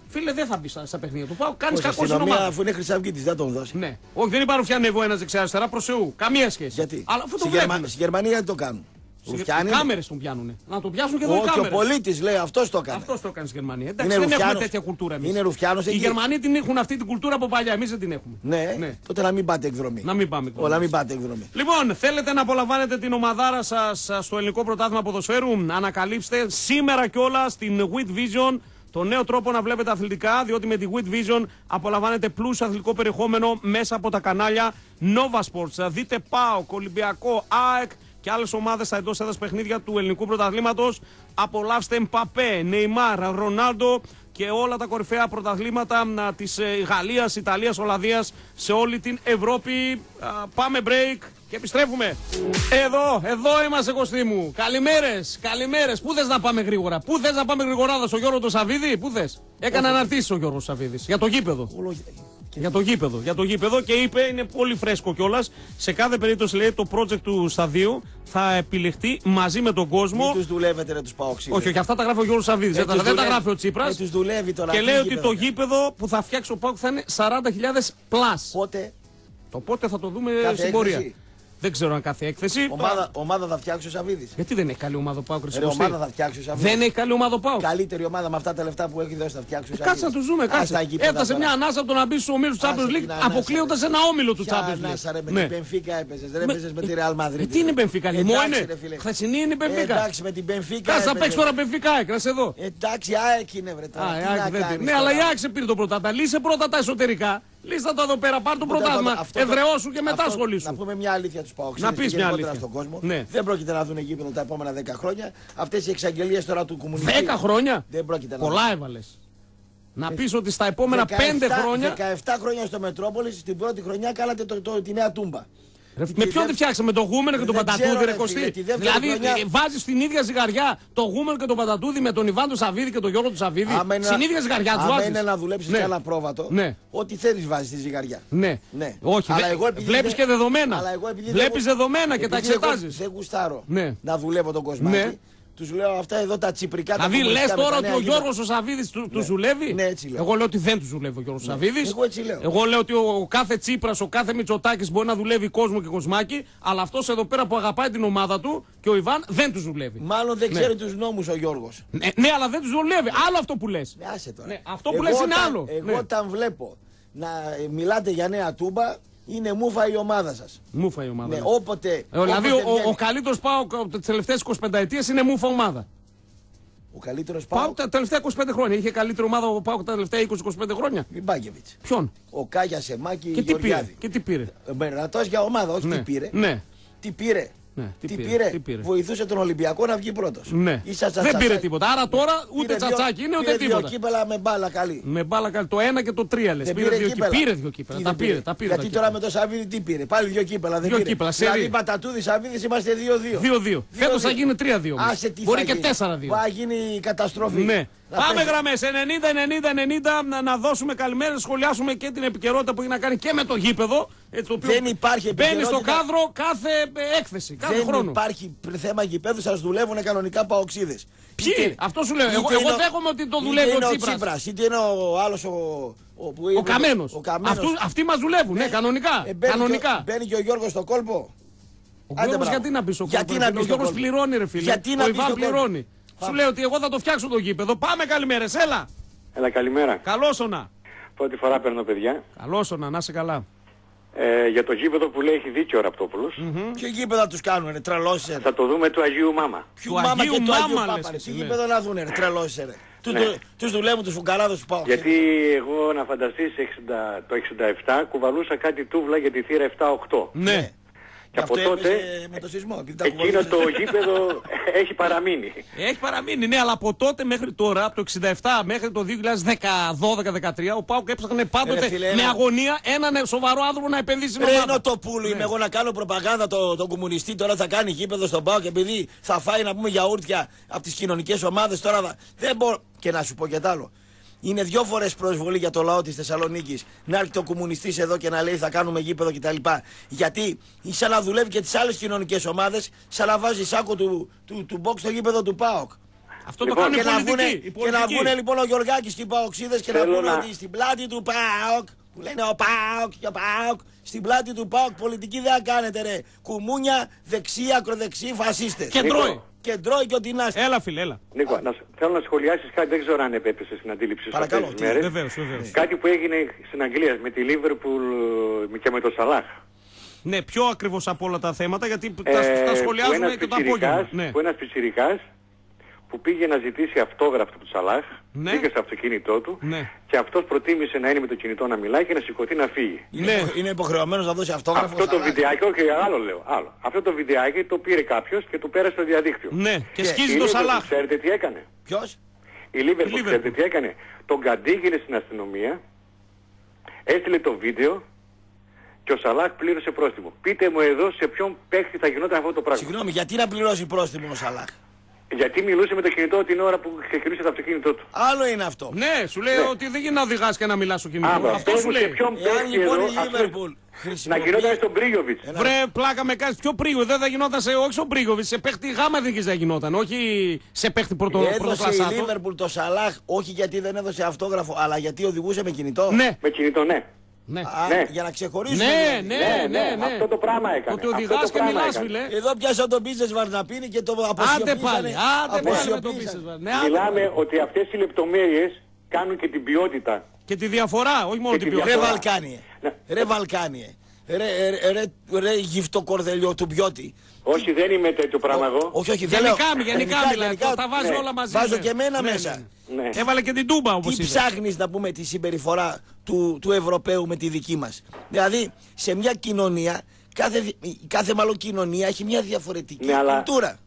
Φίλε, δεν θα μπει στα, στα παιχνίδια του. Πάω, κάνεις Πώς, κακό στην αστυνομία, ομάδα. αφού είναι χρυσαυγίτης, δεν τον δώσει. Ναι. Όχι, δεν είπα ρουφιανεύω ένας δεξιά-αριστερά προς Θεού. Καμία σχέση. Γιατί; Αλλά αφού το Στη, Γερμα... βλέπουν. στη Γερμανία γιατί το κάνουν. Ρουφιάνοι. Οι κάμερες τον πιάνουν. Να τον πιάσουν και εδώ οι Όχι, ο κάμερες. πολίτης λέει αυτός το έκανε. Αυτός το έκανε στη Γερμανία. Εντάξει, Είναι δεν έχουμε Ρουφιάνος. τέτοια κουλτούρα εμείς. Είναι Ρουφιάνος Οι εκεί. Γερμανοί την έχουν αυτή την κουλτούρα από παλιά. Εμείς δεν την έχουμε. Ναι, Ναι. τότε να μην πάτε εκδρομή. Να μην πάμε εκδρομή. Όλα μην πάτε εκδρομή. Λοιπόν, θέλετε να απολαμβάνετε την ομαδάρα σας στο ελληνικό πρωτάθλημα ποδοσφαίρου; Ανακαλύψτε σήμερα κιόλας στην Wit Vision το νέο τρόπο να βλέπετε αθλητικά, διότι με τη Wit Vision απολαμβάνετε πλούσιο αθλητικό περιεχόμενο μέσα από τα κανάλια Nova Sports. Δείτε ΠΑΟΚ, Ολυμπιακό, ΑΕΚ και άλλες ομάδες στα εντός έδρας παιχνίδια του ελληνικού πρωταθλήματος. Απολαύστε Μπαπέ, Νεϊμάρ, Ρονάλντο και όλα τα κορυφαία πρωταθλήματα της Γαλλίας, Ιταλίας, Ολλανδίας σε όλη την Ευρώπη. Α, Πάμε break και επιστρέφουμε. Εδώ, εδώ είμαστε Κωστή μου. Καλημέρες, καλημέρες. Πού θες να πάμε γρήγορα, Πού θες να πάμε γρήγορα, στο Γιώργος το Σαββίδη, Πού θες; Έκανε αναρτήσεις ο Γιώργος Σαββίδης για το γήπεδο. Για το γήπεδο, για το γήπεδο και είπε είναι πολύ φρέσκο κιόλας. Σε κάθε περίπτωση λέει το project του σταδίου θα επιλεχτεί μαζί με τον κόσμο. Μην τους δουλεύετε ρε τους παοξίδε. Όχι, όχι, αυτά τα γράφει ο Γιώργος Σαββίδης. Ε, δεν, τα- τους δεν τα δουλεύει. γράφει ο Τσίπρας. Ε, τους δουλεύει τώρα. Και Τι λέει ότι γήπεδο το θα γήπεδο που θα φτιάξει ο Πάουκ θα είναι 40.000 πλάσ. Πότε; Το πότε θα το δούμε Κάθε στην πορεία. Έκθεση. Δεν ξέρω αν κάθε έκθεση. Ομάδα, ομάδα θα φτιάξει ο Σαββίδης. Γιατί δεν έχει καλή ομάδα ο Πάουκ, Ρε, ομάδα θα φτιάξει ο Σαββίδης. Δεν έχει καλή ομάδα ο Πάουκ. Καλύτερη ομάδα με αυτά τα λεφτά που έχει δώσει θα φτιάξει ο Σαββίδη. Κάτσε να τους ζούμε, κάτσε. Έφτασε μια ανάσα από το να μπεις στου ομίλου του Άσε Champions την League ανάσα, αποκλείοντας ένα όμιλο του Ποια Champions ανάσα, ρε, League. με Ναι. την Πενφύκα έπαιζες. Δεν Με- έπαιζες με τη Real Madrid. Ε, τι είναι η Benfica, λιμό Εντάξει, είναι. ρε, φίλε. Χθεσινή είναι η Benfica. Ε, Εντάξει, με την Πενφύκα. Κάτσε να παίξει τώρα Benfica, έκρασε εδώ. Εντάξει, ΑΕΚ είναι βρε τώρα. Α, Τι η ΑΕΚ να δεν κάνεις την- Ναι, τώρα. αλλά η ΑΕΚ σε πήρε το πρωτάθλημα. Λύσε πρώτα τα εσωτερικά. Λύσε τα εδώ πέρα, πάρ το Οπότε πρωτάθλημα. αυτό- αυτό- Εδραιώσου και μετά αυτό- ασχολήσου. Να πούμε μια αλήθεια του Παοξίδε. Να πεις μια αλήθεια. στον κόσμο. Ναι. Δεν πρόκειται να δουν γήπεδο τα επόμενα 10 χρόνια. Αυτές οι εξαγγελίες τώρα του κομμουνιστή. 10 χρόνια; Δεν πρόκειται να Πολλά έβαλες. Να πεις ότι στα επόμενα 5 χρόνια. 17 χρόνια στο Μετρόπολης, στην πρώτη χρονιά κάνατε το, το, τη νέα τούμπα. Ρε, Και με ποιον δεν- τη φτιάξαμε, το γούμενο και τον Δεν Πατατούδη, ξέρω, ρε ρε Κωστή; φίλε, τη δεύτερη Δηλαδή χρονιά- βάζεις στην ίδια ζυγαριά το γούμενο και τον Πατατούδη με τον Ιβάν του Σαββίδη και τον Γιώργο του Σαββίδη. Άμα είναι Στην να- ίδια ζυγαριά τους άμα βάζεις. είναι να δουλέψεις Ναι. σε ένα πρόβατο, Ναι. ό,τι θέλεις βάζεις στη ζυγαριά. Ναι. Ναι. Όχι, Αλλά δε- εγώ επειδή βλέπεις δεν- και δεδομένα. Αλλά εγώ επειδή Βλέπεις δεν- δεδομένα και τα επειδή εγώ εξετάζεις. Δεν γουστάρω Ναι. να δουλεύω τον κοσμάκι. Ναι. Τους λέω αυτά εδώ τα τσιπρικά τα Δηλαδή λες κομμουνιστικά με τώρα τα ότι νέα ο γήπεδα. Γιώργος ο Σαββίδης του, του Ναι. ζουλεύει; Ναι, έτσι λέω. Εγώ λέω ότι δεν τους ζουλεύει ο Γιώργος Σαββίδης. Εγώ έτσι λέω. Εγώ λέω ότι ο, ο κάθε Τσίπρας, ο κάθε Μητσοτάκης μπορεί να δουλεύει κόσμο και κοσμάκι, αλλά αυτός εδώ πέρα που αγαπάει την ομάδα του και ο Ιβάν δεν τους ζουλεύει. Μάλλον δεν Ναι. ξέρει τους νόμους ο Γιώργος. Ναι, ναι, αλλά δεν τους δουλεύει. Άλλο αυτό που λες. Άσε τώρα. Ναι, αυτό που Εγώ λες είναι όταν- άλλο. Εγώ Ναι. όταν βλέπω να ε, μιλάτε για νέα τούμπα, είναι μούφα η ομάδα σας. Μούφα η ομάδα. Ναι, ναι. όποτε. Ε, δηλαδή όποτε ο, ο, βγαίνει- ο καλύτερος πάω τις τελευταίες 25 ετίες είναι μούφα ομάδα. Ο καλύτερος Πάω Πάοκ. τα τελευταία 25 χρόνια. Είχε καλύτερη ομάδα ο Πάοκ τα τελευταία 20-25 χρόνια. Μπάγκεβιτ. Ποιον; Ο Κάγιας Σεμάκη Και τι πήρε; Γεωργιάδη. Και τι πήρε; Μπερνατό για ομάδα, όχι Ναι. τι πήρε. Ναι. Τι πήρε; Ναι, Τι, πήρε, πήρε; τι πήρε. Βοηθούσε τον Ολυμπιακό να βγει πρώτος. Ναι. Δεν πήρε τίποτα. Άρα τώρα ούτε τσατσάκι είναι ούτε Πήρε δύο τίποτα. κύπελα με μπάλα καλή. Με μπάλα καλή. Το 1 και το 3 λες. Δεν Πήρε, πήρε δύο κύπελα. κύπελα. Πήρε δύο κύπελα. Τι Τα δεν πήρε, τα πήρε. Γιατί τα τώρα κύπελα. με το Σαββίδι τι πήρε; Πάλι δύο κύπελα. Δεν Δύο πήρε. κύπελα, σε Δηλαδή δύο. Πατατούδης Σαββίδης είμαστε 2-2. 2-2. Φέτος θα γίνει 3-2. όμως. Άσε τι Μπορεί θα και γίνει. 4-2. Θα γίνει καταστροφή. Ναι. Να Πάμε παίζεις. γραμμές 90-90-90 να, να δώσουμε καλημέρα, να σχολιάσουμε και την επικαιρότητα που έχει να κάνει και με το γήπεδο. Έτσι, το οποίο Δεν υπάρχει Μπαίνει στο επικαιρότητα. κάδρο κάθε ε, έκθεση, κάθε Δεν χρόνο. υπάρχει θέμα γηπέδου, σας δουλεύουν κανονικά παοξίδες. Ποιοι; Αυτό σου λέω. Εγώ, εγώ δέχομαι ότι το δουλεύει ο Τσίπρας. Είτε είναι ο άλλος ο. Ο, που είναι- Ο Καμένος. Ο Καμένος. Αυτοί μας δουλεύουν, ναι, κανονικά. Ε, μπαίνει κανονικά. Και, μπαίνει και ο Γιώργος στο κόλπο. Ο Άντε, Γιώργος μπράβο. γιατί να μπει στο Γιατί κόλπο, να ρε μπει φίλε, Ο στο Γιώργος κόλπο; πληρώνει, ρε φίλε. Γιατί ο να μπει Ιβάν στο κόλπο; πληρώνει. Σου λέω ότι εγώ θα το φτιάξω το γήπεδο. Πάμε καλημέρε, έλα. Έλα, καλημέρα. Καλόσονα. Πρώτη φορά παίρνω παιδιά. Καλόσονα, να είσαι καλά. Ε, για το γήπεδο που λέει έχει δίκιο ο Ραπτόπουλος. Ποιο γήπεδο τους κάνουν, ρε, τρελώσει. Θα το δούμε του Αγίου Μάμα. Ποιου Του μάμα Αγίου και του Αγίου Μάμα, Πάπα. λες ρε. εσύ, Τι ναι. γήπεδο να δούνε, ρε, τρελώσει, ρε. Τους, Ναι. δου- τους δουλεύουν τους φουκαράδους του πάω. Γιατί εγώ να φανταστείς 60, το 67 κουβαλούσα κάτι τούβλα για τη θύρα 7-8. Ναι. Και από αυτό τότε έπαιζε με το σεισμό. επειδή τα εκείνο κουβαλούσε. το γήπεδο έχει παραμείνει. Έχει παραμείνει, ναι, αλλά από τότε μέχρι τώρα, από το 67 μέχρι το 2012-2013, ο Πάουκ έψαχνε πάντοτε Ρε φίλε, με ένα- αγωνία έναν σοβαρό άνθρωπο να επενδύσει στην Ρε ομάδα. είναι ο Τοπούλου, είμαι εγώ να κάνω προπαγάνδα το, τον κομμουνιστή. Τώρα θα κάνει γήπεδο στον Πάο και επειδή θα φάει να πούμε γιαούρτια από τις κοινωνικές ομάδες. Τώρα θα... δεν μπορώ. Και να σου πω και τ' άλλο. Είναι δυο φορές προσβολή για το λαό της Θεσσαλονίκης να έρχεται ο κομμουνιστής εδώ και να λέει θα κάνουμε γήπεδο κτλ. Γιατί σαν να δουλεύει και τις άλλες κοινωνικές ομάδες, σαν να βάζει σάκο του, του, του, box στο γήπεδο του ΠΑΟΚ. Αυτό Λοιπόν, το και, κάνουν οι να πολιτικοί. βγουνε, οι και να πολιτικοί. βγουνε λοιπόν ο Γιωργάκης και οι Παοξίδες και να Θέλω πούνε να- ότι στην πλάτη του ΠΑΟΚ που λένε ο ΠΑΟΚ και ο ΠΑΟΚ στην πλάτη του ΠΑΟΚ πολιτική δεν θα κάνετε ρε κουμούνια δεξί ακροδεξί φασίστες Και τρώει. Και τρώει και ό,τι να είστε. Έλα, φίλε, έλα. Νίκο, να, σ- θέλω να σχολιάσεις κάτι, δεν ξέρω αν επέπεσε στην αντίληψη σου Παρακαλώ, αυτές τις, τις μέρες. Βεβαίως, βεβαίως. Κάτι που έγινε στην Αγγλία με τη Λίβερπουλ ε, και με το Σαλάχ. Ναι, πιο ακριβώς από όλα τα θέματα, γιατί τα, Ε, τα που σχολιάζουμε ένας και το απόγευμα. πιτσιρικάς- Ναι. Που ένας πιτσιρικάς που πήγε να ζητήσει αυτόγραφο του Σαλάχ, Ναι. πήγε στο αυτοκίνητό του Ναι. και αυτός προτίμησε να είναι με το κινητό να μιλάει και να σηκωθεί να φύγει. Είναι, Ναι. υπο- είναι υποχρεωμένος να δώσει αυτόγραφο Αυτό το Σαλάχ. βιντεάκι, όχι άλλο λέω, άλλο. Αυτό το βιντεάκι το πήρε κάποιος και το πέρασε στο διαδίκτυο. Ναι, και Και σκίζει Η το Liverpool, Σαλάχ. Ξέρετε τι έκανε; Ποιος; Η Liverpool, Η Liverpool. ξέρετε τι έκανε; Τον καντήγγειλε στην αστυνομία, έστειλε το βίντεο και ο Σαλάχ πλήρωσε πρόστιμο. Πείτε μου εδώ σε ποιον παίχτη θα γινόταν αυτό το πράγμα. Συγγνώμη γιατί να πληρώσει πρόστιμο ο Σαλάχ; Γιατί μιλούσε με το κινητό την ώρα που ξεκινούσε το αυτοκίνητό του. Άλλο είναι αυτό Ναι, σου λέει Ναι. ότι δεν γίνει να οδηγάς και να μιλάς στο κινητό. Άμα Αυτό πες σου μου σε λέει. ποιον Εάν παίχτη λοιπόν εδώ, η αυτό- Λίβερπουλ να χρησιμοποιεί γινόταν στον Πρίγιοβιτς. Βρε, πλάκα με κάνεις. Πιο πρίγο, δεν θα γινόταν σε, όχι στον Πρίγοβιτ, σε παίχτη γάμα εθνική δεν γινόταν. Όχι σε παίχτη πρωτο, Έδωσε η πρωτοκλασσάτο. Λίβερπουλ το Σαλάχ όχι γιατί δεν έδωσε αυτόγραφο αλλά γιατί οδηγούσε με κινητό Ναι, Με κινητό, ναι. Ναι. Α, Ναι. Για να ξεχωρίσουμε Ναι, δηλαδή. ναι, ναι, ναι. Αυτό το πράγμα έκανε. Ότι Αυτό οδηγάς το και πράγμα μιλάς, έκανε. φίλε. Εδώ πιάσα τον Μπίζες Βαρναπίνη και το Άντε αποσιωπήσανε. πάλι, άντε πάλι με το αποσιωπήσανε. πίσω. Ναι, άντε Μιλάμε πάλι. ότι αυτές οι λεπτομέρειες κάνουν και την ποιότητα. Και τη διαφορά, όχι μόνο Και την τη Ρε ποιότητα. διαφορά. Βαλκάνιε. Ναι. Ρε Βαλκάνιε. Ρε, ρε, ρε, ρε γυφτό κορδελιό του Μπιώτη. Όχι, δεν είμαι τέτοιο πράγμα εγώ. Όχι, όχι, δεν λέω. Γενικά, γενικά μιλάει. Τα- Τα βάζει ναι. όλα μαζί. Βάζω ναι. και εμένα Ναι, μέσα. ναι, ναι. Ναι. Έβαλε και την τούμπα όπως Τι είπες. ψάχνεις να πούμε τη συμπεριφορά του, του Ευρωπαίου με τη δική μας. Δηλαδή, σε μια κοινωνία, κάθε, δι- κάθε μάλλον κοινωνία έχει μια διαφορετική Ναι, αλλά- κουλτούρα.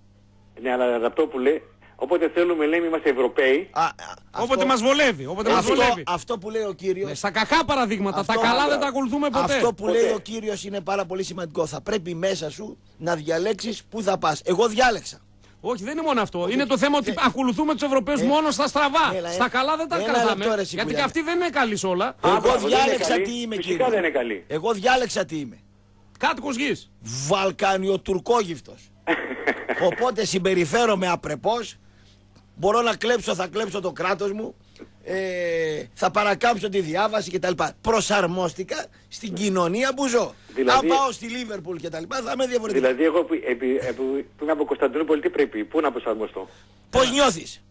Ναι, αλλά αυτό που λέει, όποτε θέλουμε λέμε είμαστε Ευρωπαίοι, Α, α, Όποτε αυτό- μας βολεύει. Όποτε μας αυτό, βολεύει. αυτό που λέει ο κύριος Ναι, Στα κακά παραδείγματα. Αυτό- τα καλά δεν τα ακολουθούμε ποτέ. Αυτό που Ποτέ. λέει ο κύριος είναι πάρα πολύ σημαντικό. Θα πρέπει μέσα σου να διαλέξεις πού θα πας. Εγώ διάλεξα. Όχι, δεν είναι μόνο αυτό. Είναι το θέμα ότι Ε, ακολουθούμε τους Ευρωπαίους ε, μόνο στα στραβά. έλα, στα ε, καλά δεν τα ένα κρατάμε. λεπτό, ρε, γιατί Σικουλιάδη. και αυτοί δεν είναι καλοί σε όλα. Α, Εγώ μπράβο, δεν είναι διάλεξα καλή. τι είμαι Φυσικά κύριε. δεν είναι καλή. Εγώ διάλεξα τι είμαι. Κάτοικος γης. Βαλκάνιο τουρκόγυφτος. Οπότε συμπεριφέρομαι απρεπώς. Μπορώ να κλέψω, θα κλέψω το κράτος μου. Ε, θα παρακάμψω τη διάβαση κτλ. Προσαρμόστηκα στην κοινωνία που ζω. Δηλαδή- Αν πάω στη Λίβερπουλ κτλ. θα είμαι διαφορετικό. δηλαδή εγώ που, επί, επί, που είμαι από Κωνσταντινούπολη τι πρέπει, πού να προσαρμοστώ; Πώς νιώθεις;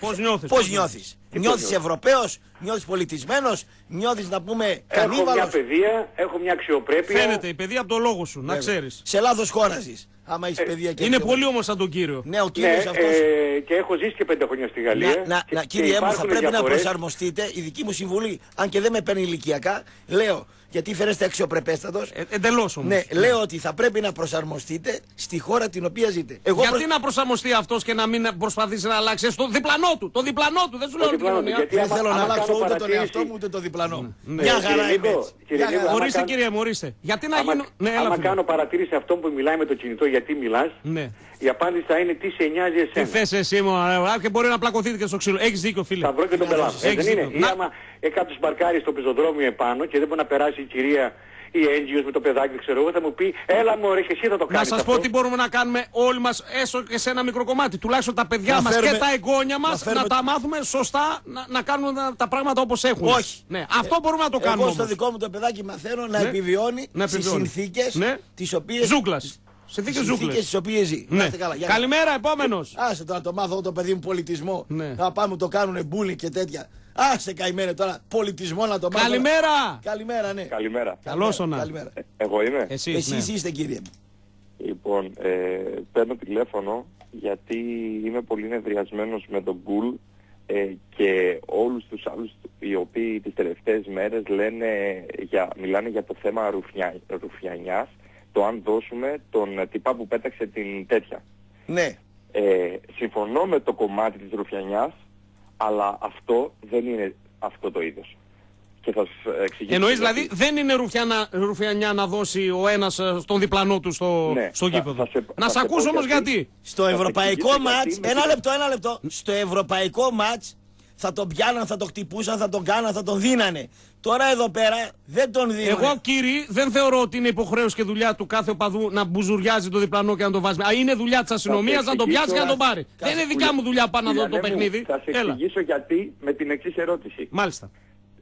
Πώς νιώθεις. Πώς νιώθεις; Τι Νιώθεις πώς νιώθω. Ευρωπαίος, νιώθεις πολιτισμένος, νιώθεις να πούμε Έχω μια κανίβαλος. παιδεία, έχω μια αξιοπρέπεια. Φαίνεται η παιδεία από το λόγο σου, να ξέρεις. Σε λάθος χώρας ζεις. Άμα έχεις παιδεία και Είναι πιο- πολύ όμως σαν τον κύριο. Ναι, ο Ναι, κύριος αυτός. ε, και έχω ζήσει και πέντε χρόνια στη Γαλλία. Να, να, και- να, και κύριε μου, θα υπάρχουν πρέπει να διαφορές. προσαρμοστείτε. Η δική μου συμβουλή, αν και δεν με παίρνει ηλικιακά, λέω, γιατί φέρεστε αξιοπρεπέστατος. Ε, Εντελώς όμως. Ναι, λέω ότι θα πρέπει να προσαρμοστείτε στη χώρα την οποία ζείτε. Εγώ Γιατί προσ- να προσαρμοστεί αυτός και να μην προσπαθήσει να αλλάξει στο διπλανό του. Το διπλανό του, δεν σου λέω όλη την διπλανό του, κοινωνία. γιατί Δεν άμα- θέλω να άμα αλλάξω κάνω ούτε τον παρατήρηση- εαυτό μου ούτε το διπλανό μου. Ναι. Μια Ε, χαρά κύριε είμαι Νίκο, έτσι. κύριε Μια Νίκο, χαρά. άμα Ορίστε κάνω- κύριε μου, ορίστε. Γιατί να Άμα, γίνω. Ναι, έλα άμα φίλε. κάνω παρατήρηση αυτόν που μιλάει με το κινητό γιατί μιλάς, Ναι. Η απάντηση θα είναι τι σε νοιάζει Τι εσένα. θες εσύ μου, ε, και μπορεί να πλακωθείτε και στο ξύλο. Έχεις δίκιο, φίλε. Θα βρω και τον πελάτη. Ε, Έχεις δεν είναι. δίκιο. Ή Να- άμα ε, κάποιος μπαρκάρει στο πεζοδρόμιο επάνω και δεν μπορεί να περάσει η κυρία ή έγκυος με το παιδάκι, δεν ξέρω εγώ, θα μου πει έλα μωρέ και εσύ θα το Να κάνεις σας αυτό. πω τι μπορούμε να κάνουμε όλοι μας, έστω και σε ένα μικρό κομμάτι. Τουλάχιστον τα παιδιά Να μας και φέρουμε- τα εγγόνια μας να να, φέρουμε- τα μάθουμε σωστά, να, να κάνουν τα, τα πράγματα όπως έχουν. Όχι. Ναι, αυτό μπορούμε να το κάνουμε. Εγώ στο όμως. δικό μου το παιδάκι μαθαίνω να Ναι. επιβιώνει Να στις επιβιώνει. συνθήκες Ναι. τις οποίες... Ζούγκλας. Τις Συνθήκε συνθήκες ζούγκλες. στις οποίες ζει. Να Ναι. είστε καλά. Γεια. Καλημέρα, επόμενος. Άσε τώρα το μάθω εγώ το παιδί μου πολιτισμό. Ναι. Να πάμε το κάνουνε μπούλι και τέτοια. Άσε καημένε τώρα πολιτισμό να το μάθω. Καλημέρα. Καλημέρα, ναι. Καλημέρα. Καλώς ο να. Καλημέρα. Εγώ είμαι. Εσύ, Εσείς ναι. είστε κύριε μου. Λοιπόν, ε, παίρνω τηλέφωνο γιατί είμαι πολύ νευριασμένος με τον Μπουλ ε, και όλους τους άλλους οι οποίοι τις τελευταίες μέρες λένε για, μιλάνε για το θέμα ρουφιά, ρουφιανιάς, το αν δώσουμε τον ε, τυπά που πέταξε την τέτοια. Ναι. Ε, συμφωνώ με το κομμάτι της ρουφιανιάς, αλλά αυτό δεν είναι αυτό το είδος. Και θα σας εξηγήσω. Εννοείς γιατί. δηλαδή δεν είναι ρουφιανά, ρουφιανιά να δώσει ο ένας στον διπλανό του στο, Ναι, στο θα- γήπεδο; θα σε- να θα σε σε ακούσω πω όμως γιατί. γιατί. Στο Θα ευρωπαϊκό εξηγήσω γιατί μάτς, με ένα την- λεπτό, ένα λεπτό. Στο ευρωπαϊκό μάτς θα τον πιάναν, θα τον χτυπούσαν, θα τον κάναν, θα τον δίνανε. Τώρα εδώ πέρα δεν τον δίνουν. Εγώ, κύριε, δεν θεωρώ ότι είναι υποχρέωση και δουλειά του κάθε οπαδού να μπουζουριάζει το διπλανό και να το βάζει. Α, είναι δουλειά της αστυνομίας να τον πιάσει και να τον πάρει. Δεν είναι δικιά μου δουλειά πάνω να δω το Γιάννη μου, παιχνίδι. Θα σε Έλα. εξηγήσω γιατί με την εξής ερώτηση. Μάλιστα.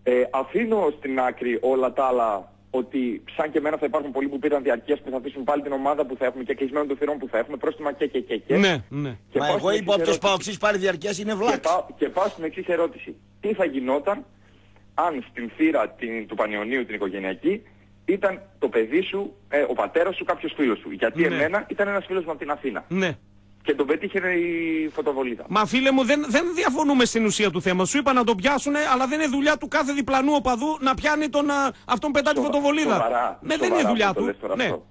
Ε, αφήνω στην άκρη όλα τα άλλα ότι σαν και εμένα θα υπάρχουν πολλοί που πήραν διαρκείας που θα αφήσουν πάλι την ομάδα που θα έχουμε και κλεισμένο των θυρών που θα έχουμε πρόστιμα και και και και. Ναι, ναι. Και Μα πάω εγώ στην είπα εξής όποιος ερώτηση. παοξής πάρει διαρκές είναι Και βλάξ. πάω, και πάω στην εξής ερώτηση. Τι θα γινόταν αν στην θύρα την, του Πανιωνίου την οικογενειακή ήταν το παιδί σου, ε, ο πατέρας σου, κάποιος φίλος σου. Γιατί Ναι. εμένα ήταν ένας φίλος μου από την Αθήνα. Ναι. Και τον πετύχε η φωτοβολίδα. Μα φίλε μου, δεν, δεν διαφωνούμε στην ουσία του θέματος. Σου είπα να τον πιάσουν, αλλά δεν είναι δουλειά του κάθε διπλανού οπαδού να πιάνει τον, α, αυτόν πετά τη Σοβα- φωτοβολίδα. σοβαρά, ναι, δεν σοβαρά είναι δουλειά που το του. λες τώρα Ναι. αυτό.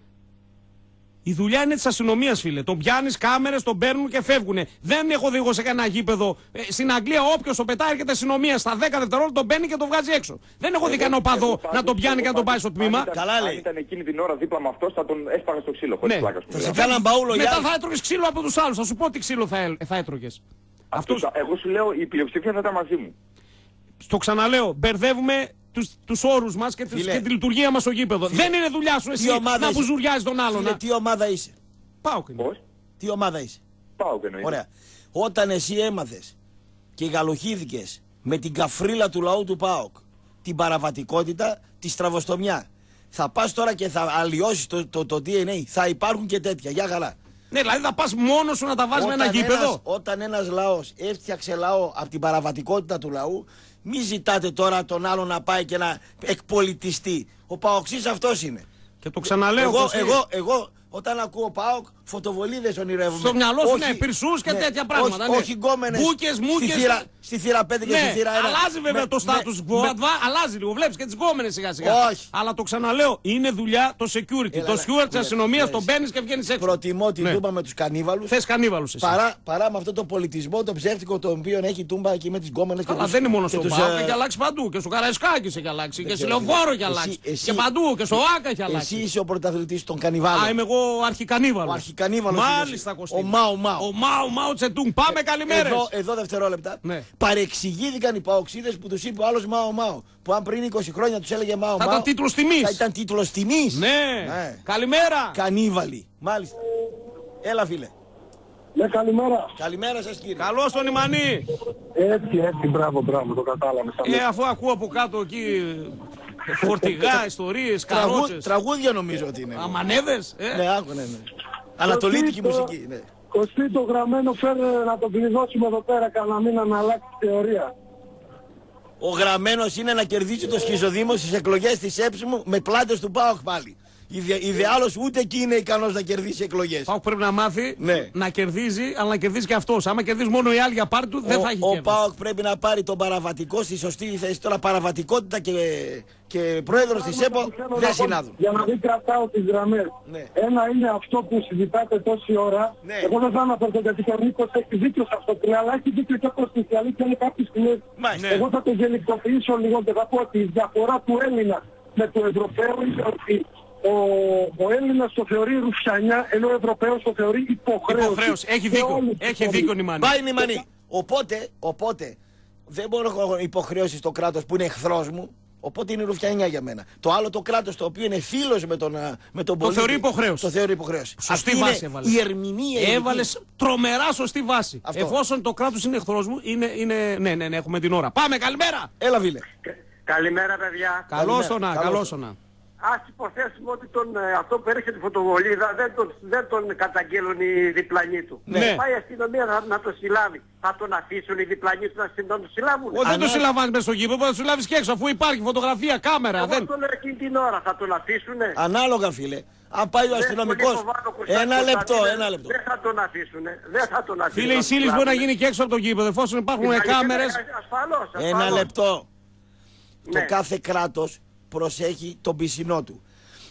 Η δουλειά είναι της αστυνομίας, φίλε. Τον πιάνεις κάμερες, τον παίρνουν και φεύγουν. Δεν έχω δει εγώ σε κανένα γήπεδο. Ε, στην Αγγλία, όποιος το πετάει, έρχεται αστυνομία. Στα 10 δευτερόλεπτα τον παίρνει και τον βγάζει έξω. Δεν έχω δει κανένα οπαδό εγώ να πάντως- τον πιάνει και να τον πάει στο αν τμήμα. ήταν- Καλά Αν λέει. ήταν εκείνη την ώρα δίπλα με αυτός θα τον έσπαγα στο ξύλο. Χωρίς Ναι. πλάκα σου Θα μιλάω. σε κάναν μπαούλο Μετά για θα έτρωγες ξύλο από τους άλλους. Θα σου πω τι ξύλο θα, ε- θα έτρωγες. Αυτό, εγώ σου λέω η πλειοψηφία θα ήταν μαζί μου. Το ξαναλέω, μπερδεύουμε τους, τους όρους μας και, τις- Φίλε. και τη λειτουργία μας στο γήπεδο. Δεν είναι δουλειά σου εσύ Τι ομάδα να είσαι; μπουζουριάζεις τον άλλον. Φίλε, να- τι ομάδα είσαι; Πάω και Πώς; Τι ομάδα είσαι; Πάω και εννοείται. Ωραία. Όταν εσύ έμαθες και γαλοχήθηκες με την καφρίλα του λαού του ΠΑΟΚ, την παραβατικότητα, τη στραβοστομιά, θα πας τώρα και θα αλλοιώσεις το, το, το DNA. Θα υπάρχουν και τέτοια. Για καλά. Ναι, δηλαδή θα πας μόνος σου να τα βάζεις με ένα Όταν γήπεδο; ένας- όταν ένας λαός έφτιαξε λαό από την παραβατικότητα του λαού, μη ζητάτε τώρα τον άλλο να πάει και να εκπολιτιστεί. Ο Παοξής αυτός είναι. Και το ξαναλέω. Εγώ, Κωστή. εγώ, εγώ, όταν ακούω ΠΑΟΚ, φωτοβολίδες ονειρεύομαι. Στο μυαλό σου, Όχι- ναι, πυρσούς και ναι, τέτοια πράγματα, Όχι, ναι. όχι γκόμενες. Μπούκες, μούκες. Στη θύρα, στη θύρα 5 και Ναι, στη θύρα 1. αλλάζει βέβαια το status quo, adva- αλλάζει λίγο. Βλέπεις και τις γκόμενες σιγά σιγά. Όχι. Αλλά το ξαναλέω, είναι δουλειά το security. Έλα, το έλα. steward της Ναι, αστυνομίας ναι. τον μπαίνει και βγαίνεις έξω. Προτιμώ την Ναι. τούμπα με τους κανίβαλους. Θες κανίβαλους εσύ. Παρά, παρά με αυτό το πολιτισμό, το ψεύτικο το οποίο έχει η τούμπα εκεί με τις γκόμενες και Αλλά τους- δεν είναι μόνο και στον τους, Πάο, ε, έχει αλλάξει παντού. Και στο Καραϊσκάκης έχει αλλάξει. Και στη ξέρω, Λεωφόρο φίλε. έχει αλλάξει. Εσύ- εσύ- Και παντού. Και στο Άκα έχει Εσύ αλλάξει. είσαι ο πρωταθλητής των κανιβάλων. Α, είμαι εγώ αρχικανίβαλος. Ο αρχικανίβαλος είναι Μάλιστα, εσύ. Κωστή. Ο Μάου Μάου. Ο Μάου Μάου Τσετούγκ. Πάμε καλημέρες. Εδώ, εδώ δευτερόλεπτα. Ναι. Παρεξηγήθηκαν οι παοξίδες που τους είπε ο άλλος Μάο Μάο. Που αν πριν 20 χρόνια τους έλεγε Μάο Θα Μάο. ήταν τίτλος τιμής. Θα ήταν τίτλος τιμής. Ναι. Ναι. Καλημέρα. Κανίβαλοι. Μάλιστα. Έλα φίλε. Ναι, καλημέρα. Καλημέρα σας κύριε. Καλώς τον Ιμανί. Έτσι, έτσι, μπράβο, μπράβο, το κατάλαβες. Ε, αφού ακούω από κάτω εκεί φορτηγά, ιστορίες, Τραγού, καρότσες. τραγούδια νομίζω ότι είναι. Αμανέδες. Ε. Ναι, άκου, ναι, ναι. Ανατολίτικη το- μουσική. Ναι. Κωστή το γραμμένο φέρε να το κλειδώσουμε εδώ πέρα κανένα μήνα να αλλάξει θεωρία. Ο γραμμένος είναι να κερδίσει το σχιζοδήμο στις εκλογές της ΕΠΣ μου με πλάτες του ΠΑΟΚ πάλι. Ιδε, ιδεάλως ούτε εκεί είναι ικανός να κερδίσει εκλογές. Πάοκ πρέπει να μάθει Ναι. να κερδίζει, αλλά να κερδίζει και αυτός. Άμα κερδίζει μόνο οι άλλοι για πάρτι του, δεν θα έχει ο, ο κέρδος. Πάοκ πρέπει να πάρει τον παραβατικό στη σωστή θέση. Τώρα παραβατικότητα και, και πρόεδρος της ΕΠΟ δεν συνάδουν. Για να μην κρατάω τις γραμμές. Ναι. Ένα είναι αυτό που συζητάτε τόση ώρα. Ναι. Εγώ δεν θα αναφερθώ γιατί ο Νίκος έχει δίκιο σε αυτό που λέει, αλλά έχει δίκιο και προς τη αλήθεια είναι κάποιες στιγμές. Μάλιστα. Εγώ θα το γενικοποιήσω λίγο και θα πω ότι η διαφορά του Έλληνα με του Ευρωπαίου είναι ότι ο, ο Έλληνας το θεωρεί ρουφιανιά ενώ ο Ευρωπαίος το θεωρεί υποχρέωση. Υποχρέωση. Έχει Σε δίκιο. όλους τους Έχει τομείς. δίκιο η Μάνη. Πάει η Μανή. Οπότε, οπότε δεν μπορώ να έχω υποχρέωση στο κράτος που είναι εχθρός μου. Οπότε είναι ρουφιανιά για μένα. Το άλλο το κράτος το οποίο είναι φίλος με τον, α, με τον Το πολίτη. θεωρεί υποχρέωση. Το θεωρεί υποχρέωση. Σωστή Αυτή βάση είναι έβαλες. η ερμηνεία. η Έβαλες ειδική. τρομερά σωστή βάση. Αυτό. Εφόσον το κράτος είναι εχθρός μου, είναι, είναι. Ναι, ναι, ναι, έχουμε την ώρα. Πάμε, καλημέρα! Έλα, βίλε. Καλημέρα παιδιά. Καλώς το να, καλώς. καλώς το να. Ας υποθέσουμε ότι τον, ε, αυτό που έρχεται τη φωτοβολίδα δεν τον, δεν τον καταγγέλουν οι διπλανοί του. Ναι. Πάει η αστυνομία να, να το συλλάβει. Θα τον αφήσουν οι διπλανοί του να, συ- να τον συλλάβουν. Ο, δεν το συλλαμβάνεις μέσα στο γήπεδο, θα το συλλάβεις και έξω αφού υπάρχει φωτογραφία, κάμερα. Εγώ Δεν... το λέω εκείνη την ώρα. Θα τον αφήσουνε. Ανάλογα, φίλε. Αν πάει ο αστυνομικό. Ένα λεπτό, ένα λεπτό. Δεν θα τον αφήσουνε. Δεν θα τον αφήσουν. Φίλε, η σύλληψη μπορεί να γίνει και έξω από το γήπεδο εφόσον υπάρχουν κάμερες. Ασφαλώς, Ένα ασφαλώς. λεπτό. Ναι. Το κάθε κράτος προσέχει τον πισινό του.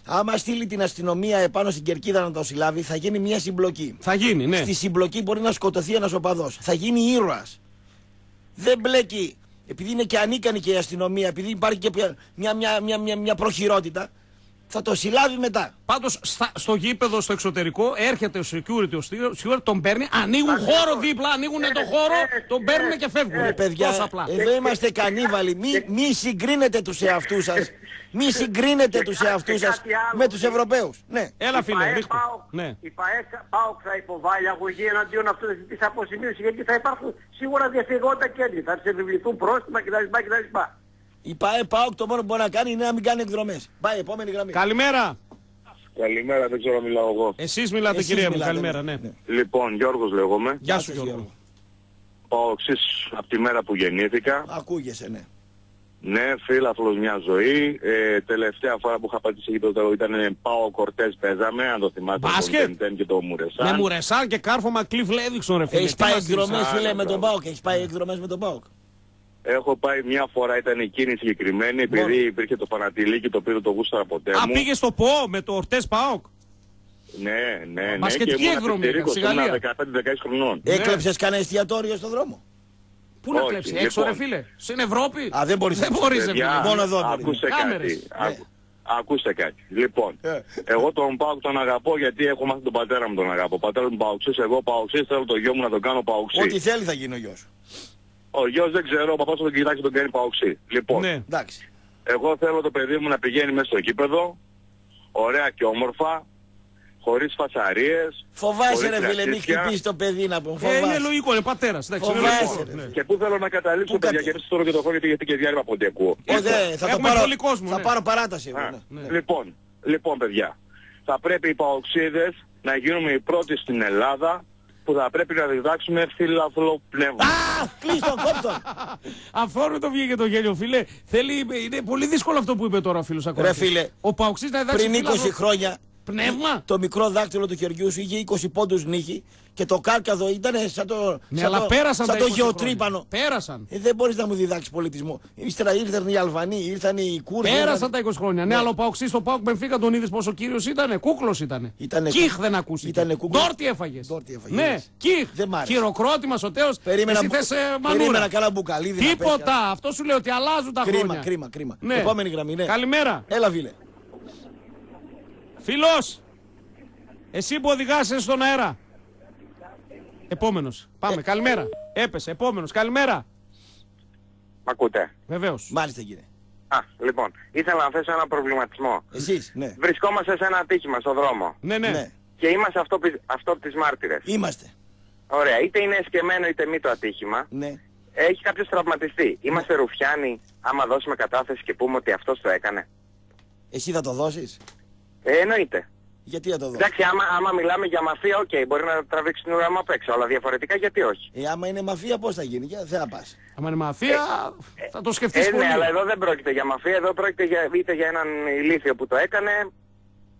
Άμα στείλει την αστυνομία επάνω στην κερκίδα να το συλλάβει, θα γίνει μια συμπλοκή. Θα γίνει, ναι. Στη συμπλοκή μπορεί να σκοτωθεί ένας οπαδός. Θα γίνει ήρωας. Δεν μπλέκει. Επειδή είναι και ανίκανη και η αστυνομία, επειδή υπάρχει και μια, μια, μια, μια, μια, μια προχειρότητα, θα το συλλάβει μετά. Πάντω στο γήπεδο στο εξωτερικό έρχεται ο security, ο steward, τον παίρνει, ανοίγουν χώρο δίπλα, ανοίγουν το χώρο, τον παίρνουν και φεύγουν. Ε, παιδιά, Τόσο απλά. εδώ είμαστε κανίβαλοι. Μη, μη συγκρίνετε τους εαυτούς σας. Μη συγκρίνετε τους εαυτούς σας κάτι άλλο. με τους Ευρωπαίους. Ναι. Έλα, Η φίλε, ΠαΕ ρίχτε. ΠΑΟΚ- Ναι. Η ΠαΕ ΠΑΟΚ θα υποβάλει αγωγή εναντίον αυτού της αποσημείωσης γιατί θα υπάρχουν σίγουρα διαφυγόντα κέρδη. Θα της επιβληθούν πρόστιμα κτλ. Κτλ. Η ΠαΕ ΠΑΟΚ το μόνο που μπορεί να κάνει είναι να μην κάνει εκδρομές. Πάει, επόμενη γραμμή. Καλημέρα. Καλημέρα, δεν ξέρω αν μιλάω εγώ. Εσείς μιλάτε, Εσείς κυρία μου. μιλάτε, Καλημέρα, ναι. ναι. Λοιπόν, Γιώργος λέγομαι. Γεια σου, Γιώργο. Πάω εξής από τη μέρα που γεννήθηκα. Ακούγεσαι, ναι. Ναι, φίλαθλος μια ζωή. Ε, τελευταία φορά που είχα πατήσει γήπεδο ήταν Πάω Κορτές παίζαμε, αν το θυμάστε. Μπάσκετ; Τον Τεντέν και το Μουρεσάν. Με Μουρεσάν και κάρφωμα Cliff Λέδιξον, ρε φίλε. Έχεις Τι πάει μας εκδρομές, δεις, φίλε, Άρα, με τον μπράβο. ΠΑΟΚ. Έχεις πάει εκδρομές με τον ΠΑΟΚ. Έχω πάει μια φορά, ήταν εκείνη συγκεκριμένη, επειδή υπήρχε το Πανατηλίκι το οποίο δεν το γούσταρα ποτέ Α, μου. πήγες στο ΠΟ με το Ορτές Πάοκ. Ναι, ναι, ναι. Μπασκετική και ήμουν εκδρομή πιτσιρίκος, έκανε, στη ήμουν Γαλλία. 15-16 χρονών. Έκλεψες κανένα εστιατόριο στον δρόμο; Πού να Όχι, κλέψεις, λοιπόν. έξω ρε φίλε. Στην Ευρώπη; Α, δεν μπορείς Δεν έξω. μπορείς, ρε Παιδιά, φίλε. Μόνο εδώ μπορεί. Ακούσε Κάμερες. κάτι. Άκου- Ακούστε κάτι. Λοιπόν, Ε. εγώ τον Πάουκ τον αγαπώ γιατί έχω μάθει τον πατέρα μου τον αγαπώ. Ο πατέρα μου Παουξής, εγώ Παουξής, θέλω το γιο μου να τον κάνω Παουξή. Ό,τι θέλει θα γίνει ο γιος. Ο γιος δεν ξέρω, ο παπάς θα τον κοιτάξει τον κάνει Παουξή. Λοιπόν, Ναι. Εντάξει. εγώ θέλω το παιδί μου να πηγαίνει μέσα στο κήπεδο, ωραία και όμορφα, χωρίς φασαρίες. Φοβάσαι χωρίς ρε φίλε, μη κρασίσια. χτυπήσεις το παιδί να πούμε. Ε, είναι Φοβάσαι. λογικό, είναι πατέρας. Φοβάσαι, ρε. Και πού θέλω να καταλήξω, Πού παιδιά, κατε- και εμείς τώρα και το χρόνο γιατί, γιατί και διάρκεια από ό,τι ακούω. Ω, δε, θα το Έχουμε πάρω, πολύ κόσμο, θα ναι. πάρω παράταση εγώ. Α, ναι. Λοιπόν, λοιπόν παιδιά, θα πρέπει οι παοξίδες να γίνουμε οι πρώτοι στην Ελλάδα που θα πρέπει να διδάξουμε φιλαθλό πνεύμα. Α, κλείς τον κόπτον. Αφόρο το βγήκε το γέλιο, φίλε. Θέλει, είναι πολύ δύσκολο αυτό που είπε τώρα ο φίλος ακόμα. Ρε φίλε, Ο Παουξή να διδάξει Πριν 20 φύλαδο- χρόνια Πνεύμα. το μικρό δάκτυλο του χεριού σου είχε 20 πόντους νύχη και το κάρκαδο ήταν σαν το, Ναι, σαν αλλά το, πέρασαν σαν τα το 20 χρόνια. γεωτρύπανο. Πέρασαν. Ε, δεν μπορείς να μου διδάξεις πολιτισμό. Ύστερα ήρθαν οι Αλβανοί, ήρθαν οι Κούρδοι. Πέρασαν ήρθαν- τα 20 χρόνια. Ναι, αλλά ο Παουξή στο Πάουκ Μπενφίκα τον είδες πόσο κύριος ήταν. Κούκλος ήταν. Ήτανε Κίχ κου- δεν ακούστηκε. ήτανε κούκλος. Ντόρτι έφαγες. Ντόρτι έφαγες. Ναι, κίχ. Δεν μ' άρεσε. Χειροκρότημα στο τέλο. Περίμενα, Εσύ μπου- θες, ε, περίμενα μανούρα. κάνα μπουκαλίδι να πέσει. Τίποτα. Αυτό σου λέω ότι αλλάζουν τα Κρίμα, χρόνια. κρίμα, κρίμα. Ναι. Επόμενη γραμμή, ναι. Καλημέρα. Έλα, φίλε. Φίλος, εσύ που οδηγάσαι στον αέρα. Επόμενος. Πάμε. Ε, Καλημέρα. Έπεσε. Επόμενος. Καλημέρα. Μ' ακούτε; Βεβαίως. Μάλιστα, κύριε. Α, λοιπόν, ήθελα να θέσω ένα προβληματισμό. Εσείς, ναι. Βρισκόμαστε σε ένα ατύχημα στον δρόμο. Ναι, ναι. Ναι. Και είμαστε αυτό, αυτό τις μάρτυρες. Είμαστε. Ωραία, είτε είναι εσκεμμένο είτε μη το ατύχημα. Ναι. Έχει κάποιος τραυματιστεί. Είμαστε ρουφιάνοι άμα δώσουμε κατάθεση και πούμε ότι αυτός το έκανε. Εσύ θα το δώσεις; Ε, εννοείται. Γιατί θα το δώσεις. Εντάξει, άμα, άμα μιλάμε για μαφία, οκ, μπορεί να τραβήξει την ουρά μου απ' έξω, αλλά διαφορετικά γιατί όχι; Ε, άμα είναι μαφία, πώς θα γίνει. Για, δεν θα πας. Αν είναι μαφία, θα το σκεφτείς Ε, πολύ. ναι, αλλά εδώ δεν πρόκειται για μαφία, εδώ πρόκειται για, είτε για έναν ηλίθιο που το έκανε,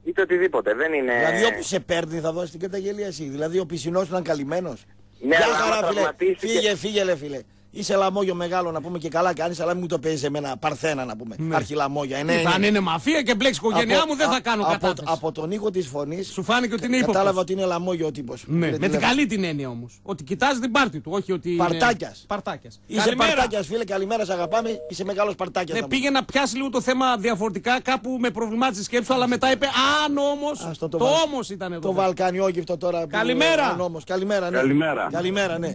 είτε οτιδήποτε. Δεν είναι... Δηλαδή όπου σε παίρνει θα δώσει την καταγγελία εσύ. Δηλαδή ο πισινός ήταν καλυμμένος. Ναι, Γεια αλλά άμα χαρά φίλε. τραυματίστηκε- Φύγε, φύγε ρε φίλε. Είσαι λαμόγιο μεγάλο να πούμε και καλά κάνεις αλλά μην μου το παίζεις εμένα παρθένα να πούμε. Ναι. Αρχιλαμόγια. Ε, ναι, Τι, ναι. Αν είναι μαφία και μπλέξει η οικογένειά Από- μου δεν θα α- κάνω από, κατάθεση. από τον ήχο της φωνής Σου φάνηκε ότι είναι ύποπτος. κατάλαβα ότι είναι λαμόγιο ο τύπος. Ναι, Πήρε με την τηλέφωνο. καλή την έννοια όμως. Ότι κοιτάζει την πάρτη του, όχι ότι. είναι- Παρτάκιας. Παρτάκιας. Είσαι Καλημέρα. παρτάκιας φίλε, καλημέρα, σε αγαπάμε. Είσαι μεγάλος παρτάκιας. Ναι, θα μου πήγε να πιάσει λίγο το θέμα διαφορετικά, κάπου με προβλημάτισε τη σκέψη του, αλλά μετά είπε Αν όμω. Άστο, Το, το βαλ- όμως ήταν εδώ. Το βαλκανιόγυφτο τώρα. που- Καλημέρα. αν όμως. Καλημέρα, ναι. Καλημέρα. Καλημέρα, ναι.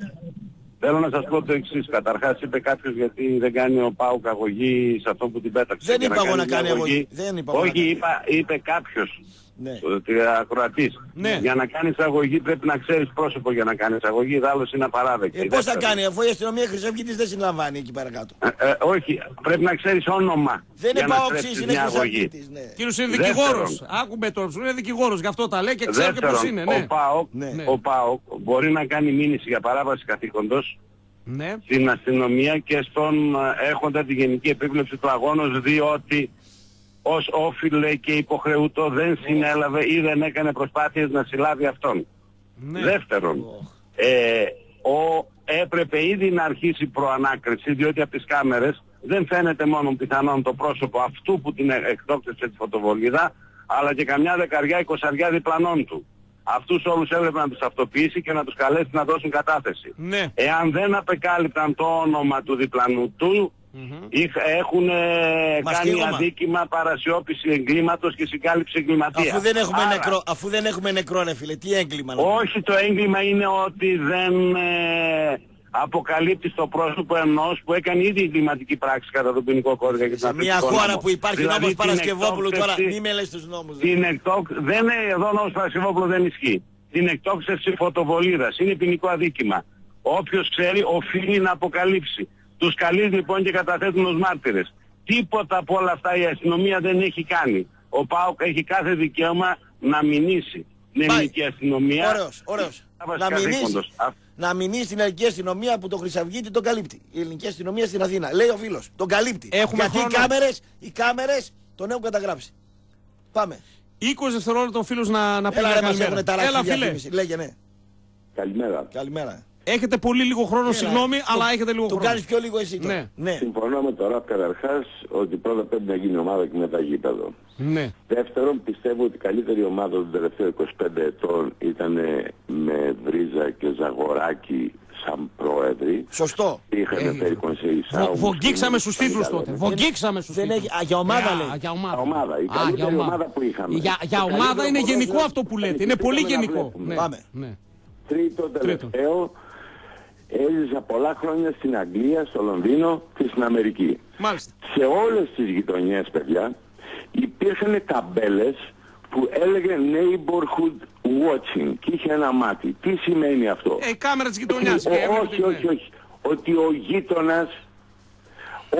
Θέλω να σας πω το εξής. Καταρχάς είπε κάποιος γιατί δεν κάνει ο Πάουκ αγωγή σε αυτό που την πέταξε. Δεν Και είπα εγώ να μια κάνει αγωγή. Δεν είπα εγώ να Όχι, κάνει. είπα, είπε κάποιος. Ναι. Ότι ακροατής. Ναι. Για να κάνεις αγωγή πρέπει να ξέρεις πρόσωπο για να κάνεις αγωγή. Δάλλως είναι απαράδεκτη. Ε, πώς θα Δεύτερον. κάνει, αφού η αστυνομία Χρυσαυγήτης δεν συλλαμβάνει εκεί πέρα κάτω. Ε, ε, όχι, πρέπει να ξέρεις όνομα. Δεν για είναι να παοξής, στρέψεις είναι μια αγωγή. Χρυσαυγήτης, ναι. Κύριο είναι Δεύτερον. δικηγόρο. Άκουμε τώρα, σου είναι δικηγόρος, γι' αυτό τα λέει και ξέρω και πώ Δεύτερον, είναι. ο, Ναι. ΠΑΟΚ, Ναι. ο ΠΑΟΚ μπορεί να κάνει μήνυση για παράβαση καθήκοντος Ναι. στην αστυνομία και στον ε, έχοντα τη γενική επίβλεψη του αγώνος διότι ως όφιλε και υποχρεούτο δεν συνέλαβε ή δεν έκανε προσπάθειες να συλλάβει αυτόν. Ναι. Δεύτερον, ε, ο, έπρεπε ήδη να αρχίσει προανάκριση διότι από τις κάμερες δεν φαίνεται μόνο πιθανόν το πρόσωπο αυτού που την ε- εκτόξευσε τη φωτοβολίδα αλλά και καμιά δεκαριά εικοσαριά διπλανών του. Αυτούς όλους έπρεπε να τους αυτοποιήσει και να τους καλέσει να δώσουν κατάθεση. Ναι. Εάν δεν απεκάλυπταν το όνομα του διπλανού του, είχ- έχουν ε, κάνει Μαστίγωμα. αδίκημα παρασιώπηση εγκλήματος και συγκάλυψη εγκληματίας. Αφού δεν, έχουμε Άρα, νεκρό, αφού δεν έχουμε νεκρό, ρε φίλε, τι έγκλημα να πούμε. όχι το έγκλημα είναι ότι δεν ε, αποκαλύπτει το πρόσωπο ενός που έκανε ήδη εγκληματική πράξη κατά τον ποινικό κώδικα και Σε τον μια αθλητικό χώρα νόμο. που υπάρχει Δηλαδή, νόμος την Παρασκευόπουλου τώρα, εκτόξευση- μη με λες τους νόμους. Την εκτόξ... Δεν είναι εδώ νόμος Παρασκευόπουλου δεν ισχύει. Την εκτόξευση φωτοβολίδας είναι ποινικό αδίκημα. Όποιος ξέρει οφείλει να αποκαλύψει. Τους καλείς λοιπόν και καταθέτουν ως μάρτυρες. Τίποτα από όλα αυτά η αστυνομία δεν έχει κάνει. Ο ΠΑΟΚ έχει κάθε δικαίωμα να μηνύσει την ελληνική αστυνομία. Ωραίος, ωραίος. Βάσει Να μηνύσει, καθήκοντος. Α- να μηνύσει την ελληνική αστυνομία που το Χρυσαυγίτη τον καλύπτει. Η ελληνική αστυνομία στην Αθήνα. Λέει ο φίλος, τον καλύπτει. Έχουμε Γιατί χρόνο. οι κάμερες, οι κάμερες τον έχουν καταγράψει. Πάμε. 20 δευτερόλεπτα ο φίλος να, να πει Έλα μια ρε μας καλημέρα. έχουν ταράξει Έλα, η φίλε. διαφήμιση. Λέγε ναι. Καλημέρα. Καλημέρα. Έχετε πολύ λίγο χρόνο, Έλα, συγγνώμη, το- αλλά έχετε λίγο Το χρόνο. κάνεις πιο λίγο εσύ τώρα. Ναι. ναι. Συμφωνώ με τον Ραφ καταρχάς ότι πρώτα πρέπει να γίνει ομάδα και μετά γήπεδο. Ναι. Δεύτερον, πιστεύω ότι η καλύτερη ομάδα των τελευταίων 25 ετών ήταν με Βρίζα και Ζαγοράκη σαν πρόεδροι. Σωστό. Είχαν Ε, φέρει κονσέι Βο- Βογγίξαμε στους τίτλους τότε. Βογγίξαμε στους Δεν τίτλους. έχει- α, για ομάδα λέει. Για ομάδα. ομάδα. Η Α, καλύτερη για ομάδα που είχαμε. Για, για Το ομάδα καλύτερο είναι ποδόσφαιρο γενικό αυτό που λέτε. Είναι που πολύ είχαμε να γενικό. βλέπουμε. Ναι. Πάμε. Ναι. Τρίτο τελευταίο, έζησα πολλά χρόνια στην Αγγλία, στο Λονδίνο και στην Αμερική. Μάλιστα. Σε όλες τις γειτονιές, παιδιά, υπήρχαν ταμπέλες που έλεγε neighborhood watching και είχε ένα μάτι. Τι σημαίνει αυτό; Ε, η κάμερα της γειτονιάς. Ο- όχι, όχι, όχι. Ότι ο γείτονας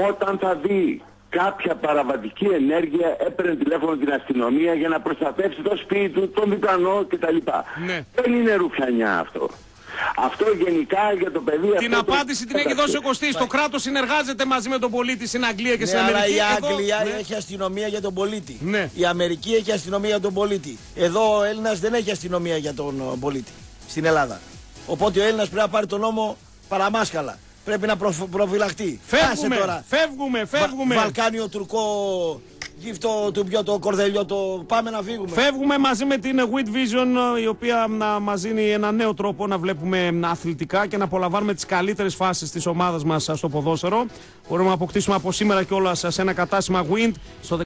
όταν θα δει κάποια παραβατική ενέργεια έπαιρνε τηλέφωνο την αστυνομία για να προστατεύσει το σπίτι του, τον διπλανό κτλ. Ναι. Δεν είναι ρουφιανιά αυτό. Αυτό γενικά για το παιδί Την αυτό το- απάντηση την έχει δώσει ο Κωστής. Το κράτος συνεργάζεται μαζί με τον πολίτη στην Αγγλία και Ναι, στην αλλά Αμερική. η Εδώ- Αγγλία ναι. έχει αστυνομία για τον πολίτη. Ναι. Η Αμερική έχει αστυνομία για τον πολίτη. Εδώ ο Έλληνας δεν έχει αστυνομία για τον ε, πολίτη. Στην Ελλάδα. Οπότε ο Έλληνας πρέπει να πάρει τον νόμο παραμάσκαλα. Πρέπει να προφ- προφυλαχτεί. Άσε Φεύγουμε, τώρα. φεύγουμε, φεύγουμε. Βα- Βαλκάνιο, τουρκό, γύφτο του πιο το κορδελιό, το πάμε να φύγουμε. Φεύγουμε μαζί με την Wit Vision, η οποία να μας δίνει ένα νέο τρόπο να βλέπουμε αθλητικά και να απολαμβάνουμε τις καλύτερες φάσεις της ομάδας μας στο ποδόσφαιρο. Μπορούμε να αποκτήσουμε από σήμερα κιόλας σε ένα κατάστημα Wind στο